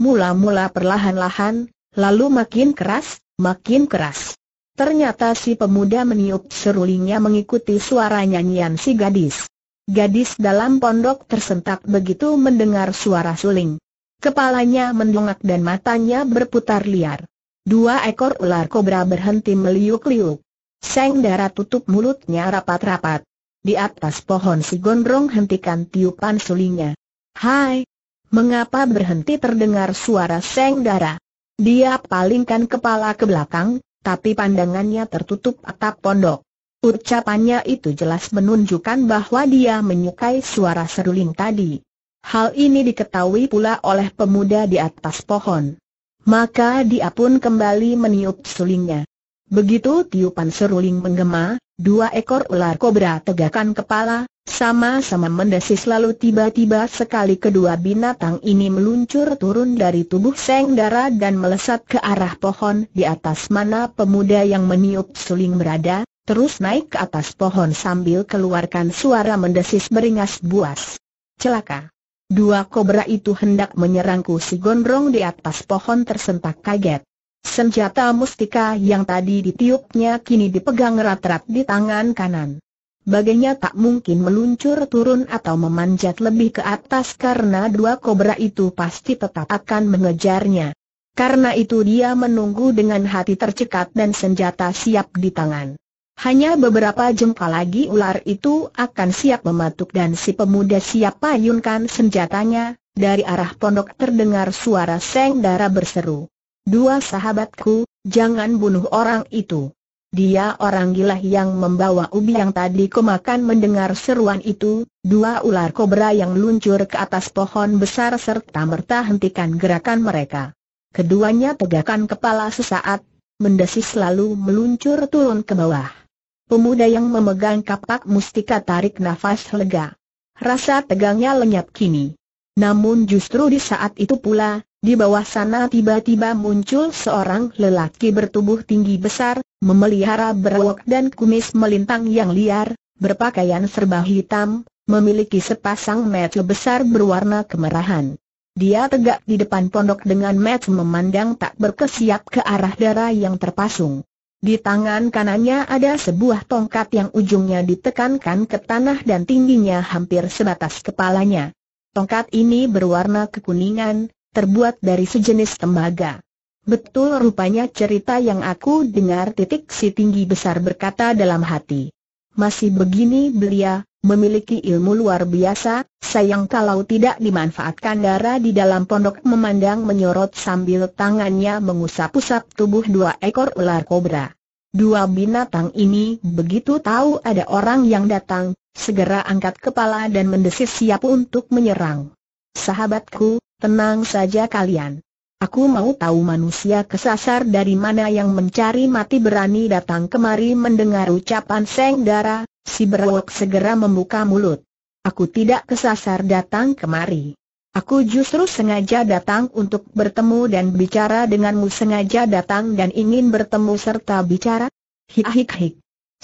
Mula-mula perlahan-lahan, lalu makin keras, makin keras. Ternyata si pemuda meniup serulingnya mengikuti suara nyanyian si gadis. Gadis dalam pondok tersentak begitu mendengar suara suling. Kepalanya mendongak dan matanya berputar liar. Dua ekor ular kobra berhenti meliuk-liuk. Seng darah tutup mulutnya rapat-rapat. Di atas pohon si gondrong hentikan tiupan sulingnya. Hai! Mengapa berhenti terdengar suara Seng darah? Dia palingkan kepala ke belakang, tapi pandangannya tertutup atap pondok. Ucapannya itu jelas menunjukkan bahwa dia menyukai suara seruling tadi. Hal ini diketahui pula oleh pemuda di atas pohon. Maka dia pun kembali meniup sulingnya. Begitu tiupan seruling menggema, dua ekor ular kobra tegakkan kepala, sama-sama mendesis lalu tiba-tiba sekali kedua binatang ini meluncur turun dari tubuh Seng Dara dan melesat ke arah pohon di atas mana pemuda yang meniup suling berada, terus naik ke atas pohon sambil keluarkan suara mendesis beringas buas. Celaka! Dua kobra itu hendak menyerangku si gondrong di atas pohon tersentak kaget. Senjata mustika yang tadi ditiupnya kini dipegang erat-erat di tangan kanan. Baginya tak mungkin meluncur turun atau memanjat lebih ke atas karena dua kobra itu pasti tetap akan mengejarnya. Karena itu dia menunggu dengan hati tercekat dan senjata siap di tangan. Hanya beberapa jengkal lagi ular itu akan siap mematuk dan si pemuda siap payunkan senjatanya, dari arah pondok terdengar suara Seng Dara berseru. Dua sahabatku, jangan bunuh orang itu. Dia orang gila yang membawa ubi yang tadi kemakan mendengar seruan itu, dua ular kobra yang meluncur ke atas pohon besar serta merta hentikan gerakan mereka. Keduanya tegakkan kepala sesaat, mendesis lalu meluncur turun ke bawah. Pemuda yang memegang kapak mustika tarik nafas lega. Rasa tegangnya lenyap kini. Namun justru di saat itu pula, di bawah sana tiba-tiba muncul seorang lelaki bertubuh tinggi besar, memelihara berwok dan kumis melintang yang liar, berpakaian serba hitam, memiliki sepasang mata besar berwarna kemerahan. Dia tegak di depan pondok dengan mata memandang tak berkesiap ke arah darah yang terpasung. Di tangan kanannya ada sebuah tongkat yang ujungnya ditekankan ke tanah dan tingginya hampir sebatas kepalanya. Tongkat ini berwarna kekuningan, terbuat dari sejenis tembaga. Betul rupanya cerita yang aku dengar titik si tinggi besar berkata dalam hati. Masih begini belia, memiliki ilmu luar biasa, sayang kalau tidak dimanfaatkan darah di dalam pondok memandang menyorot sambil tangannya mengusap-usap tubuh dua ekor ular kobra. Dua binatang ini begitu tahu ada orang yang datang, segera angkat kepala dan mendesis siap untuk menyerang. Sahabatku, tenang saja kalian. Aku mau tahu manusia kesasar dari mana yang mencari mati berani datang kemari mendengar ucapan Seng Dara, si berwok segera membuka mulut. Aku tidak kesasar datang kemari. Aku justru sengaja datang untuk bertemu dan bicara denganmu sengaja datang dan ingin bertemu serta bicara? Hik hik hik.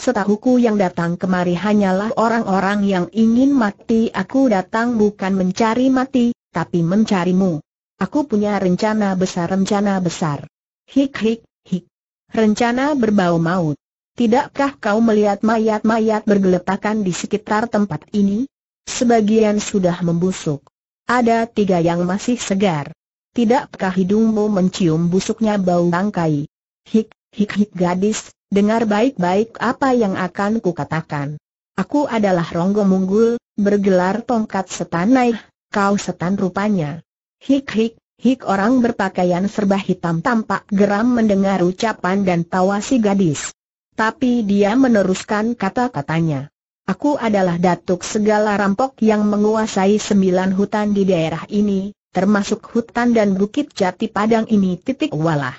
Setahuku yang datang kemari hanyalah orang-orang yang ingin mati Aku datang bukan mencari mati, tapi mencarimu. Aku punya rencana besar rencana besar. Hik hik, hik. Rencana berbau maut. Tidakkah kau melihat mayat-mayat bergeletakan di sekitar tempat ini? Sebagian sudah membusuk. Ada tiga yang masih segar. Tidakkah hidungmu mencium busuknya bau bangkai? Hik, hik hik gadis, Dengar baik-baik apa yang akan kukatakan. Aku adalah Ronggo Munggul, bergelar tongkat setan naik, kau setan rupanya. Hik hik, hik orang berpakaian serba hitam tampak geram mendengar ucapan dan tawa si gadis. Tapi dia meneruskan kata-katanya. Aku adalah datuk segala rampok yang menguasai sembilan hutan di daerah ini, termasuk hutan dan bukit jati padang ini titik walah.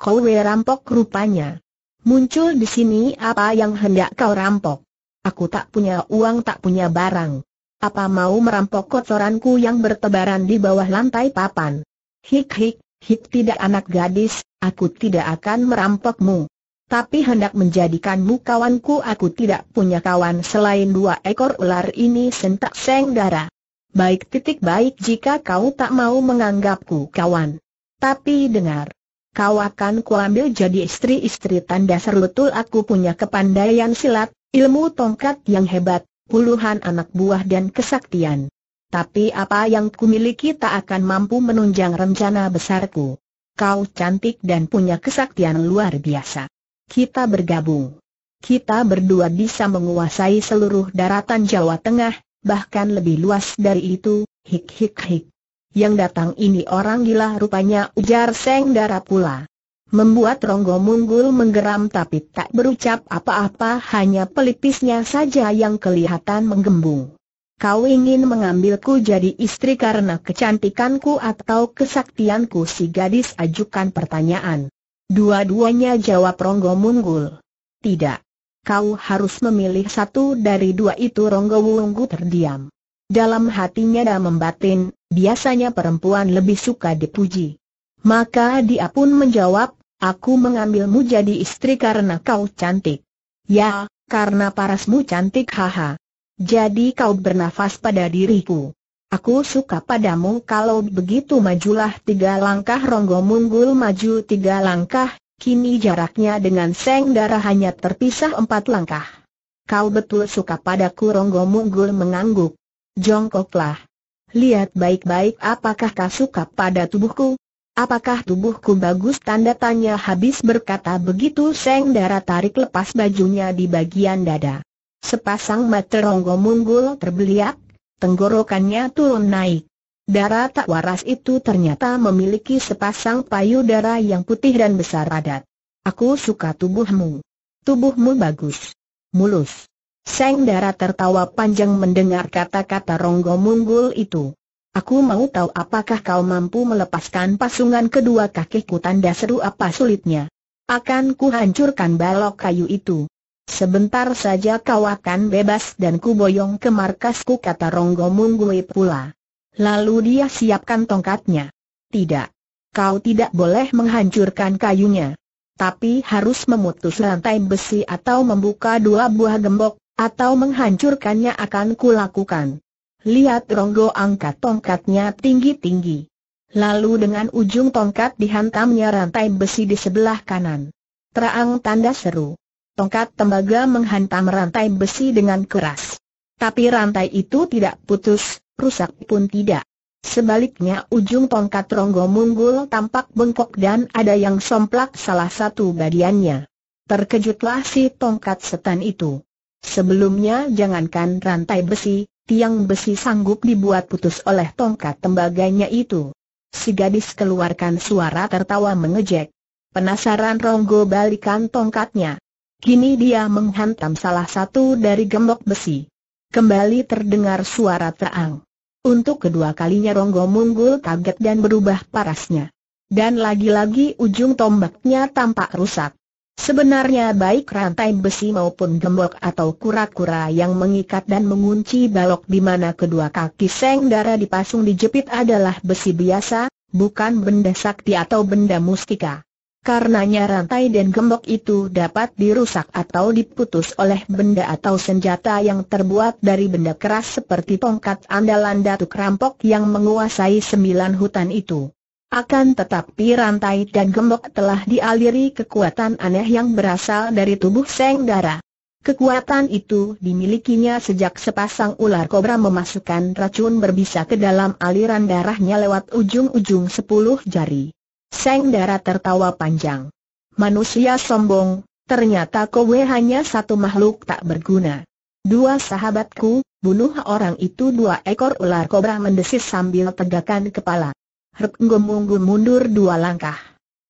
Kowe rampok rupanya. Muncul di sini apa yang hendak kau rampok? Aku tak punya uang tak punya barang. Apa mau merampok kotoranku yang bertebaran di bawah lantai papan? Hik hik, hik tidak anak gadis, aku tidak akan merampokmu. Tapi hendak menjadikanmu kawanku aku tidak punya kawan selain dua ekor ular ini sentak seng darah. Baik titik baik jika kau tak mau menganggapku kawan. Tapi dengar. Kau akan kuambil jadi istri-istri tanda serutul aku punya kepandaian silat, ilmu tongkat yang hebat, puluhan anak buah dan kesaktian. Tapi apa yang kumiliki tak akan mampu menunjang rencana besarku. Kau cantik dan punya kesaktian luar biasa. Kita bergabung. Kita berdua bisa menguasai seluruh daratan Jawa Tengah, bahkan lebih luas dari itu, hik hik hik. Yang datang ini orang gila rupanya ujar Seng Dara pula membuat Ronggo Munggul menggeram tapi tak berucap apa-apa hanya pelipisnya saja yang kelihatan menggembung. Kau ingin mengambilku jadi istri karena kecantikanku atau kesaktianku si gadis ajukan pertanyaan. Dua-duanya jawab Ronggo Munggul. Tidak. Kau harus memilih satu dari dua itu Ronggo Munggul terdiam. Dalam hatinya dah membatin, biasanya perempuan lebih suka dipuji. Maka dia pun menjawab, Aku mengambilmu jadi istri karena kau cantik. Ya, karena parasmu cantik haha. Jadi kau bernafas pada diriku. Aku suka padamu kalau begitu majulah tiga langkah Ronggo Munggul maju tiga langkah, kini jaraknya dengan Seng Darah hanya terpisah empat langkah. Kau betul suka padaku Ronggo Munggul mengangguk. Jongkoklah. Lihat baik-baik apakah kau suka pada tubuhku, Apakah tubuhku bagus tanda tanya habis berkata begitu Seng Dara tarik lepas bajunya di bagian dada. Sepasang mata ronggo munggul terbeliak, tenggorokannya turun naik. Darah tak waras itu ternyata memiliki sepasang payudara yang putih dan besar adat. Aku suka tubuhmu. Tubuhmu bagus. Mulus. Seng Dara tertawa panjang mendengar kata-kata ronggo munggul itu. Aku mau tahu apakah kau mampu melepaskan pasungan kedua kakiku tanda seru apa sulitnya. Akan ku hancurkan balok kayu itu. Sebentar saja kau akan bebas dan ku boyong ke markasku kata Ronggo Munggui pula. Lalu dia siapkan tongkatnya. Tidak. Kau tidak boleh menghancurkan kayunya. Tapi harus memutus rantai besi atau membuka dua buah gembok, atau menghancurkannya akan kulakukan. Lihat Ronggo angkat tongkatnya tinggi-tinggi. Lalu dengan ujung tongkat dihantamnya rantai besi di sebelah kanan. Terang tanda seru. Tongkat tembaga menghantam rantai besi dengan keras. Tapi rantai itu tidak putus, rusak pun tidak. Sebaliknya ujung tongkat Ronggo Munggul tampak bengkok dan ada yang somplak salah satu bagiannya. Terkejutlah si tongkat setan itu. Sebelumnya jangankan rantai besi, tiang besi sanggup dibuat putus oleh tongkat tembaganya itu. Si gadis keluarkan suara tertawa mengejek. Penasaran Ronggo balikan tongkatnya. Kini dia menghantam salah satu dari gembok besi. Kembali terdengar suara terang. Untuk kedua kalinya Ronggo munggul kaget dan berubah parasnya. Dan lagi-lagi ujung tombaknya tampak rusak. Sebenarnya baik rantai besi maupun gembok atau kura-kura yang mengikat dan mengunci balok di mana kedua kaki Seng Dara dipasung dijepit adalah besi biasa, bukan benda sakti atau benda mustika. Karenanya rantai dan gembok itu dapat dirusak atau diputus oleh benda atau senjata yang terbuat dari benda keras seperti tongkat andalan datuk rampok yang menguasai sembilan hutan itu. Akan tetapi rantai dan gembok telah dialiri kekuatan aneh yang berasal dari tubuh Seng Dara. Kekuatan itu dimilikinya sejak sepasang ular kobra memasukkan racun berbisa ke dalam aliran darahnya lewat ujung-ujung sepuluh jari. Seng Dara tertawa panjang. Manusia sombong, ternyata kowe hanya satu makhluk tak berguna. Dua sahabatku, bunuh orang itu dua ekor ular kobra mendesis sambil tegakkan kepala. Rekngomunggu mundur dua langkah.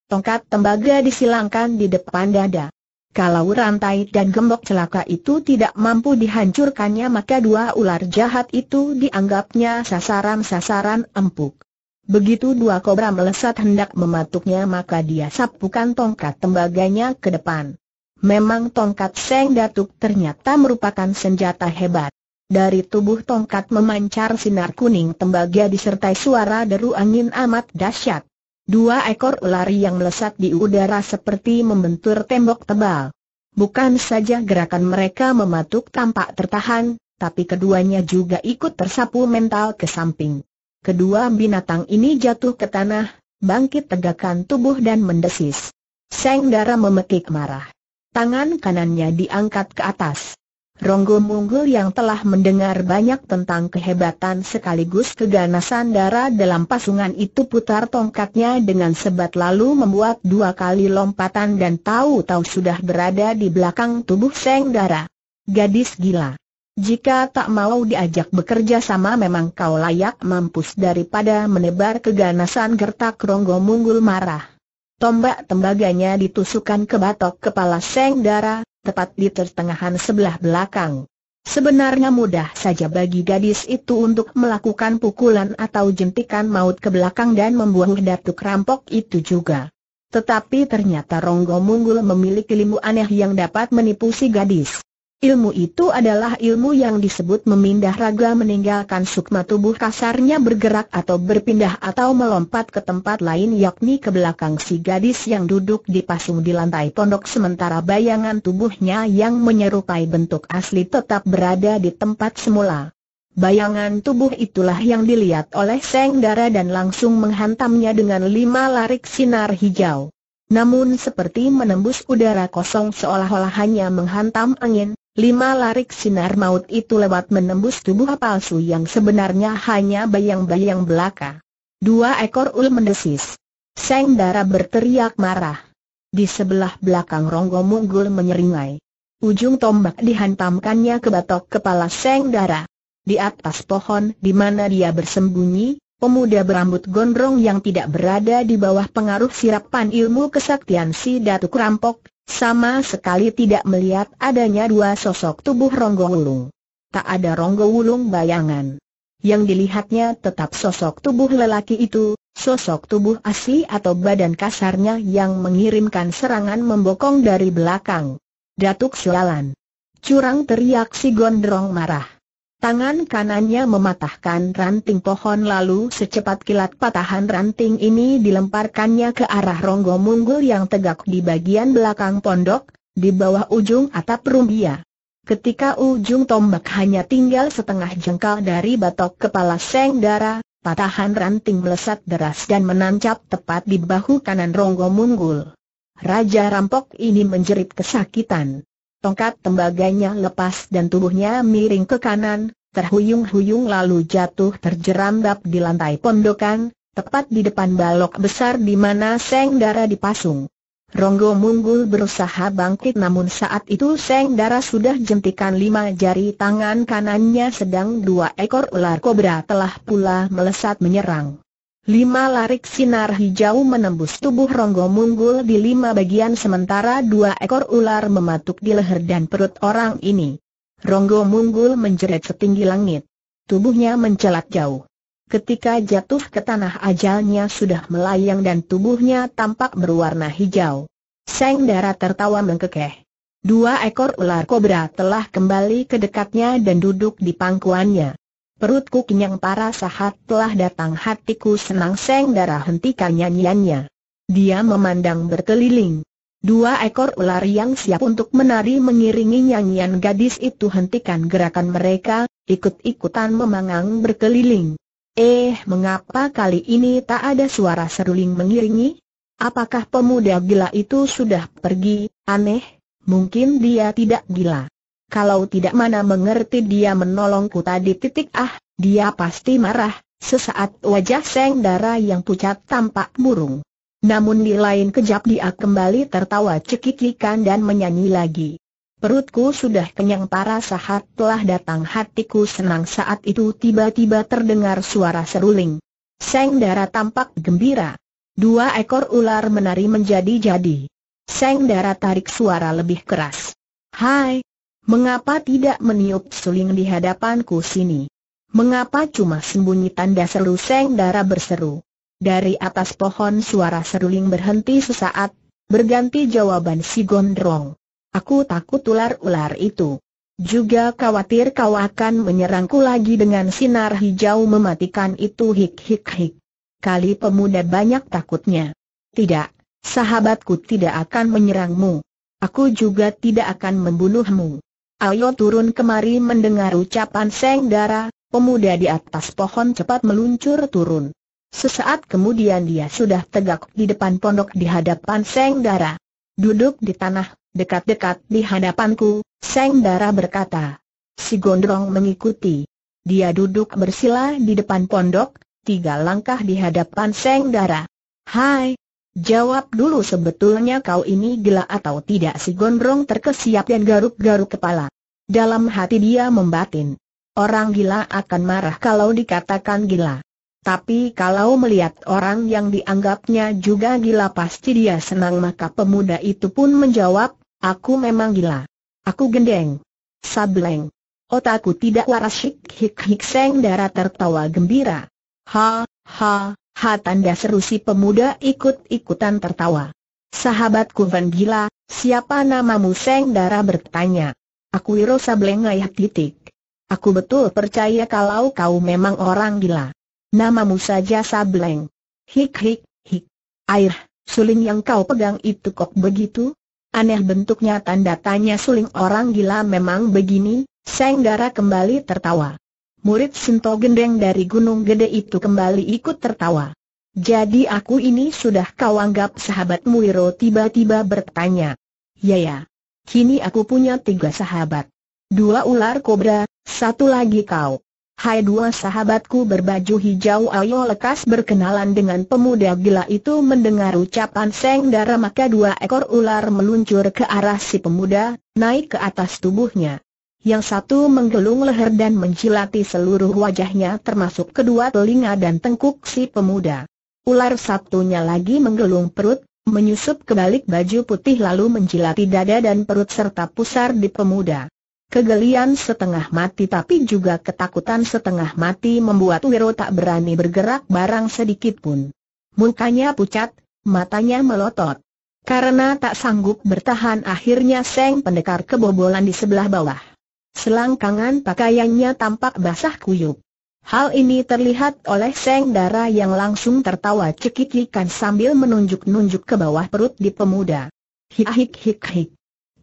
Tongkat tembaga disilangkan di depan dada. Kalau rantai dan gembok celaka itu tidak mampu dihancurkannya maka dua ular jahat itu dianggapnya sasaran-sasaran empuk. Begitu dua kobra melesat hendak mematuknya maka dia sapukan tongkat tembaganya ke depan. Memang tongkat Seng Datuk ternyata merupakan senjata hebat. Dari tubuh tongkat memancar sinar kuning tembaga disertai suara deru angin amat dahsyat. Dua ekor ular yang melesat di udara seperti membentur tembok tebal. Bukan saja gerakan mereka mematuk tampak tertahan, tapi keduanya juga ikut tersapu mental ke samping. Kedua binatang ini jatuh ke tanah, bangkit tegakkan tubuh dan mendesis. Seng Dara memekik marah. Tangan kanannya diangkat ke atas. Ronggo Munggul yang telah mendengar banyak tentang kehebatan sekaligus keganasan darah dalam pasungan itu putar tongkatnya dengan sebat lalu membuat dua kali lompatan dan tahu-tahu sudah berada di belakang tubuh Seng Dara. Gadis gila. Jika tak mau diajak bekerja sama memang kau layak mampus daripada menebar keganasan gertak Ronggo Munggul marah. Tombak tembaganya ditusukkan ke batok kepala Seng Dara, tepat di pertengahan sebelah belakang. Sebenarnya mudah saja bagi gadis itu untuk melakukan pukulan atau jentikan maut ke belakang dan membuang datuk rampok itu juga. Tetapi ternyata Ronggo Munggul memiliki ilmu aneh yang dapat menipu si gadis. Ilmu itu adalah ilmu yang disebut memindah raga meninggalkan sukma tubuh kasarnya bergerak atau berpindah atau melompat ke tempat lain yakni ke belakang si gadis yang duduk di pasung di lantai pondok sementara bayangan tubuhnya yang menyerupai bentuk asli tetap berada di tempat semula. Bayangan tubuh itulah yang dilihat oleh Seng Dara dan langsung menghantamnya dengan lima larik sinar hijau. Namun seperti menembus udara kosong seolah-olah hanya menghantam angin, Lima larik sinar maut itu lewat menembus tubuh palsu yang sebenarnya hanya bayang-bayang belaka. Dua ekor ul mendesis. Seng Dara berteriak marah. Di sebelah belakang Ronggo Munggul menyeringai. Ujung tombak dihantamkannya ke batok kepala Seng Dara. Di atas pohon di mana dia bersembunyi, pemuda berambut gondrong yang tidak berada di bawah pengaruh sirapan ilmu kesaktian si Datuk Rampok, sama sekali tidak melihat adanya dua sosok tubuh Ronggo Wulung. Tak ada Ronggo Wulung bayangan. Yang dilihatnya tetap sosok tubuh lelaki itu, sosok tubuh asli atau badan kasarnya yang mengirimkan serangan membokong dari belakang. Datuk Sialan. Curang teriak si gondrong marah. Tangan kanannya mematahkan ranting pohon lalu secepat kilat patahan ranting ini dilemparkannya ke arah ronggo munggul yang tegak di bagian belakang pondok, di bawah ujung atap rumbia. Ketika ujung tombak hanya tinggal setengah jengkal dari batok kepala Seng Dara, patahan ranting melesat deras dan menancap tepat di bahu kanan ronggo munggul. Raja rampok ini menjerit kesakitan. Tongkat tembaganya lepas dan tubuhnya miring ke kanan, terhuyung-huyung lalu jatuh terjerambab di lantai pondokan, tepat di depan balok besar di mana Seng Dara dipasung. Ronggo Munggul berusaha bangkit namun saat itu Seng Dara sudah jentikan lima jari tangan kanannya sedang dua ekor ular kobra telah pula melesat menyerang. Lima larik sinar hijau menembus tubuh Ronggo Munggul di lima bagian sementara dua ekor ular mematuk di leher dan perut orang ini. Ronggo Munggul menjerit setinggi langit. Tubuhnya mencelat jauh. Ketika jatuh ke tanah ajalnya sudah melayang dan tubuhnya tampak berwarna hijau. Seng darah tertawa mengkekeh. Dua ekor ular kobra telah kembali ke dekatnya dan duduk di pangkuannya. Perutku kenyang para sahat telah datang hatiku senang Seng darah hentikan nyanyiannya. Dia memandang berkeliling. Dua ekor ular yang siap untuk menari mengiringi nyanyian gadis itu hentikan gerakan mereka, ikut-ikutan memangang berkeliling. Eh, mengapa kali ini tak ada suara seruling mengiringi? Apakah pemuda gila itu sudah pergi? Aneh, mungkin dia tidak gila. Kalau tidak mana mengerti dia menolongku tadi titik ah, dia pasti marah, sesaat wajah Seng Dara yang pucat tampak murung. Namun di lain kejap dia kembali tertawa cekikikan dan menyanyi lagi. Perutku sudah kenyang para sahat telah datang hatiku senang saat itu tiba-tiba terdengar suara seruling. Seng Dara tampak gembira. Dua ekor ular menari menjadi-jadi. Seng Dara tarik suara lebih keras. Hai, Mengapa tidak meniup suling di hadapanku sini? Mengapa cuma sembunyi tanda seru Seng Dara berseru? Dari atas pohon suara seruling berhenti sesaat, berganti jawaban si gondrong. Aku takut ular-ular itu. Juga khawatir kau akan menyerangku lagi dengan sinar hijau mematikan itu hik hik hik. Kali pemuda banyak takutnya. Tidak, sahabatku tidak akan menyerangmu. Aku juga tidak akan membunuhmu. Ayo turun kemari mendengar ucapan Seng Dara, pemuda di atas pohon cepat meluncur turun. Sesaat kemudian dia sudah tegak di depan pondok di hadapan Seng Dara. Duduk di tanah, dekat-dekat di hadapanku, Seng Dara berkata. Si Gondrong mengikuti. Dia duduk bersila di depan pondok, tiga langkah di hadapan Seng Dara. Hai, jawab dulu sebetulnya kau ini gila atau tidak si Gondrong terkesiap dan garuk-garuk kepala. Dalam hati dia membatin. Orang gila akan marah kalau dikatakan gila. Tapi kalau melihat orang yang dianggapnya juga gila pasti dia senang maka pemuda itu pun menjawab, aku memang gila. Aku gendeng. Sableng. Otakku tidak waras hik hik hik seng darah tertawa gembira. Ha, ha, ha tanda seru si pemuda ikut-ikutan tertawa. Sahabatku Van Gila, siapa namamu Seng Dara bertanya. Aku Wiro Sableng ayah titik. Aku betul percaya kalau kau memang orang gila. Namamu saja Sableng. Hik hik, hik. Air, suling yang kau pegang itu kok begitu? Aneh bentuknya tanda tanya suling orang gila memang begini, Senggara kembali tertawa. Murid Sinto Gendeng dari Gunung Gede itu kembali ikut tertawa. Jadi aku ini sudah kau anggap sahabatmu Wiro tiba-tiba bertanya. Ya ya. Kini aku punya tiga sahabat. Dua ular kobra, satu lagi kau. Hai dua sahabatku berbaju hijau ayo lekas berkenalan dengan pemuda gila itu mendengar ucapan Seng Dara maka dua ekor ular meluncur ke arah si pemuda, naik ke atas tubuhnya. Yang satu menggelung leher dan mencilati seluruh wajahnya termasuk kedua telinga dan tengkuk si pemuda. Ular satunya lagi menggelung perut, menyusup ke balik baju putih lalu mencilati dada dan perut serta pusar di pemuda. Kegelian setengah mati tapi juga ketakutan setengah mati membuat Wiro tak berani bergerak barang sedikit pun. Mukanya pucat, matanya melotot. Karena tak sanggup bertahan akhirnya Seng pendekar kebobolan di sebelah bawah. Selangkangan pakaiannya tampak basah kuyup. Hal ini terlihat oleh Seng Dara yang langsung tertawa cekikikan sambil menunjuk-nunjuk ke bawah perut di pemuda. Hik hik hik.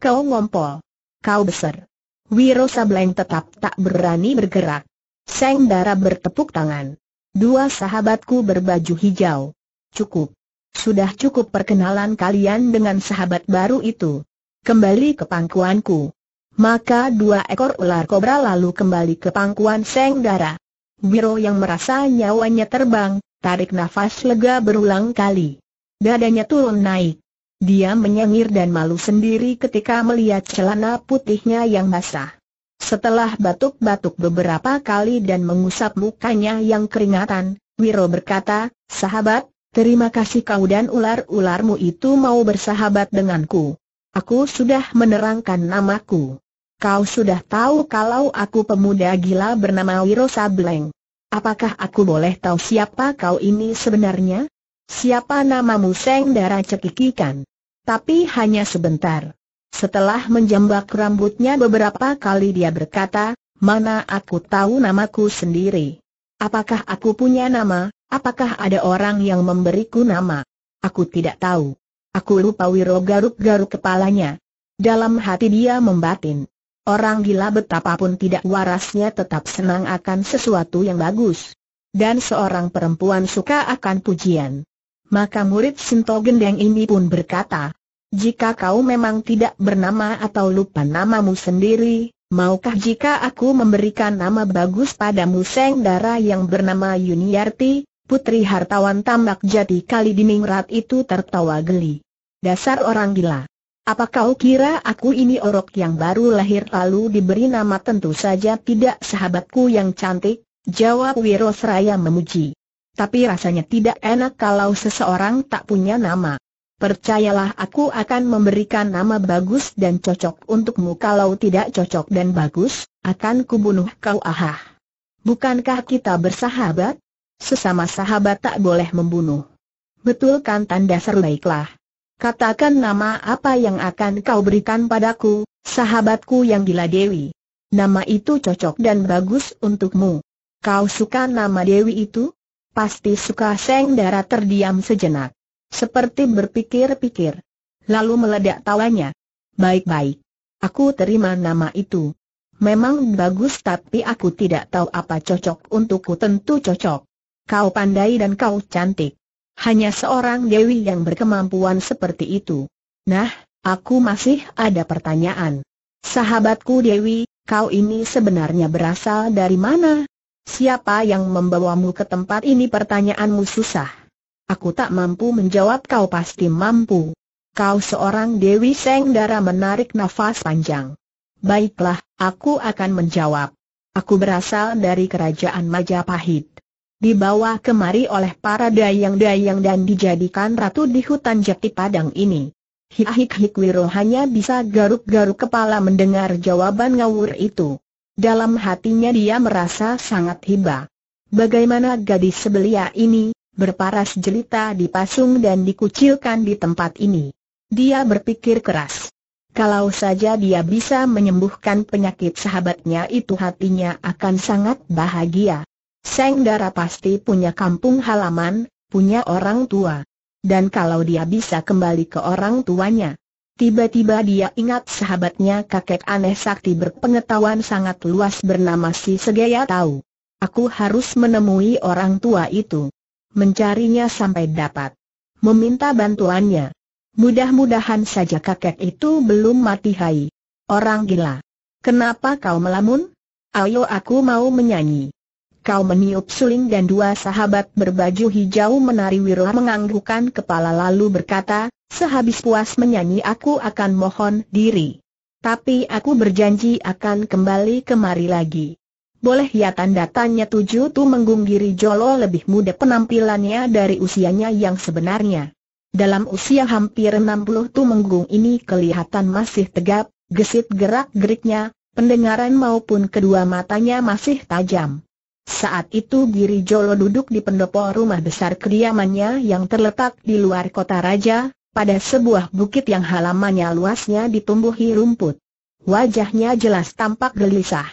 Kau ngompol. Kau besar. Wiro Sableng tetap tak berani bergerak. Seng Dara bertepuk tangan. Dua sahabatku berbaju hijau. Cukup. Sudah cukup perkenalan kalian dengan sahabat baru itu. Kembali ke pangkuanku. Maka dua ekor ular kobra lalu kembali ke pangkuan Seng Dara. Wiro yang merasa nyawanya terbang, tarik nafas lega berulang kali. Dadanya turun naik. Dia menyengir dan malu sendiri ketika melihat celana putihnya yang basah. Setelah batuk-batuk beberapa kali dan mengusap mukanya yang keringatan, Wiro berkata, Sahabat, terima kasih kau dan ular-ularmu itu mau bersahabat denganku. Aku sudah menerangkan namaku. Kau sudah tahu kalau aku pemuda gila bernama Wiro Sableng. Apakah aku boleh tahu siapa kau ini sebenarnya? Siapa namamu Seng Dara cekikikan? Tapi hanya sebentar. Setelah menjambak rambutnya beberapa kali dia berkata, mana aku tahu namaku sendiri. Apakah aku punya nama, apakah ada orang yang memberiku nama? Aku tidak tahu. Aku lupa Wiro garuk-garuk kepalanya. Dalam hati dia membatin. Orang gila betapapun tidak warasnya tetap senang akan sesuatu yang bagus. Dan seorang perempuan suka akan pujian. Maka murid Sinto Gendeng ini pun berkata, jika kau memang tidak bernama atau lupa namamu sendiri, maukah jika aku memberikan nama bagus padamu Seng Dara yang bernama Yuniarti, putri hartawan tambak jati kali diningrat itu tertawa geli. Dasar orang gila. Apa kau kira aku ini orok yang baru lahir lalu diberi nama tentu saja tidak sahabatku yang cantik, jawab Wiro Seraya memuji tapi rasanya tidak enak kalau seseorang tak punya nama. Percayalah aku akan memberikan nama bagus dan cocok untukmu kalau tidak cocok dan bagus, akan kubunuh kau ahah. Bukankah kita bersahabat? Sesama sahabat tak boleh membunuh. Betul kan tanda seru baiklah. Katakan nama apa yang akan kau berikan padaku, sahabatku yang gila Dewi. Nama itu cocok dan bagus untukmu. Kau suka nama Dewi itu? Pasti suka Seng Dara terdiam sejenak. Seperti berpikir-pikir. Lalu meledak tawanya. Baik-baik. Aku terima nama itu. Memang bagus tapi aku tidak tahu apa cocok untukku tentu cocok. Kau pandai dan kau cantik. Hanya seorang Dewi yang berkemampuan seperti itu. Nah, aku masih ada pertanyaan. Sahabatku Dewi, kau ini sebenarnya berasal dari mana? Siapa yang membawamu ke tempat ini pertanyaanmu susah. Aku tak mampu menjawab kau pasti mampu. Kau seorang Dewi Sengdara menarik nafas panjang. Baiklah, aku akan menjawab. Aku berasal dari kerajaan Majapahit. Dibawa kemari oleh para dayang-dayang dan dijadikan ratu di hutan jati padang ini. Hik-hik Wiro hanya bisa garuk-garuk kepala mendengar jawaban ngawur itu. Dalam hatinya dia merasa sangat hiba. Bagaimana gadis sebelia ini, berparas jelita dipasung dan dikucilkan di tempat ini. Dia berpikir keras. Kalau saja dia bisa menyembuhkan penyakit sahabatnya itu hatinya akan sangat bahagia. Seng Dara pasti punya kampung halaman, punya orang tua. Dan kalau dia bisa kembali ke orang tuanya, Tiba-tiba dia ingat sahabatnya kakek aneh sakti berpengetahuan sangat luas bernama Si Segaya tahu. Aku harus menemui orang tua itu. Mencarinya sampai dapat. Meminta bantuannya. Mudah-mudahan saja kakek itu belum mati hai. Orang gila. Kenapa kau melamun? Ayo aku mau menyanyi. Kau meniup suling dan dua sahabat berbaju hijau menari Wiro menganggukkan kepala lalu berkata, sehabis puas menyanyi aku akan mohon diri. Tapi aku berjanji akan kembali kemari lagi. Boleh ya tanda tanya tujuh tu menggunggiri Jolo lebih muda penampilannya dari usianya yang sebenarnya. Dalam usia hampir 60 Tumenggung ini kelihatan masih tegap, gesit gerak-geriknya, pendengaran maupun kedua matanya masih tajam. Saat itu Giri Jolo duduk di pendopo rumah besar kediamannya yang terletak di luar kota raja, pada sebuah bukit yang halamannya luasnya ditumbuhi rumput. Wajahnya jelas tampak gelisah.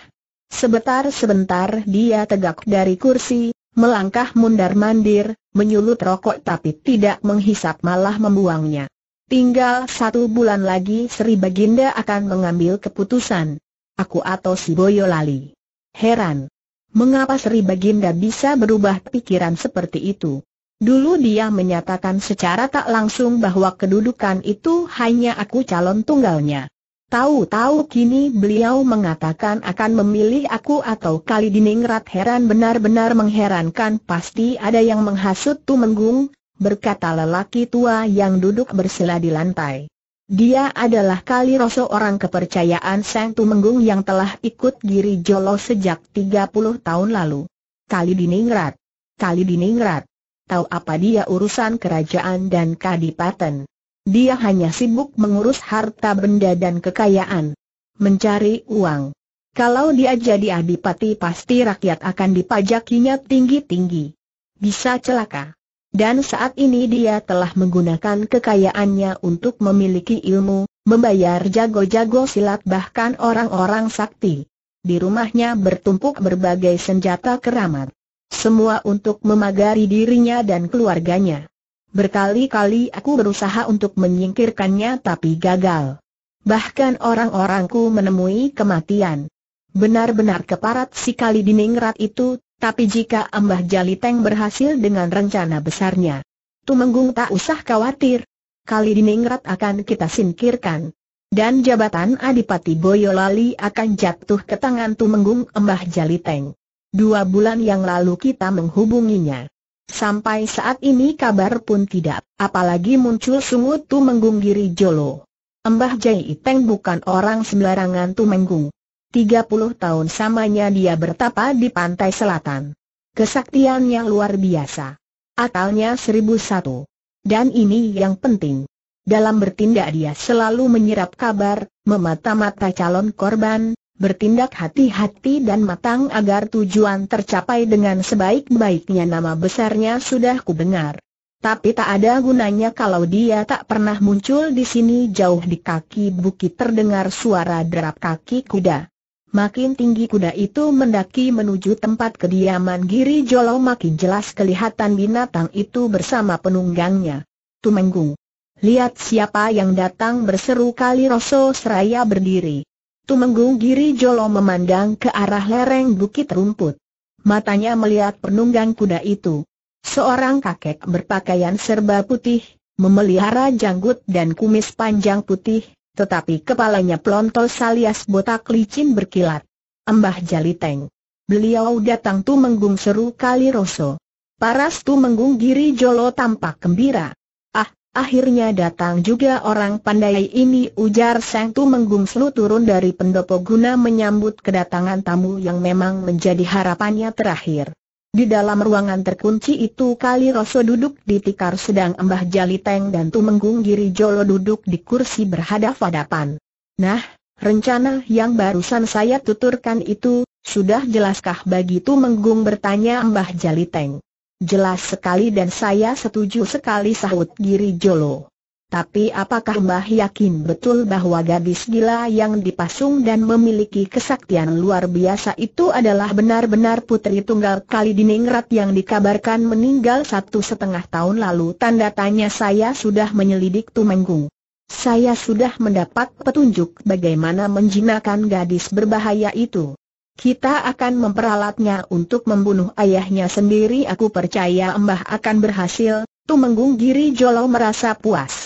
Sebentar-sebentar dia tegak dari kursi, melangkah mundar-mandir, menyulut rokok tapi tidak menghisap malah membuangnya. Tinggal satu bulan lagi Sri Baginda akan mengambil keputusan. Aku atau si Boyolali. Heran. Mengapa Sri Baginda bisa berubah pikiran seperti itu? Dulu dia menyatakan secara tak langsung bahwa kedudukan itu hanya aku calon tunggalnya. Tahu-tahu kini beliau mengatakan akan memilih aku atau kali diningrat heran benar-benar mengherankan pasti ada yang menghasut Tumenggung, berkata lelaki tua yang duduk bersila di lantai. Dia adalah kali rosok orang kepercayaan Sang Tumenggung yang telah ikut Giri Jolo sejak 30 tahun lalu. Kali diningrat. Kali diningrat. Tahu apa dia urusan kerajaan dan kadipaten. Dia hanya sibuk mengurus harta benda dan kekayaan. Mencari uang. Kalau dia jadi adipati pasti rakyat akan dipajakinya tinggi-tinggi. Bisa celaka. Dan saat ini dia telah menggunakan kekayaannya untuk memiliki ilmu, membayar jago-jago silat bahkan orang-orang sakti. Di rumahnya bertumpuk berbagai senjata keramat. Semua untuk memagari dirinya dan keluarganya. Berkali-kali aku berusaha untuk menyingkirkannya tapi gagal. Bahkan orang-orangku menemui kematian. Benar-benar keparat si kali diningrat itu, tapi jika Ambah Jaliteng berhasil dengan rencana besarnya, Tumenggung tak usah khawatir. Kali diningrat akan kita singkirkan. Dan jabatan Adipati Boyolali akan jatuh ke tangan Tumenggung Embah Jaliteng. Dua bulan yang lalu kita menghubunginya. Sampai saat ini kabar pun tidak, apalagi muncul sungut Tumenggung Jolo. Embah Jai Iteng bukan orang sembarangan Tumenggung. 30 tahun samanya dia bertapa di pantai selatan. Kesaktiannya luar biasa. Akalnya seribu satu. Dan ini yang penting. Dalam bertindak dia selalu menyerap kabar, memata-mata calon korban, bertindak hati-hati dan matang agar tujuan tercapai dengan sebaik-baiknya nama besarnya sudah ku dengar. Tapi tak ada gunanya kalau dia tak pernah muncul di sini jauh di kaki bukit terdengar suara derap kaki kuda. Makin tinggi kuda itu mendaki menuju tempat kediaman Giri Jolo makin jelas kelihatan binatang itu bersama penunggangnya. Tumenggung. Lihat siapa yang datang berseru kali Roso seraya berdiri. Tumenggung Giri Jolo memandang ke arah lereng bukit rumput. Matanya melihat penunggang kuda itu. Seorang kakek berpakaian serba putih, memelihara janggut dan kumis panjang putih, tetapi kepalanya pelontol salias botak licin berkilat. Embah Jaliteng. Beliau datang tu menggung seru kali roso. Paras tu menggung giri jolo tampak gembira. Ah, akhirnya datang juga orang pandai ini ujar Sang tu menggung selu turun dari pendopo guna menyambut kedatangan tamu yang memang menjadi harapannya terakhir. Di dalam ruangan terkunci itu Kali Roso duduk di tikar sedang Embah Jaliteng dan Tumenggung Giri Jolo duduk di kursi berhadap-hadapan. Nah, rencana yang barusan saya tuturkan itu, sudah jelaskah bagi Tumenggung bertanya Mbah Jaliteng? Jelas sekali dan saya setuju sekali sahut Giri Jolo. Tapi apakah Mbah yakin betul bahwa gadis gila yang dipasung dan memiliki kesaktian luar biasa itu adalah benar-benar putri tunggal kali diningrat yang dikabarkan meninggal satu setengah tahun lalu? Tanda tanya saya sudah menyelidik Tumenggung. Saya sudah mendapat petunjuk bagaimana menjinakkan gadis berbahaya itu. Kita akan memperalatnya untuk membunuh ayahnya sendiri. Aku percaya Mbah akan berhasil. Tumenggung Giri Jolo merasa puas.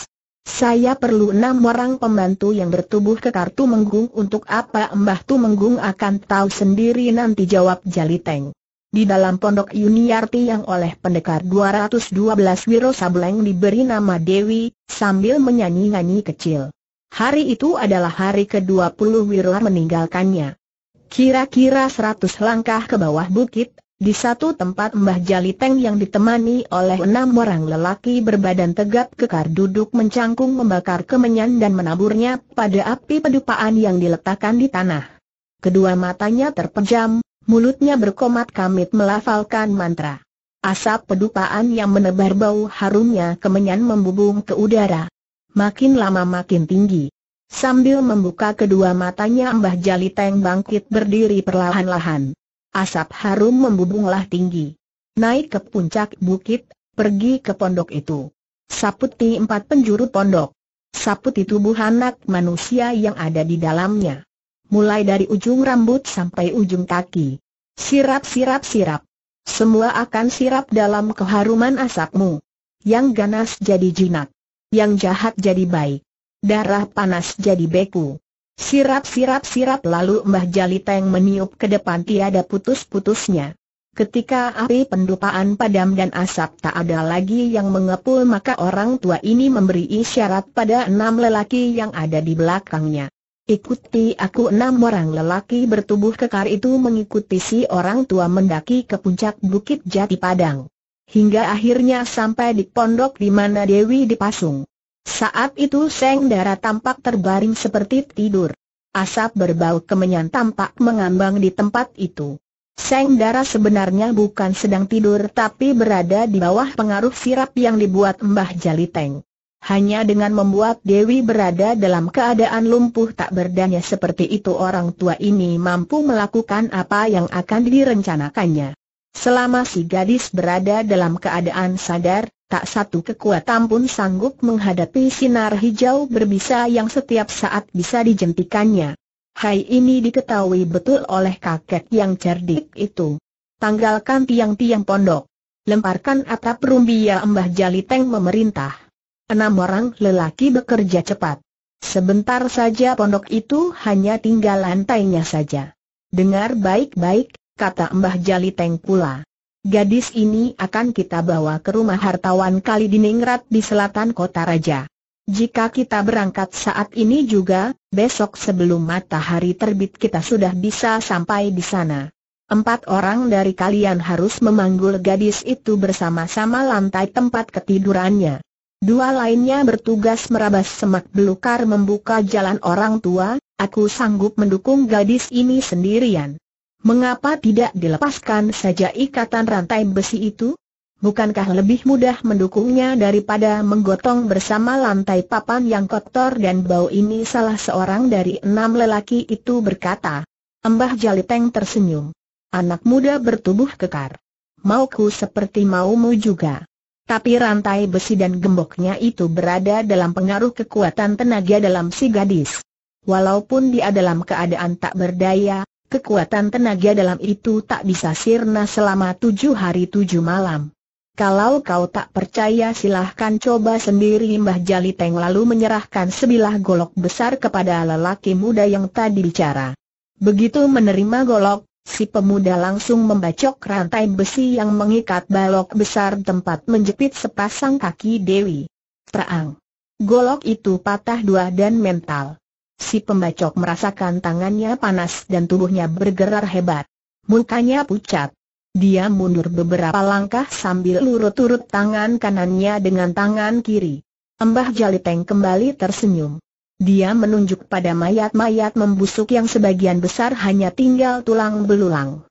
Saya perlu enam orang pembantu yang bertubuh kekar Tumenggung untuk apa Mbah Tumenggung akan tahu sendiri nanti jawab Jaliteng. Di dalam pondok Yuniarti yang oleh pendekar 212 Wiro Sableng diberi nama Dewi, sambil menyanyi-nyanyi kecil. Hari itu adalah hari ke-20 Wiro meninggalkannya. Kira-kira 100 langkah ke bawah bukit, di satu tempat Mbah Jaliteng yang ditemani oleh enam orang lelaki berbadan tegap kekar duduk mencangkung membakar kemenyan dan menaburnya pada api pedupaan yang diletakkan di tanah. Kedua matanya terpejam, mulutnya berkomat kamit melafalkan mantra. Asap pedupaan yang menebar bau harumnya kemenyan membubung ke udara. Makin lama makin tinggi. Sambil membuka kedua matanya Mbah Jaliteng bangkit berdiri perlahan-lahan. Asap harum membubunglah tinggi. Naik ke puncak bukit, pergi ke pondok itu. Saputi empat penjuru pondok. Saputi tubuh anak manusia yang ada di dalamnya. Mulai dari ujung rambut sampai ujung kaki. Sirap sirap sirap. Semua akan sirap dalam keharuman asapmu. Yang ganas jadi jinak. Yang jahat jadi baik. Darah panas jadi beku. Sirap-sirap-sirap lalu Mbah Jaliteng meniup ke depan tiada putus-putusnya. Ketika api pendupaan padam dan asap tak ada lagi yang mengepul maka orang tua ini memberi isyarat pada enam lelaki yang ada di belakangnya. Ikuti aku enam orang lelaki bertubuh kekar itu mengikuti si orang tua mendaki ke puncak bukit jati padang. Hingga akhirnya sampai di pondok di mana Dewi dipasung. Saat itu Seng Dara tampak terbaring seperti tidur. Asap berbau kemenyan tampak mengambang di tempat itu. Seng Dara sebenarnya bukan sedang tidur tapi berada di bawah pengaruh sirap yang dibuat Mbah Jaliteng. Hanya dengan membuat Dewi berada dalam keadaan lumpuh tak berdaya seperti itu orang tua ini mampu melakukan apa yang akan direncanakannya. Selama si gadis berada dalam keadaan sadar, tak satu kekuatan pun sanggup menghadapi sinar hijau berbisa yang setiap saat bisa dijentikannya. Hai ini diketahui betul oleh kakek yang cerdik itu. Tanggalkan tiang-tiang pondok. Lemparkan atap rumbia Mbah Jaliteng memerintah. Enam orang lelaki bekerja cepat. Sebentar saja pondok itu hanya tinggal lantainya saja. Dengar baik-baik, kata Mbah Jaliteng pula. Gadis ini akan kita bawa ke rumah hartawan Kali Diningrat di selatan kota Raja. Jika kita berangkat saat ini juga, besok sebelum matahari terbit kita sudah bisa sampai di sana. Empat orang dari kalian harus memanggul gadis itu bersama-sama lantai tempat ketidurannya. Dua lainnya bertugas merabas semak belukar membuka jalan orang tua, aku sanggup mendukung gadis ini sendirian. Mengapa tidak dilepaskan saja ikatan rantai besi itu? Bukankah lebih mudah mendukungnya daripada menggotong bersama lantai papan yang kotor dan bau ini salah seorang dari enam lelaki itu berkata. Mbah Jaliteng tersenyum. Anak muda bertubuh kekar. Mauku seperti maumu juga. Tapi rantai besi dan gemboknya itu berada dalam pengaruh kekuatan tenaga dalam si gadis. Walaupun dia dalam keadaan tak berdaya, kekuatan tenaga dalam itu tak bisa sirna selama tujuh hari tujuh malam. Kalau kau tak percaya silahkan coba sendiri Mbah Jaliteng lalu menyerahkan sebilah golok besar kepada lelaki muda yang tadi bicara. Begitu menerima golok, si pemuda langsung membacok rantai besi yang mengikat balok besar tempat menjepit sepasang kaki Dewi. Terang. Golok itu patah dua dan mental. Si pembacok merasakan tangannya panas dan tubuhnya bergerak hebat. Mukanya pucat. Dia mundur beberapa langkah sambil lurut-urut tangan kanannya dengan tangan kiri. Mbah Jaliteng kembali tersenyum. Dia menunjuk pada mayat-mayat membusuk yang sebagian besar hanya tinggal tulang belulang.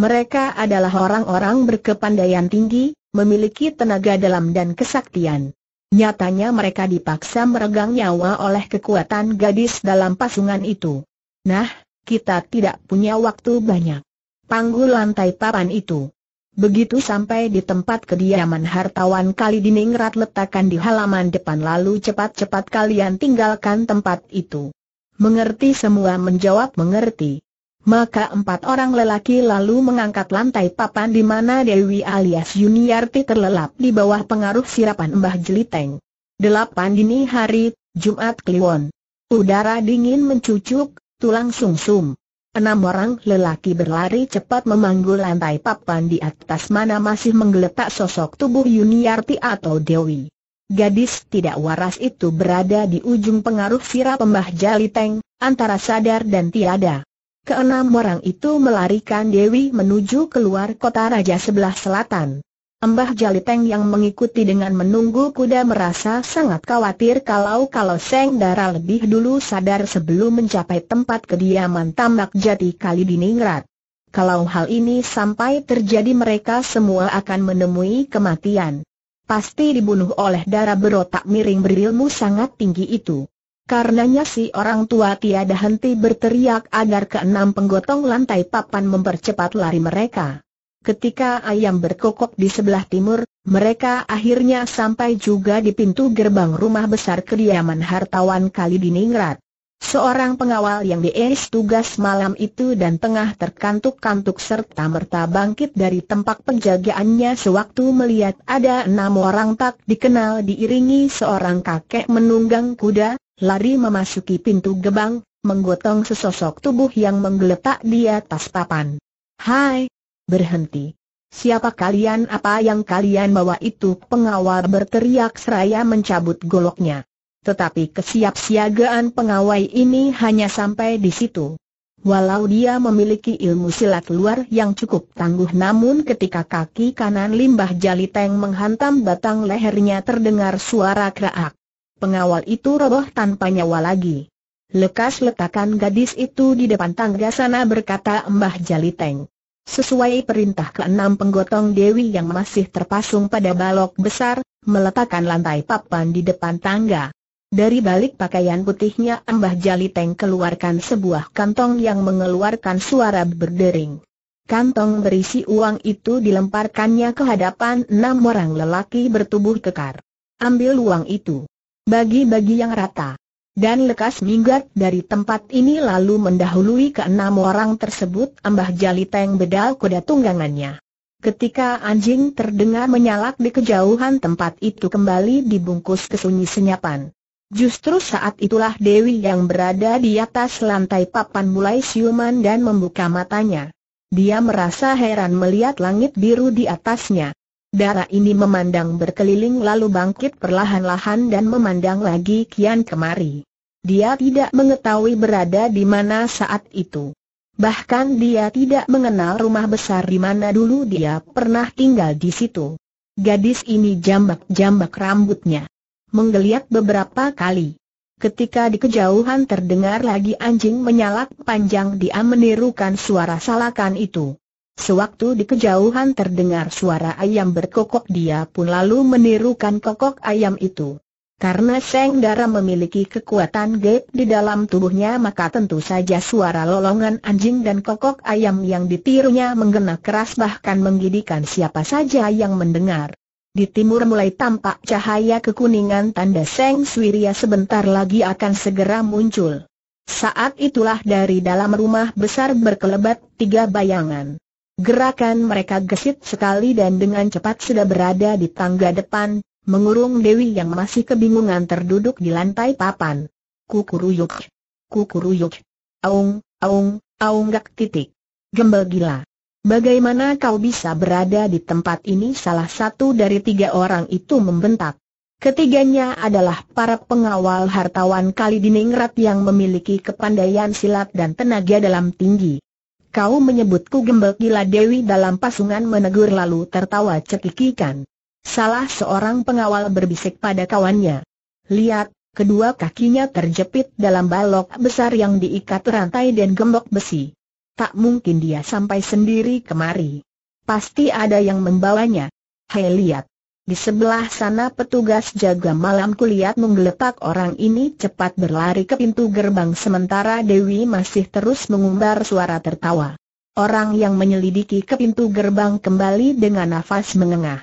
Mereka adalah orang-orang berkepandaian tinggi, memiliki tenaga dalam dan kesaktian. Nyatanya mereka dipaksa meregang nyawa oleh kekuatan gadis dalam pasungan itu. Nah, kita tidak punya waktu banyak. Panggul lantai papan itu. Begitu sampai di tempat kediaman hartawan kali diningrat letakkan di halaman depan lalu cepat-cepat kalian tinggalkan tempat itu. Mengerti semua menjawab mengerti. Maka empat orang lelaki lalu mengangkat lantai papan di mana Dewi alias Yuniarti terlelap di bawah pengaruh sirapan Mbah Jeliteng. Delapan dini hari, Jumat Kliwon. Udara dingin mencucuk, tulang sungsum. Enam orang lelaki berlari cepat memanggul lantai papan di atas mana masih menggeletak sosok tubuh Yuniarti atau Dewi. Gadis tidak waras itu berada di ujung pengaruh sirap pembah Jaliteng, antara sadar dan tiada. Keenam orang itu melarikan Dewi menuju keluar kota raja sebelah selatan. Mbah Jaliteng yang mengikuti dengan menunggu kuda merasa sangat khawatir kalau-kalau Seng Dara lebih dulu sadar sebelum mencapai tempat kediaman Tambak Jati kali di Ningrat. Kalau hal ini sampai terjadi mereka semua akan menemui kematian. Pasti dibunuh oleh darah berotak miring berilmu sangat tinggi itu. Karenanya si orang tua tiada henti berteriak agar keenam penggotong lantai papan mempercepat lari mereka. Ketika ayam berkokok di sebelah timur, mereka akhirnya sampai juga di pintu gerbang rumah besar kediaman hartawan kali di Ningrat. Seorang pengawal yang dies tugas malam itu dan tengah terkantuk-kantuk serta merta bangkit dari tempat penjagaannya sewaktu melihat ada enam orang tak dikenal diiringi seorang kakek menunggang kuda, lari memasuki pintu gerbang, menggotong sesosok tubuh yang menggeletak di atas papan. Hai, berhenti. Siapa kalian apa yang kalian bawa itu pengawal berteriak seraya mencabut goloknya. Tetapi kesiapsiagaan pengawai ini hanya sampai di situ. Walau dia memiliki ilmu silat luar yang cukup tangguh namun ketika kaki kanan limbah jaliteng menghantam batang lehernya terdengar suara kerak. Pengawal itu roboh tanpa nyawa lagi. Lekas letakkan gadis itu di depan tangga sana berkata Mbah Jaliteng. Sesuai perintah keenam penggotong Dewi yang masih terpasung pada balok besar, meletakkan lantai papan di depan tangga. Dari balik pakaian putihnya Mbah Jaliteng keluarkan sebuah kantong yang mengeluarkan suara berdering. Kantong berisi uang itu dilemparkannya ke hadapan enam orang lelaki bertubuh kekar. Ambil uang itu. Bagi-bagi yang rata dan lekas minggat dari tempat ini lalu mendahului keenam orang tersebut Ambah Jaliteng bedal kuda tunggangannya. Ketika anjing terdengar menyalak di kejauhan tempat itu kembali dibungkus kesunyi senyapan. Justru saat itulah Dewi yang berada di atas lantai papan mulai siuman dan membuka matanya. Dia merasa heran melihat langit biru di atasnya. Darah ini memandang berkeliling lalu bangkit perlahan-lahan dan memandang lagi kian kemari. Dia tidak mengetahui berada di mana saat itu. Bahkan dia tidak mengenal rumah besar di mana dulu dia pernah tinggal di situ. Gadis ini jambak-jambak rambutnya. Menggeliat beberapa kali. Ketika di kejauhan terdengar lagi anjing menyalak panjang dia menirukan suara salakan itu. Sewaktu di kejauhan terdengar suara ayam berkokok dia pun lalu menirukan kokok ayam itu. Karena Seng Dara memiliki kekuatan gaib di dalam tubuhnya maka tentu saja suara lolongan anjing dan kokok ayam yang ditirunya menggena keras bahkan menggidikan siapa saja yang mendengar. Di timur mulai tampak cahaya kekuningan tanda Seng Swiria sebentar lagi akan segera muncul. Saat itulah dari dalam rumah besar berkelebat tiga bayangan. Gerakan mereka gesit sekali dan dengan cepat sudah berada di tangga depan, mengurung Dewi yang masih kebingungan terduduk di lantai papan. Kukuruyuk. Kukuruyuk. Aung, aung, aung gak titik. Gembel gila. Bagaimana kau bisa berada di tempat ini salah satu dari tiga orang itu membentak. Ketiganya adalah para pengawal hartawan Kali Diningrat yang memiliki kepandaian silat dan tenaga dalam tinggi. Kau menyebutku gembel gila Dewi dalam pasungan menegur lalu tertawa cekikikan. Salah seorang pengawal berbisik pada kawannya. Lihat, kedua kakinya terjepit dalam balok besar yang diikat rantai dan gembok besi. Tak mungkin dia sampai sendiri kemari. Pasti ada yang membawanya. Hei lihat. Di sebelah sana petugas jaga malam kulihat menggeletak orang ini cepat berlari ke pintu gerbang sementara Dewi masih terus mengumbar suara tertawa. Orang yang menyelidiki ke pintu gerbang kembali dengan nafas mengengah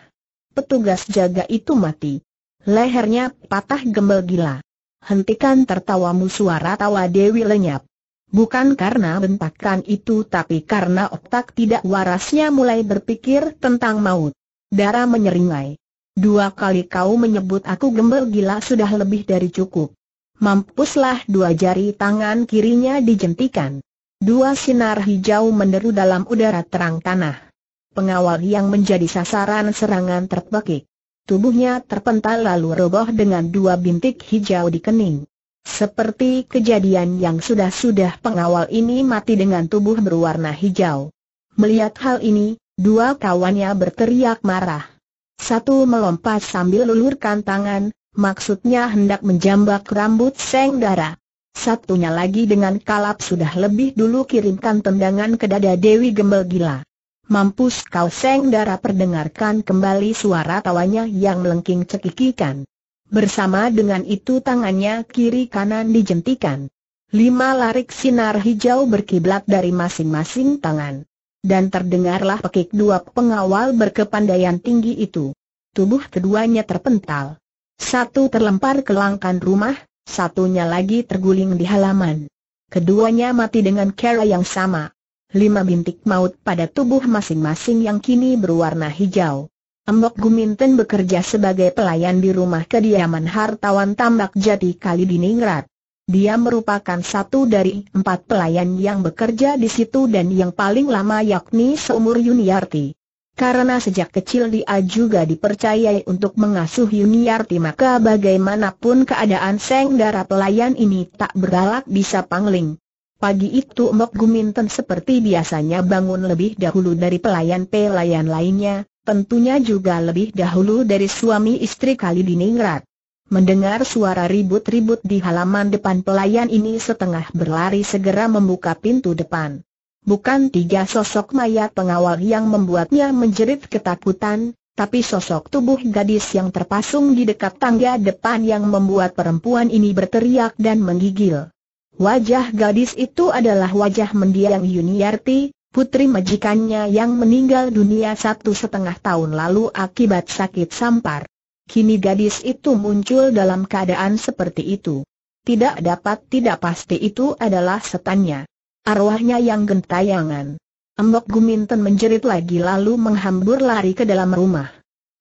petugas jaga itu mati. Lehernya patah gembel gila. Hentikan tertawamu suara tawa Dewi lenyap. Bukan karena bentakan itu tapi karena otak tidak warasnya mulai berpikir tentang maut. Darah menyeringai. Dua kali kau menyebut aku gembel gila sudah lebih dari cukup. Mampuslah dua jari tangan kirinya dijentikan. Dua sinar hijau menderu dalam udara terang tanah pengawal yang menjadi sasaran serangan terpekik. Tubuhnya terpental lalu roboh dengan dua bintik hijau di kening. Seperti kejadian yang sudah-sudah pengawal ini mati dengan tubuh berwarna hijau. Melihat hal ini, dua kawannya berteriak marah. Satu melompat sambil lulurkan tangan, maksudnya hendak menjambak rambut Seng Dara. Satunya lagi dengan kalap sudah lebih dulu kirimkan tendangan ke dada Dewi Gembel Gila. Mampus kau Seng Dara perdengarkan kembali suara tawanya yang melengking cekikikan. Bersama dengan itu tangannya kiri kanan dijentikan. Lima larik sinar hijau berkiblat dari masing-masing tangan. Dan terdengarlah pekik dua pengawal berkepandaian tinggi itu. Tubuh keduanya terpental. Satu terlempar ke langkan rumah, satunya lagi terguling di halaman. Keduanya mati dengan cara yang sama lima bintik maut pada tubuh masing-masing yang kini berwarna hijau. Embok Guminten bekerja sebagai pelayan di rumah kediaman hartawan tambak jati kali di Ningrat. Dia merupakan satu dari empat pelayan yang bekerja di situ dan yang paling lama yakni seumur Yuniarti. Karena sejak kecil dia juga dipercayai untuk mengasuh Yuniarti maka bagaimanapun keadaan Seng Dara pelayan ini tak bergalak bisa pangling. Pagi itu Mok Guminten seperti biasanya bangun lebih dahulu dari pelayan-pelayan lainnya, tentunya juga lebih dahulu dari suami istri kali di Ningrat. Mendengar suara ribut-ribut di halaman depan pelayan ini setengah berlari segera membuka pintu depan. Bukan tiga sosok mayat pengawal yang membuatnya menjerit ketakutan, tapi sosok tubuh gadis yang terpasung di dekat tangga depan yang membuat perempuan ini berteriak dan menggigil. Wajah gadis itu adalah wajah mendiang Yuniarti, putri majikannya yang meninggal dunia satu setengah tahun lalu akibat sakit sampar. Kini gadis itu muncul dalam keadaan seperti itu. Tidak dapat tidak pasti itu adalah setannya. Arwahnya yang gentayangan. Embok Guminten menjerit lagi lalu menghambur lari ke dalam rumah.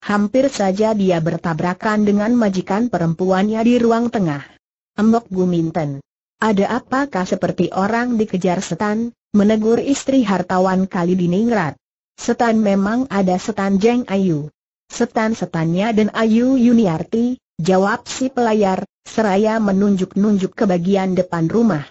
Hampir saja dia bertabrakan dengan majikan perempuannya di ruang tengah. Embok Guminten ada apakah seperti orang dikejar setan, menegur istri hartawan kali. Setan memang ada setan Jeng Ayu. Setan-setannya dan Ayu Yuniarti, jawab si pelayar, seraya menunjuk-nunjuk ke bagian depan rumah.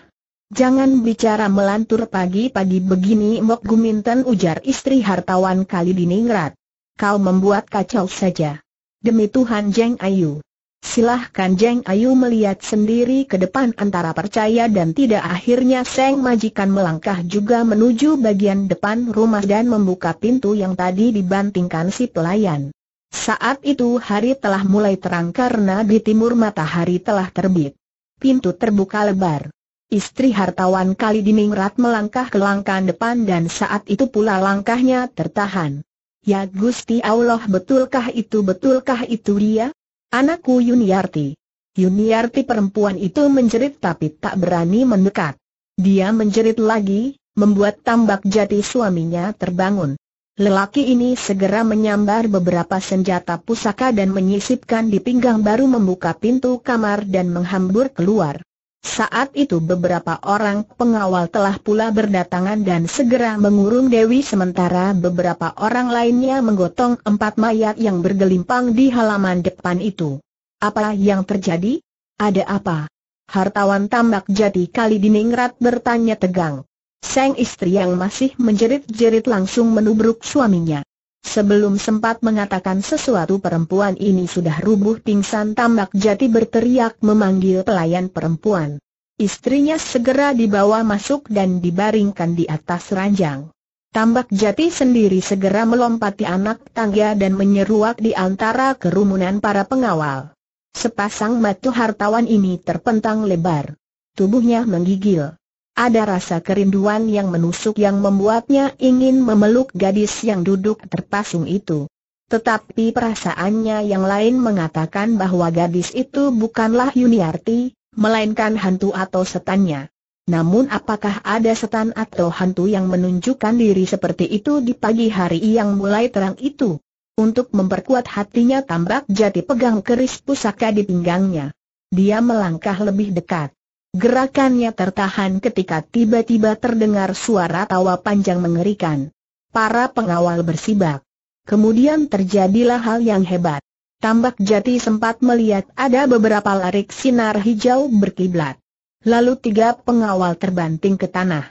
Jangan bicara melantur pagi-pagi begini Mok Guminten ujar istri hartawan kali di Ningrat. Kau membuat kacau saja. Demi Tuhan Jeng Ayu. Silahkan Jeng Ayu melihat sendiri ke depan antara percaya dan tidak akhirnya Seng Majikan melangkah juga menuju bagian depan rumah dan membuka pintu yang tadi dibantingkan si pelayan. Saat itu hari telah mulai terang karena di timur matahari telah terbit. Pintu terbuka lebar. Istri hartawan Kali Diningrat melangkah ke langkah depan dan saat itu pula langkahnya tertahan. Ya Gusti Allah betulkah itu betulkah itu dia? Anakku Yuniarti. Yuniarti perempuan itu menjerit tapi tak berani mendekat. Dia menjerit lagi, membuat tambak jati suaminya terbangun. Lelaki ini segera menyambar beberapa senjata pusaka dan menyisipkan di pinggang baru membuka pintu kamar dan menghambur keluar. Saat itu beberapa orang pengawal telah pula berdatangan dan segera mengurung Dewi sementara beberapa orang lainnya menggotong empat mayat yang bergelimpang di halaman depan itu. Apa yang terjadi? Ada apa? Hartawan tambak jati kali diningrat bertanya tegang. Sang istri yang masih menjerit-jerit langsung menubruk suaminya. Sebelum sempat mengatakan sesuatu perempuan ini sudah rubuh pingsan tambak jati berteriak memanggil pelayan perempuan. Istrinya segera dibawa masuk dan dibaringkan di atas ranjang. Tambak jati sendiri segera melompati anak tangga dan menyeruak di antara kerumunan para pengawal. Sepasang mata hartawan ini terpentang lebar. Tubuhnya menggigil. Ada rasa kerinduan yang menusuk yang membuatnya ingin memeluk gadis yang duduk terpasung itu. Tetapi perasaannya yang lain mengatakan bahwa gadis itu bukanlah Yuniarti, melainkan hantu atau setannya. Namun apakah ada setan atau hantu yang menunjukkan diri seperti itu di pagi hari yang mulai terang itu? Untuk memperkuat hatinya tambak jati pegang keris pusaka di pinggangnya. Dia melangkah lebih dekat. Gerakannya tertahan ketika tiba-tiba terdengar suara tawa panjang mengerikan. Para pengawal bersibak. Kemudian terjadilah hal yang hebat. Tambak jati sempat melihat ada beberapa larik sinar hijau berkiblat. Lalu tiga pengawal terbanting ke tanah.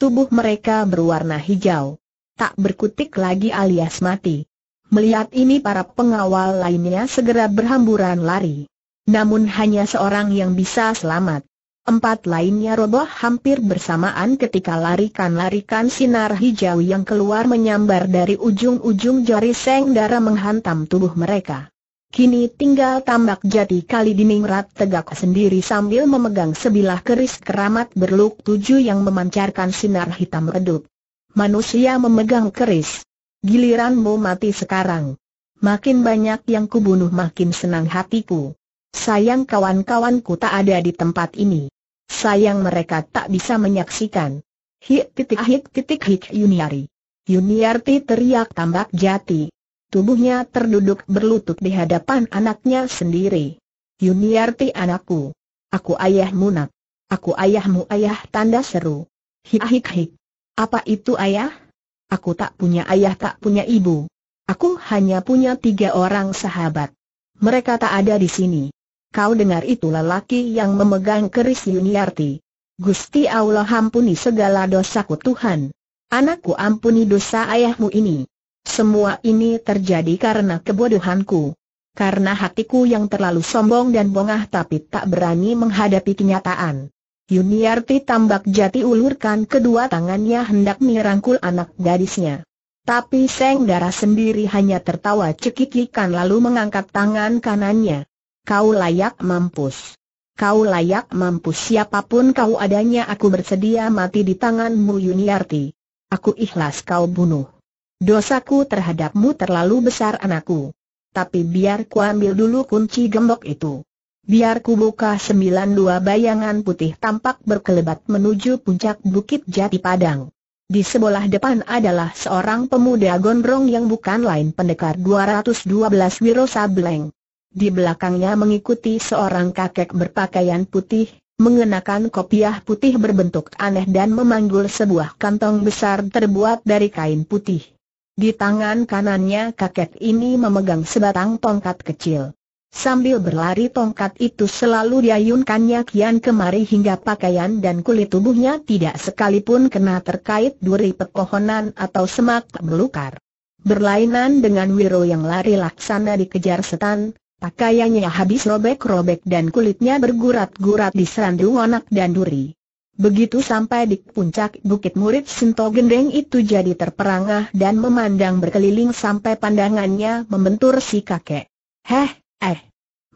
Tubuh mereka berwarna hijau. Tak berkutik lagi alias mati. Melihat ini para pengawal lainnya segera berhamburan lari. Namun hanya seorang yang bisa selamat. Empat lainnya roboh hampir bersamaan ketika larikan-larikan sinar hijau yang keluar menyambar dari ujung-ujung jari seng darah menghantam tubuh mereka. Kini tinggal tambak jati kali diningrat tegak sendiri sambil memegang sebilah keris keramat berluk tujuh yang memancarkan sinar hitam redup. Manusia memegang keris, Giliranmu mati sekarang. Makin banyak yang kubunuh makin senang hatiku. Sayang kawan-kawanku tak ada di tempat ini. Sayang mereka tak bisa menyaksikan. Hik titik hik titik hik Yuniari. Yuniarti teriak tambak jati. Tubuhnya terduduk berlutut di hadapan anaknya sendiri. Yuniarti anakku. Aku ayahmu nak. Aku ayahmu ayah tanda seru. Hik hik hik. Apa itu ayah? Aku tak punya ayah tak punya ibu. Aku hanya punya tiga orang sahabat. Mereka tak ada di sini. Kau dengar itu lelaki yang memegang keris Yuniarti. Gusti Allah ampuni segala dosaku Tuhan. Anakku ampuni dosa ayahmu ini. Semua ini terjadi karena kebodohanku. Karena hatiku yang terlalu sombong dan bongah tapi tak berani menghadapi kenyataan. Yuniarti tambak jati ulurkan kedua tangannya hendak merangkul anak gadisnya. Tapi Seng Dara sendiri hanya tertawa cekikikan lalu mengangkat tangan kanannya. Kau layak mampus. Kau layak mampus siapa pun kau adanya aku bersedia mati di tanganmu Yuniarti. Aku ikhlas kau bunuh. Dosaku terhadapmu terlalu besar anakku. Tapi biar ku ambil dulu kunci gembok itu. Biar ku buka sembilan dua bayangan putih tampak berkelebat menuju puncak bukit jati padang. Di sebelah depan adalah seorang pemuda gondrong yang bukan lain pendekar 212 Wiro Sableng. Di belakangnya mengikuti seorang kakek berpakaian putih, mengenakan kopiah putih berbentuk aneh dan memanggul sebuah kantong besar terbuat dari kain putih. Di tangan kanannya kakek ini memegang sebatang tongkat kecil. Sambil berlari tongkat itu selalu diayunkannya kian kemari hingga pakaian dan kulit tubuhnya tidak sekalipun kena terkait duri pepohonan atau semak belukar. Berlainan dengan Wiro yang lari laksana dikejar setan, pakaiannya habis robek-robek dan kulitnya bergurat-gurat di serandung onak dan duri. Begitu sampai di puncak bukit murid Sinto Gendeng itu jadi terperangah dan memandang berkeliling sampai pandangannya membentur si kakek. Heh, eh.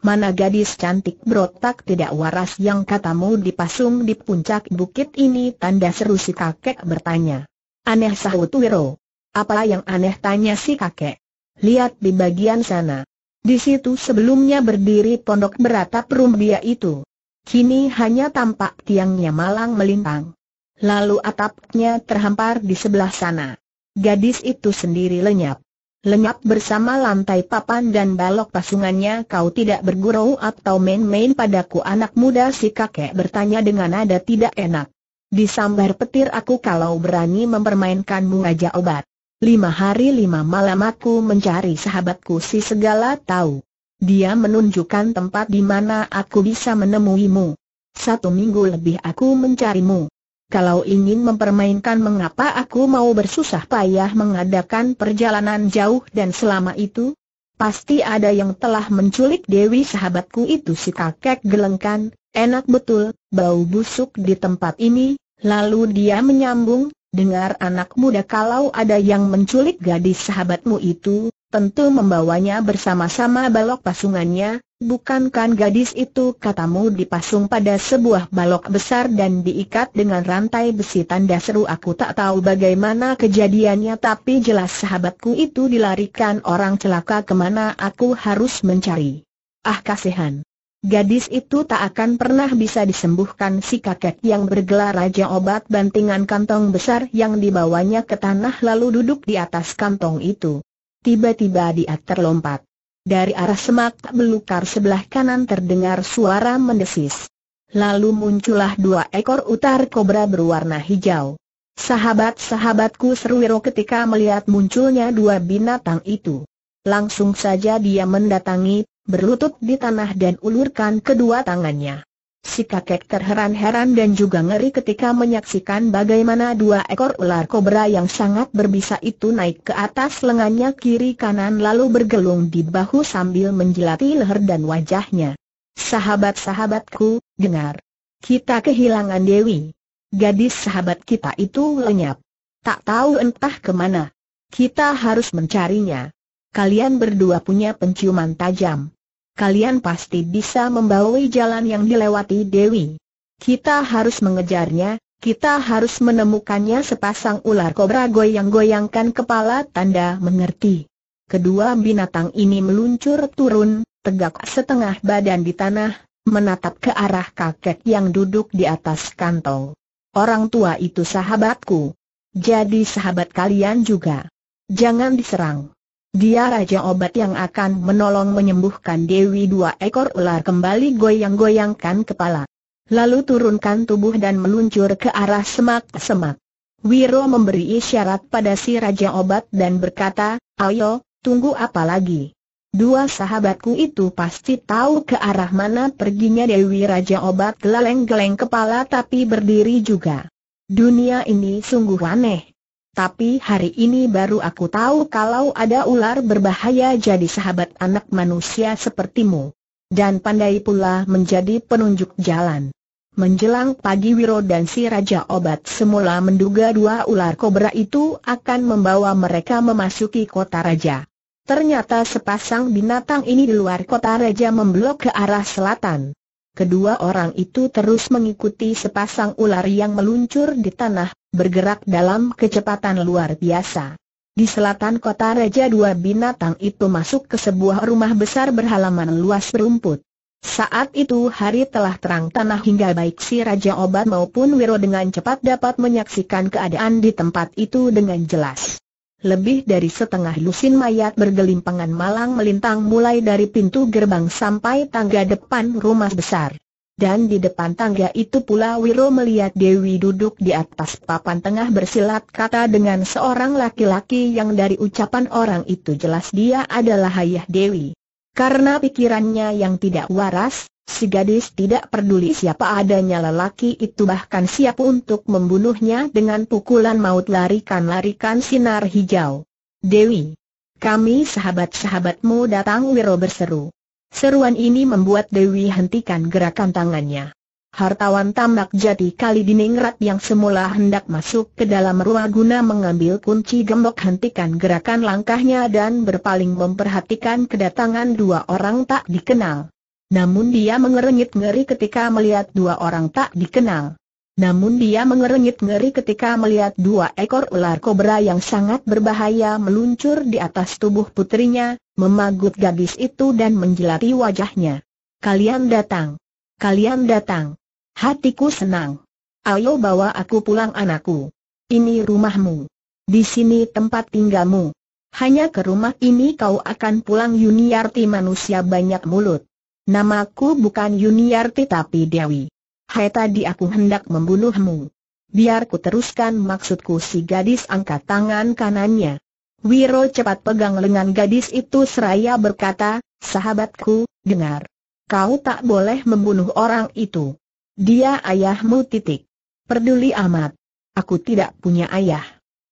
Mana gadis cantik berotak tidak waras yang katamu dipasung di puncak bukit ini tanda seru si kakek bertanya. Aneh sahut Wiro. Apa yang aneh tanya si kakek. Lihat di bagian sana. Di situ sebelumnya berdiri pondok beratap rumbia itu. Kini hanya tampak tiangnya malang melintang. Lalu atapnya terhampar di sebelah sana. Gadis itu sendiri lenyap. Lenyap bersama lantai papan dan balok pasungannya kau tidak bergurau atau main-main padaku anak muda si kakek bertanya dengan nada tidak enak. Disambar petir aku kalau berani mempermainkanmu aja obat. Lima hari lima malam aku mencari sahabatku si segala tahu. Dia menunjukkan tempat di mana aku bisa menemuimu. Satu minggu lebih aku mencarimu. Kalau ingin mempermainkan mengapa aku mau bersusah payah mengadakan perjalanan jauh dan selama itu? Pasti ada yang telah menculik Dewi sahabatku itu si kakek gelengkan, enak betul, bau busuk di tempat ini, lalu dia menyambung, dengar anak muda kalau ada yang menculik gadis sahabatmu itu, tentu membawanya bersama-sama balok pasungannya, bukankan gadis itu katamu dipasung pada sebuah balok besar dan diikat dengan rantai besi tanda seru aku tak tahu bagaimana kejadiannya tapi jelas sahabatku itu dilarikan orang celaka ke mana aku harus mencari. Ah kasihan. Gadis itu tak akan pernah bisa disembuhkan si kakek yang bergelar Raja Obat bantingan kantong besar yang dibawanya ke tanah lalu duduk di atas kantong itu. Tiba-tiba dia terlompat. Dari arah semak belukar sebelah kanan terdengar suara mendesis. Lalu muncullah dua ekor utar kobra berwarna hijau. Sahabat-sahabatku seru ketika melihat munculnya dua binatang itu. Langsung saja dia mendatangi, berlutut di tanah dan ulurkan kedua tangannya. Si kakek terheran-heran dan juga ngeri ketika menyaksikan bagaimana dua ekor ular kobra yang sangat berbisa itu naik ke atas lengannya kiri kanan lalu bergelung di bahu sambil menjilati leher dan wajahnya. Sahabat-sahabatku, dengar. Kita kehilangan Dewi. Gadis sahabat kita itu lenyap. Tak tahu entah ke mana. Kita harus mencarinya. Kalian berdua punya penciuman tajam kalian pasti bisa membawahi jalan yang dilewati Dewi. Kita harus mengejarnya, kita harus menemukannya sepasang ular kobra goyang-goyangkan kepala tanda mengerti. Kedua binatang ini meluncur turun, tegak setengah badan di tanah, menatap ke arah kakek yang duduk di atas kantong. Orang tua itu sahabatku. Jadi sahabat kalian juga. Jangan diserang. Dia Raja Obat yang akan menolong menyembuhkan Dewi dua ekor ular kembali goyang-goyangkan kepala. Lalu turunkan tubuh dan meluncur ke arah semak-semak. Wiro memberi isyarat pada si Raja Obat dan berkata, Ayo, tunggu apa lagi? Dua sahabatku itu pasti tahu ke arah mana perginya Dewi Raja Obat geleng-geleng kepala tapi berdiri juga. Dunia ini sungguh aneh. Tapi hari ini baru aku tahu kalau ada ular berbahaya jadi sahabat anak manusia sepertimu. Dan pandai pula menjadi penunjuk jalan. Menjelang pagi Wiro dan si Raja Obat semula menduga dua ular kobra itu akan membawa mereka memasuki kota raja. Ternyata sepasang binatang ini di luar kota raja memblok ke arah selatan. Kedua orang itu terus mengikuti sepasang ular yang meluncur di tanah, bergerak dalam kecepatan luar biasa. Di selatan kota Raja dua binatang itu masuk ke sebuah rumah besar berhalaman luas berumput. Saat itu hari telah terang tanah hingga baik si Raja Obat maupun Wiro dengan cepat dapat menyaksikan keadaan di tempat itu dengan jelas. Lebih dari setengah lusin mayat bergelimpangan malang melintang mulai dari pintu gerbang sampai tangga depan rumah besar. Dan di depan tangga itu pula Wiro melihat Dewi duduk di atas papan tengah bersilat kata dengan seorang laki-laki yang dari ucapan orang itu jelas dia adalah ayah Dewi. Karena pikirannya yang tidak waras, Si gadis tidak peduli siapa adanya lelaki itu bahkan siap untuk membunuhnya dengan pukulan maut larikan-larikan sinar hijau. Dewi. Kami sahabat-sahabatmu datang Wiro berseru. Seruan ini membuat Dewi hentikan gerakan tangannya. Hartawan tambak jati kali diningrat yang semula hendak masuk ke dalam ruang guna mengambil kunci gembok hentikan gerakan langkahnya dan berpaling memperhatikan kedatangan dua orang tak dikenal. Namun dia mengerengit ngeri ketika melihat dua orang tak dikenal. Namun dia mengerengit ngeri ketika melihat dua ekor ular kobra yang sangat berbahaya meluncur di atas tubuh putrinya, memagut gadis itu dan menjelati wajahnya. Kalian datang. Kalian datang. Hatiku senang. Ayo bawa aku pulang anakku. Ini rumahmu. Di sini tempat tinggalmu. Hanya ke rumah ini kau akan pulang Yuniarti manusia banyak mulut. Namaku bukan Yuniarti tapi Dewi. Hai tadi aku hendak membunuhmu. Biar ku teruskan maksudku si gadis angkat tangan kanannya. Wiro cepat pegang lengan gadis itu seraya berkata, sahabatku, dengar. Kau tak boleh membunuh orang itu. Dia ayahmu titik. Peduli amat. Aku tidak punya ayah.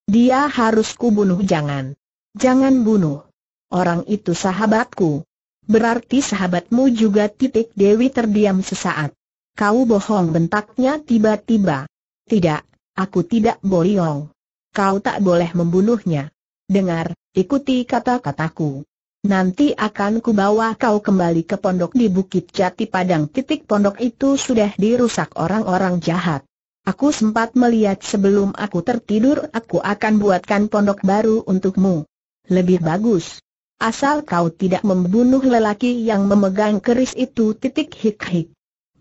Dia harus kubunuh jangan. Jangan bunuh. Orang itu sahabatku. Berarti sahabatmu juga titik Dewi terdiam sesaat. Kau bohong bentaknya tiba-tiba. Tidak, aku tidak bohong. Kau tak boleh membunuhnya. Dengar, ikuti kata-kataku. Nanti akan kubawa kau kembali ke pondok di Bukit Jati Padang. Titik pondok itu sudah dirusak orang-orang jahat. Aku sempat melihat sebelum aku tertidur aku akan buatkan pondok baru untukmu. Lebih bagus. Asal kau tidak membunuh lelaki yang memegang keris itu titik hik hik.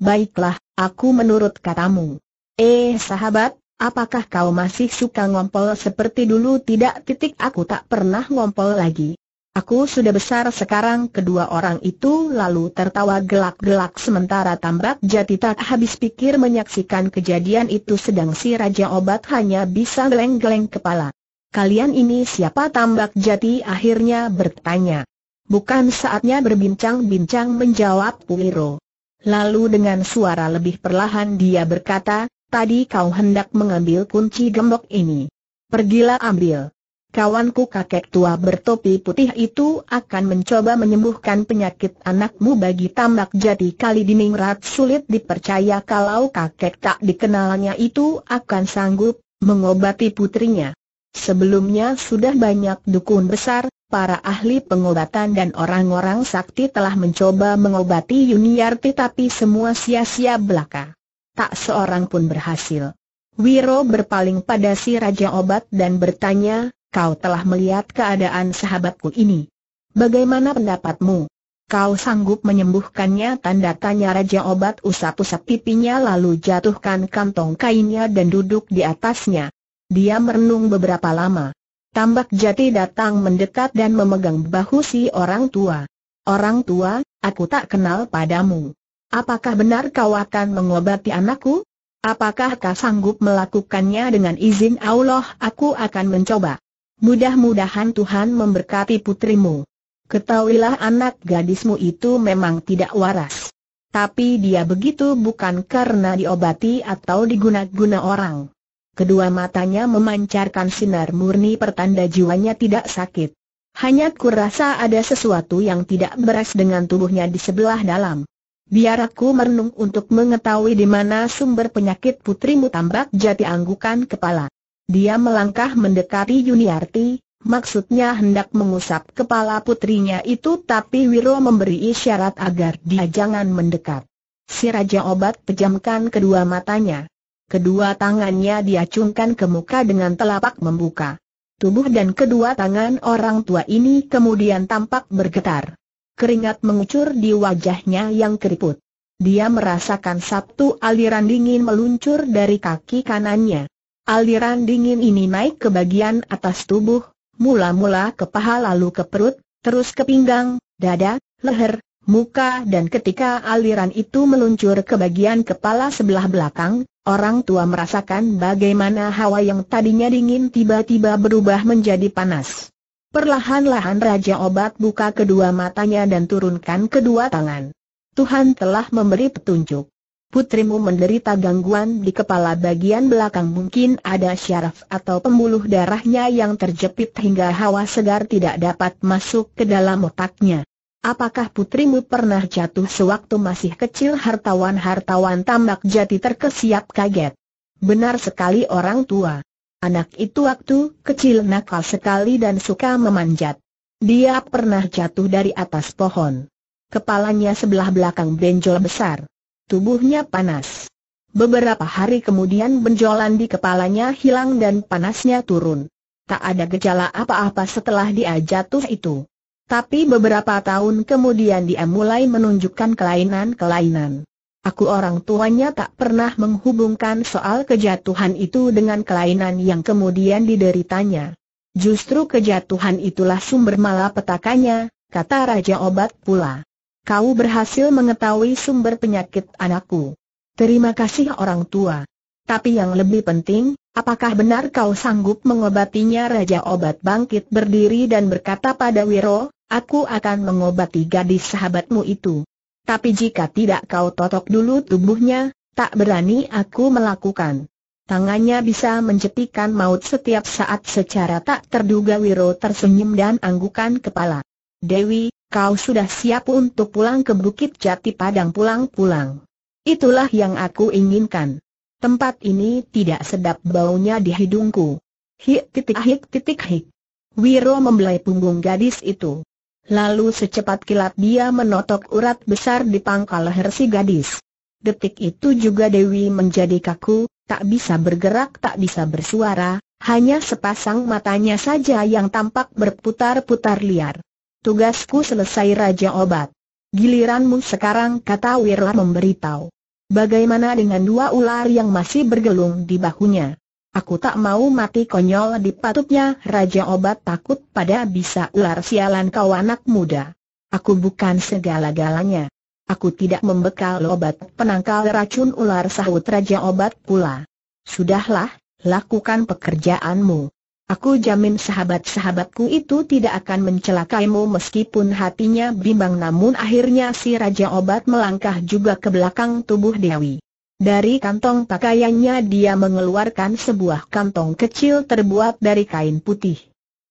Baiklah, aku menurut katamu. Eh sahabat, apakah kau masih suka ngompol seperti dulu tidak titik aku tak pernah ngompol lagi. Aku sudah besar sekarang kedua orang itu lalu tertawa gelak-gelak sementara tambak jati tak habis pikir menyaksikan kejadian itu sedang si Raja Obat hanya bisa geleng-geleng kepala. Kalian ini siapa tambak jati akhirnya bertanya. Bukan saatnya berbincang-bincang menjawab Wiro. Lalu dengan suara lebih perlahan dia berkata, tadi kau hendak mengambil kunci gembok ini. Pergilah ambil kawanku kakek tua bertopi putih itu akan mencoba menyembuhkan penyakit anakmu bagi tambak jati kali diningrat sulit dipercaya kalau kakek tak dikenalnya itu akan sanggup mengobati putrinya. Sebelumnya sudah banyak dukun besar, para ahli pengobatan dan orang-orang sakti telah mencoba mengobati Yuniarti tapi semua sia-sia belaka. Tak seorang pun berhasil. Wiro berpaling pada si Raja Obat dan bertanya, kau telah melihat keadaan sahabatku ini. Bagaimana pendapatmu? Kau sanggup menyembuhkannya? Tanda tanya Raja Obat usap-usap pipinya lalu jatuhkan kantong kainnya dan duduk di atasnya. Dia merenung beberapa lama. Tambak jati datang mendekat dan memegang bahu si orang tua. Orang tua, aku tak kenal padamu. Apakah benar kau akan mengobati anakku? Apakah kau sanggup melakukannya dengan izin Allah? Aku akan mencoba. Mudah-mudahan Tuhan memberkati putrimu. Ketahuilah anak gadismu itu memang tidak waras. Tapi dia begitu bukan karena diobati atau diguna-guna orang. Kedua matanya memancarkan sinar murni pertanda jiwanya tidak sakit. Hanya kurasa ada sesuatu yang tidak beres dengan tubuhnya di sebelah dalam. Biar aku merenung untuk mengetahui di mana sumber penyakit putrimu tambak jati anggukan kepala. Dia melangkah mendekati Yuniarti, maksudnya hendak mengusap kepala putrinya itu tapi Wiro memberi isyarat agar dia jangan mendekat. Si Raja Obat pejamkan kedua matanya. Kedua tangannya diacungkan ke muka dengan telapak membuka. Tubuh dan kedua tangan orang tua ini kemudian tampak bergetar. Keringat mengucur di wajahnya yang keriput. Dia merasakan satu aliran dingin meluncur dari kaki kanannya. Aliran dingin ini naik ke bagian atas tubuh, mula-mula ke paha lalu ke perut, terus ke pinggang, dada, leher, muka dan ketika aliran itu meluncur ke bagian kepala sebelah belakang, orang tua merasakan bagaimana hawa yang tadinya dingin tiba-tiba berubah menjadi panas. Perlahan-lahan Raja Obat buka kedua matanya dan turunkan kedua tangan. Tuhan telah memberi petunjuk putrimu menderita gangguan di kepala bagian belakang mungkin ada syaraf atau pembuluh darahnya yang terjepit hingga hawa segar tidak dapat masuk ke dalam otaknya. Apakah putrimu pernah jatuh sewaktu masih kecil hartawan-hartawan tambak jati terkesiap kaget? Benar sekali orang tua. Anak itu waktu kecil nakal sekali dan suka memanjat. Dia pernah jatuh dari atas pohon. Kepalanya sebelah belakang benjol besar. Tubuhnya panas. Beberapa hari kemudian benjolan di kepalanya hilang dan panasnya turun. Tak ada gejala apa-apa setelah dia jatuh itu. Tapi beberapa tahun kemudian dia mulai menunjukkan kelainan-kelainan. Aku orang tuanya tak pernah menghubungkan soal kejatuhan itu dengan kelainan yang kemudian dideritanya. Justru kejatuhan itulah sumber malapetakannya, kata Raja Obat pula. Kau berhasil mengetahui sumber penyakit anakku. Terima kasih orang tua. Tapi yang lebih penting, apakah benar kau sanggup mengobatinya Raja Obat bangkit berdiri dan berkata pada Wiro, Aku akan mengobati gadis sahabatmu itu. Tapi jika tidak kau totok dulu tubuhnya, tak berani aku melakukan. Tangannya bisa mencetikan maut setiap saat secara tak terduga Wiro tersenyum dan anggukan kepala. Dewi, kau sudah siap untuk pulang ke Bukit Jati Padang pulang-pulang. Itulah yang aku inginkan. Tempat ini tidak sedap baunya di hidungku. Hik titik hik titik hik. Wiro membelai punggung gadis itu. Lalu secepat kilat dia menotok urat besar di pangkal leher si gadis. Detik itu juga Dewi menjadi kaku, tak bisa bergerak tak bisa bersuara, hanya sepasang matanya saja yang tampak berputar-putar liar. Tugasku selesai Raja Obat. Giliranmu sekarang kata Wirla memberitahu. Bagaimana dengan dua ular yang masih bergelung di bahunya? Aku tak mau mati konyol di patutnya Raja Obat takut pada bisa ular sialan kau anak muda. Aku bukan segala-galanya. Aku tidak membekal obat penangkal racun ular sahut Raja Obat pula. Sudahlah, lakukan pekerjaanmu. Aku jamin sahabat-sahabatku itu tidak akan mencelakaimu meskipun hatinya bimbang namun akhirnya si Raja Obat melangkah juga ke belakang tubuh Dewi. Dari kantong pakaiannya dia mengeluarkan sebuah kantong kecil terbuat dari kain putih.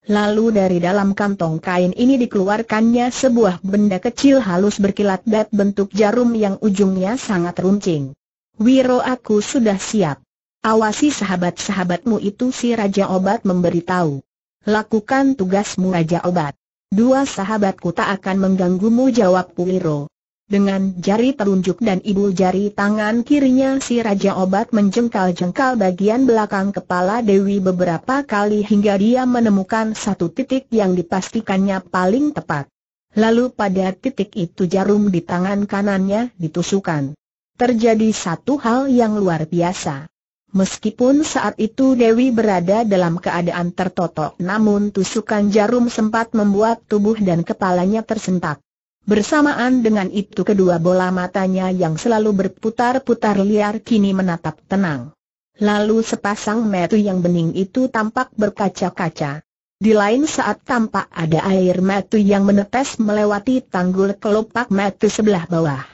Lalu dari dalam kantong kain ini dikeluarkannya sebuah benda kecil halus berkilat dan bentuk jarum yang ujungnya sangat runcing. Wiro aku sudah siap. Awasi sahabat-sahabatmu itu si Raja Obat memberitahu. Lakukan tugasmu Raja Obat. Dua sahabatku tak akan mengganggumu jawab Wiro. Dengan jari telunjuk dan ibu jari tangan kirinya si Raja Obat menjengkal-jengkal bagian belakang kepala Dewi beberapa kali hingga dia menemukan satu titik yang dipastikannya paling tepat. Lalu pada titik itu jarum di tangan kanannya ditusukkan. Terjadi satu hal yang luar biasa. Meskipun saat itu Dewi berada dalam keadaan tertotok namun tusukan jarum sempat membuat tubuh dan kepalanya tersentak. Bersamaan dengan itu kedua bola matanya yang selalu berputar-putar liar kini menatap tenang. Lalu sepasang mata yang bening itu tampak berkaca-kaca. Di lain saat tampak ada air mata yang menetes melewati tanggul kelopak mata sebelah bawah.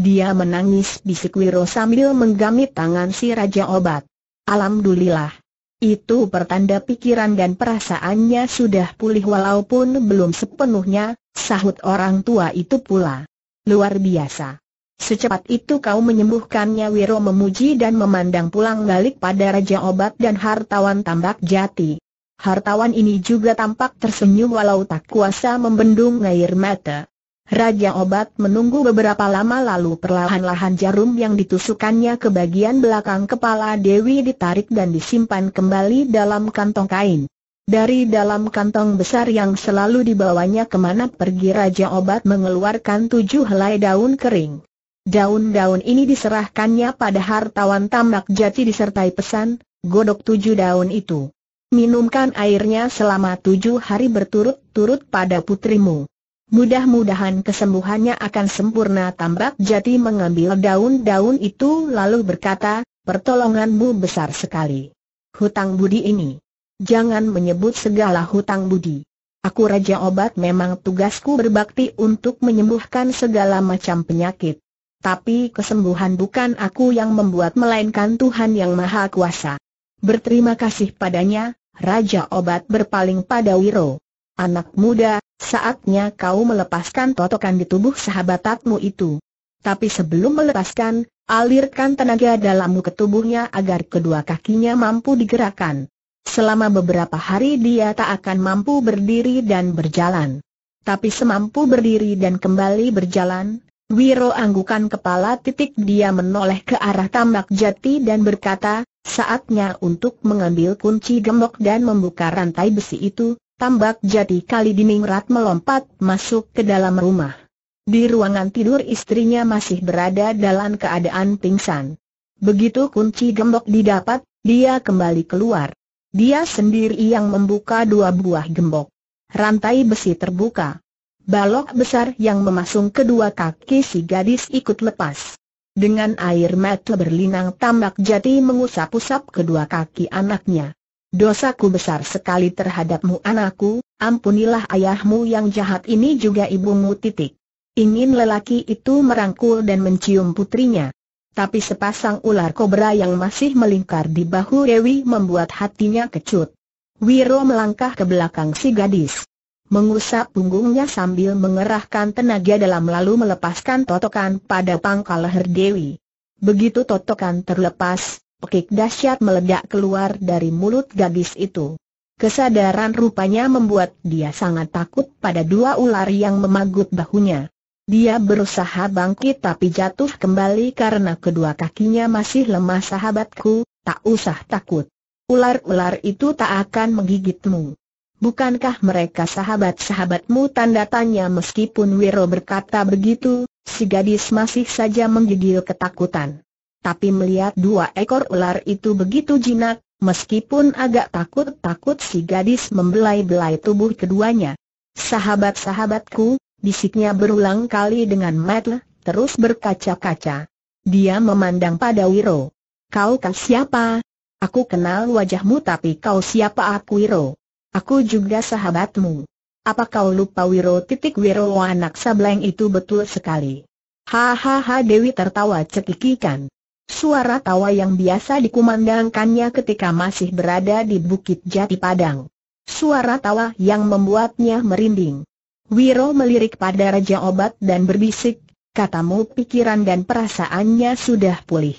Dia menangis bisik Wiro sambil menggamit tangan si Raja Obat. Alhamdulillah. Itu pertanda pikiran dan perasaannya sudah pulih walaupun belum sepenuhnya, sahut orang tua itu pula. Luar biasa. Secepat itu kau menyembuhkannya Wiro memuji dan memandang pulang balik pada Raja Obat dan hartawan tambak jati. Hartawan ini juga tampak tersenyum walau tak kuasa membendung air mata. Raja Obat menunggu beberapa lama lalu perlahan-lahan jarum yang ditusukkannya ke bagian belakang kepala Dewi ditarik dan disimpan kembali dalam kantong kain. Dari dalam kantong besar yang selalu dibawanya ke mana pergi Raja Obat mengeluarkan tujuh helai daun kering. Daun-daun ini diserahkannya pada hartawan tamak jati disertai pesan, godok tujuh daun itu. Minumkan airnya selama tujuh hari berturut-turut pada putrimu. Mudah-mudahan kesembuhannya akan sempurna tambak jati mengambil daun-daun itu lalu berkata, pertolonganmu besar sekali. Hutang budi ini Jangan menyebut segala hutang budi. Aku Raja Obat memang tugasku berbakti untuk menyembuhkan segala macam penyakit. Tapi kesembuhan bukan aku yang membuat melainkan Tuhan yang Maha Kuasa. Berterima kasih padanya, Raja Obat berpaling pada Wiro. Anak muda, Saatnya kau melepaskan totokan di tubuh sahabatmu itu. Tapi sebelum melepaskan, alirkan tenaga dalammu ke tubuhnya agar kedua kakinya mampu digerakkan. Selama beberapa hari dia tak akan mampu berdiri dan berjalan. Tapi semampu berdiri dan kembali berjalan, Wiro anggukan kepala titik dia menoleh ke arah tambak jati dan berkata, saatnya untuk mengambil kunci gembok dan membuka rantai besi itu, Tambak jati kali diningrat melompat masuk ke dalam rumah. Di ruangan tidur istrinya masih berada dalam keadaan pingsan. Begitu kunci gembok didapat, dia kembali keluar. Dia sendiri yang membuka dua buah gembok. Rantai besi terbuka. Balok besar yang memasung kedua kaki si gadis ikut lepas. Dengan air mata berlinang tambak jati mengusap-usap kedua kaki anaknya. Dosaku besar sekali terhadapmu anakku, ampunilah ayahmu yang jahat ini juga ibumu titik. Ingin lelaki itu merangkul dan mencium putrinya. Tapi sepasang ular kobra yang masih melingkar di bahu Dewi membuat hatinya kecut. Wiro melangkah ke belakang si gadis. Mengusap punggungnya sambil mengerahkan tenaga dalam lalu melepaskan totokan pada pangkal leher Dewi. Begitu totokan terlepas, pekik dahsyat meledak keluar dari mulut gadis itu. Kesadaran rupanya membuat dia sangat takut pada dua ular yang memagut bahunya. Dia berusaha bangkit tapi jatuh kembali karena kedua kakinya masih lemah sahabatku, tak usah takut. Ular-ular itu tak akan menggigitmu. Bukankah mereka sahabat-sahabatmu tanda tanya meskipun Wiro berkata begitu, si gadis masih saja menggigil ketakutan tapi melihat dua ekor ular itu begitu jinak, meskipun agak takut-takut si gadis membelai-belai tubuh keduanya. Sahabat-sahabatku, bisiknya berulang kali dengan mata, terus berkaca-kaca. Dia memandang pada Wiro. Kau kan siapa? Aku kenal wajahmu tapi kau siapa aku Wiro? Aku juga sahabatmu. Apa kau lupa Wiro titik Wiro anak sableng itu betul sekali. Hahaha Dewi tertawa cekikikan. Suara tawa yang biasa dikumandangkannya ketika masih berada di Bukit Jati Padang. Suara tawa yang membuatnya merinding. Wiro melirik pada Raja Obat dan berbisik, katamu pikiran dan perasaannya sudah pulih.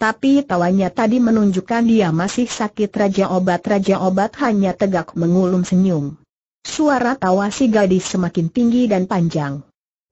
Tapi tawanya tadi menunjukkan dia masih sakit Raja Obat. Raja Obat hanya tegak mengulum senyum. Suara tawa si gadis semakin tinggi dan panjang.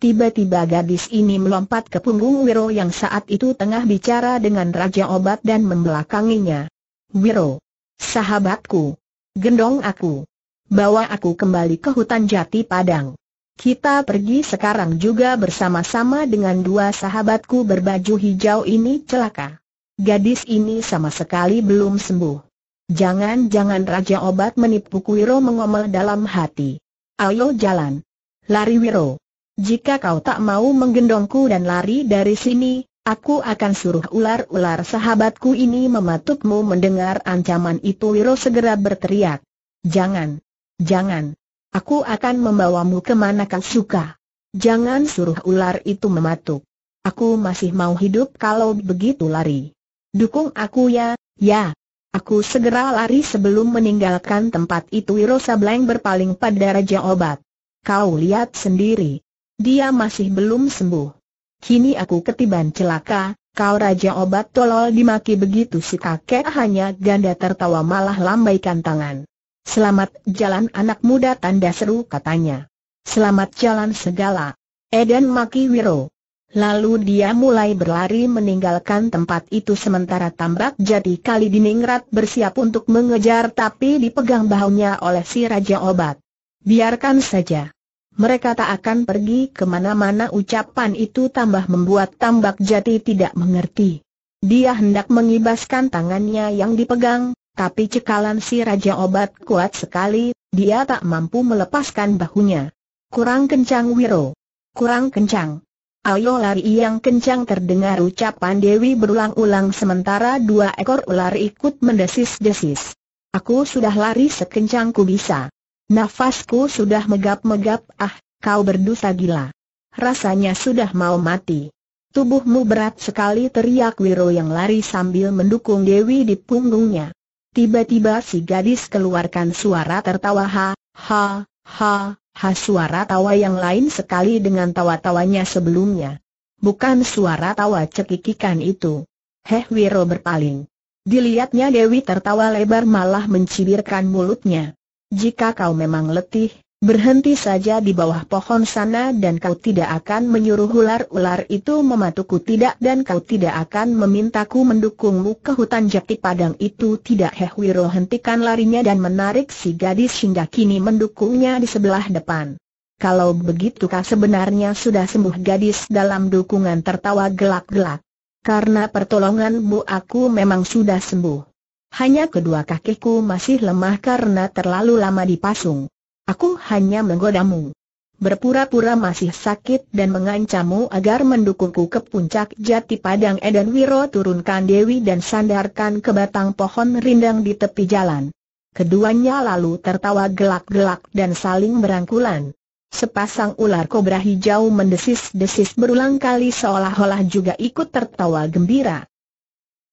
Tiba-tiba gadis ini melompat ke punggung Wiro yang saat itu tengah bicara dengan Raja Obat dan membelakanginya. Wiro, sahabatku, gendong aku. Bawa aku kembali ke hutan jati padang. Kita pergi sekarang juga bersama-sama dengan dua sahabatku berbaju hijau ini celaka. Gadis ini sama sekali belum sembuh. Jangan-jangan Raja Obat menipu Wiro mengomel dalam hati. Ayo jalan. Lari Wiro. Jika kau tak mau menggendongku dan lari dari sini, aku akan suruh ular-ular sahabatku ini mematukmu mendengar ancaman itu Wiro segera berteriak. Jangan, jangan, aku akan membawamu ke mana kau suka. Jangan suruh ular itu mematuk. Aku masih mau hidup kalau begitu lari. Dukung aku ya, ya. Aku segera lari sebelum meninggalkan tempat itu Wiro Sableng berpaling pada Raja Obat. Kau lihat sendiri. Dia masih belum sembuh. Kini aku ketiban celaka, kau Raja Obat tolol dimaki begitu si kakek hanya ganda tertawa malah lambaikan tangan. Selamat jalan anak muda tanda seru katanya. Selamat jalan segala. Eden maki Wiro. Lalu dia mulai berlari meninggalkan tempat itu sementara tambak jati kali diningrat bersiap untuk mengejar tapi dipegang bahunya oleh si Raja Obat. Biarkan saja mereka tak akan pergi ke mana-mana ucapan itu tambah membuat tambak jati tidak mengerti. Dia hendak mengibaskan tangannya yang dipegang, tapi cekalan si Raja Obat kuat sekali, dia tak mampu melepaskan bahunya. Kurang kencang Wiro. Kurang kencang. Ayo lari yang kencang terdengar ucapan Dewi berulang-ulang sementara dua ekor ular ikut mendesis-desis. Aku sudah lari sekencang ku bisa. Nafasku sudah megap-megap, ah, kau berdosa gila. Rasanya sudah mau mati. Tubuhmu berat sekali teriak Wiro yang lari sambil mendukung Dewi di punggungnya. Tiba-tiba si gadis keluarkan suara tertawa ha, ha, ha, Khas suara tawa yang lain sekali dengan tawa-tawanya sebelumnya. Bukan suara tawa cekikikan itu. Heh Wiro berpaling. Dilihatnya Dewi tertawa lebar malah mencibirkan mulutnya. Jika kau memang letih, berhenti saja di bawah pohon sana dan kau tidak akan menyuruh ular-ular itu mematuku tidak dan kau tidak akan memintaku mendukungmu ke hutan jati padang itu tidak Heh Wiro hentikan larinya dan menarik si gadis hingga kini mendukungnya di sebelah depan. Kalau begitu kau sebenarnya sudah sembuh gadis dalam dukungan tertawa gelak-gelak. Karena pertolonganmu aku memang sudah sembuh. Hanya kedua kakiku masih lemah karena terlalu lama dipasung. Aku hanya menggodamu. Berpura-pura masih sakit dan mengancammu agar mendukungku ke puncak jati padang Eden Wiro turunkan Dewi dan sandarkan ke batang pohon rindang di tepi jalan. Keduanya lalu tertawa gelak-gelak dan saling berangkulan. Sepasang ular kobra hijau mendesis-desis berulang kali seolah-olah juga ikut tertawa gembira.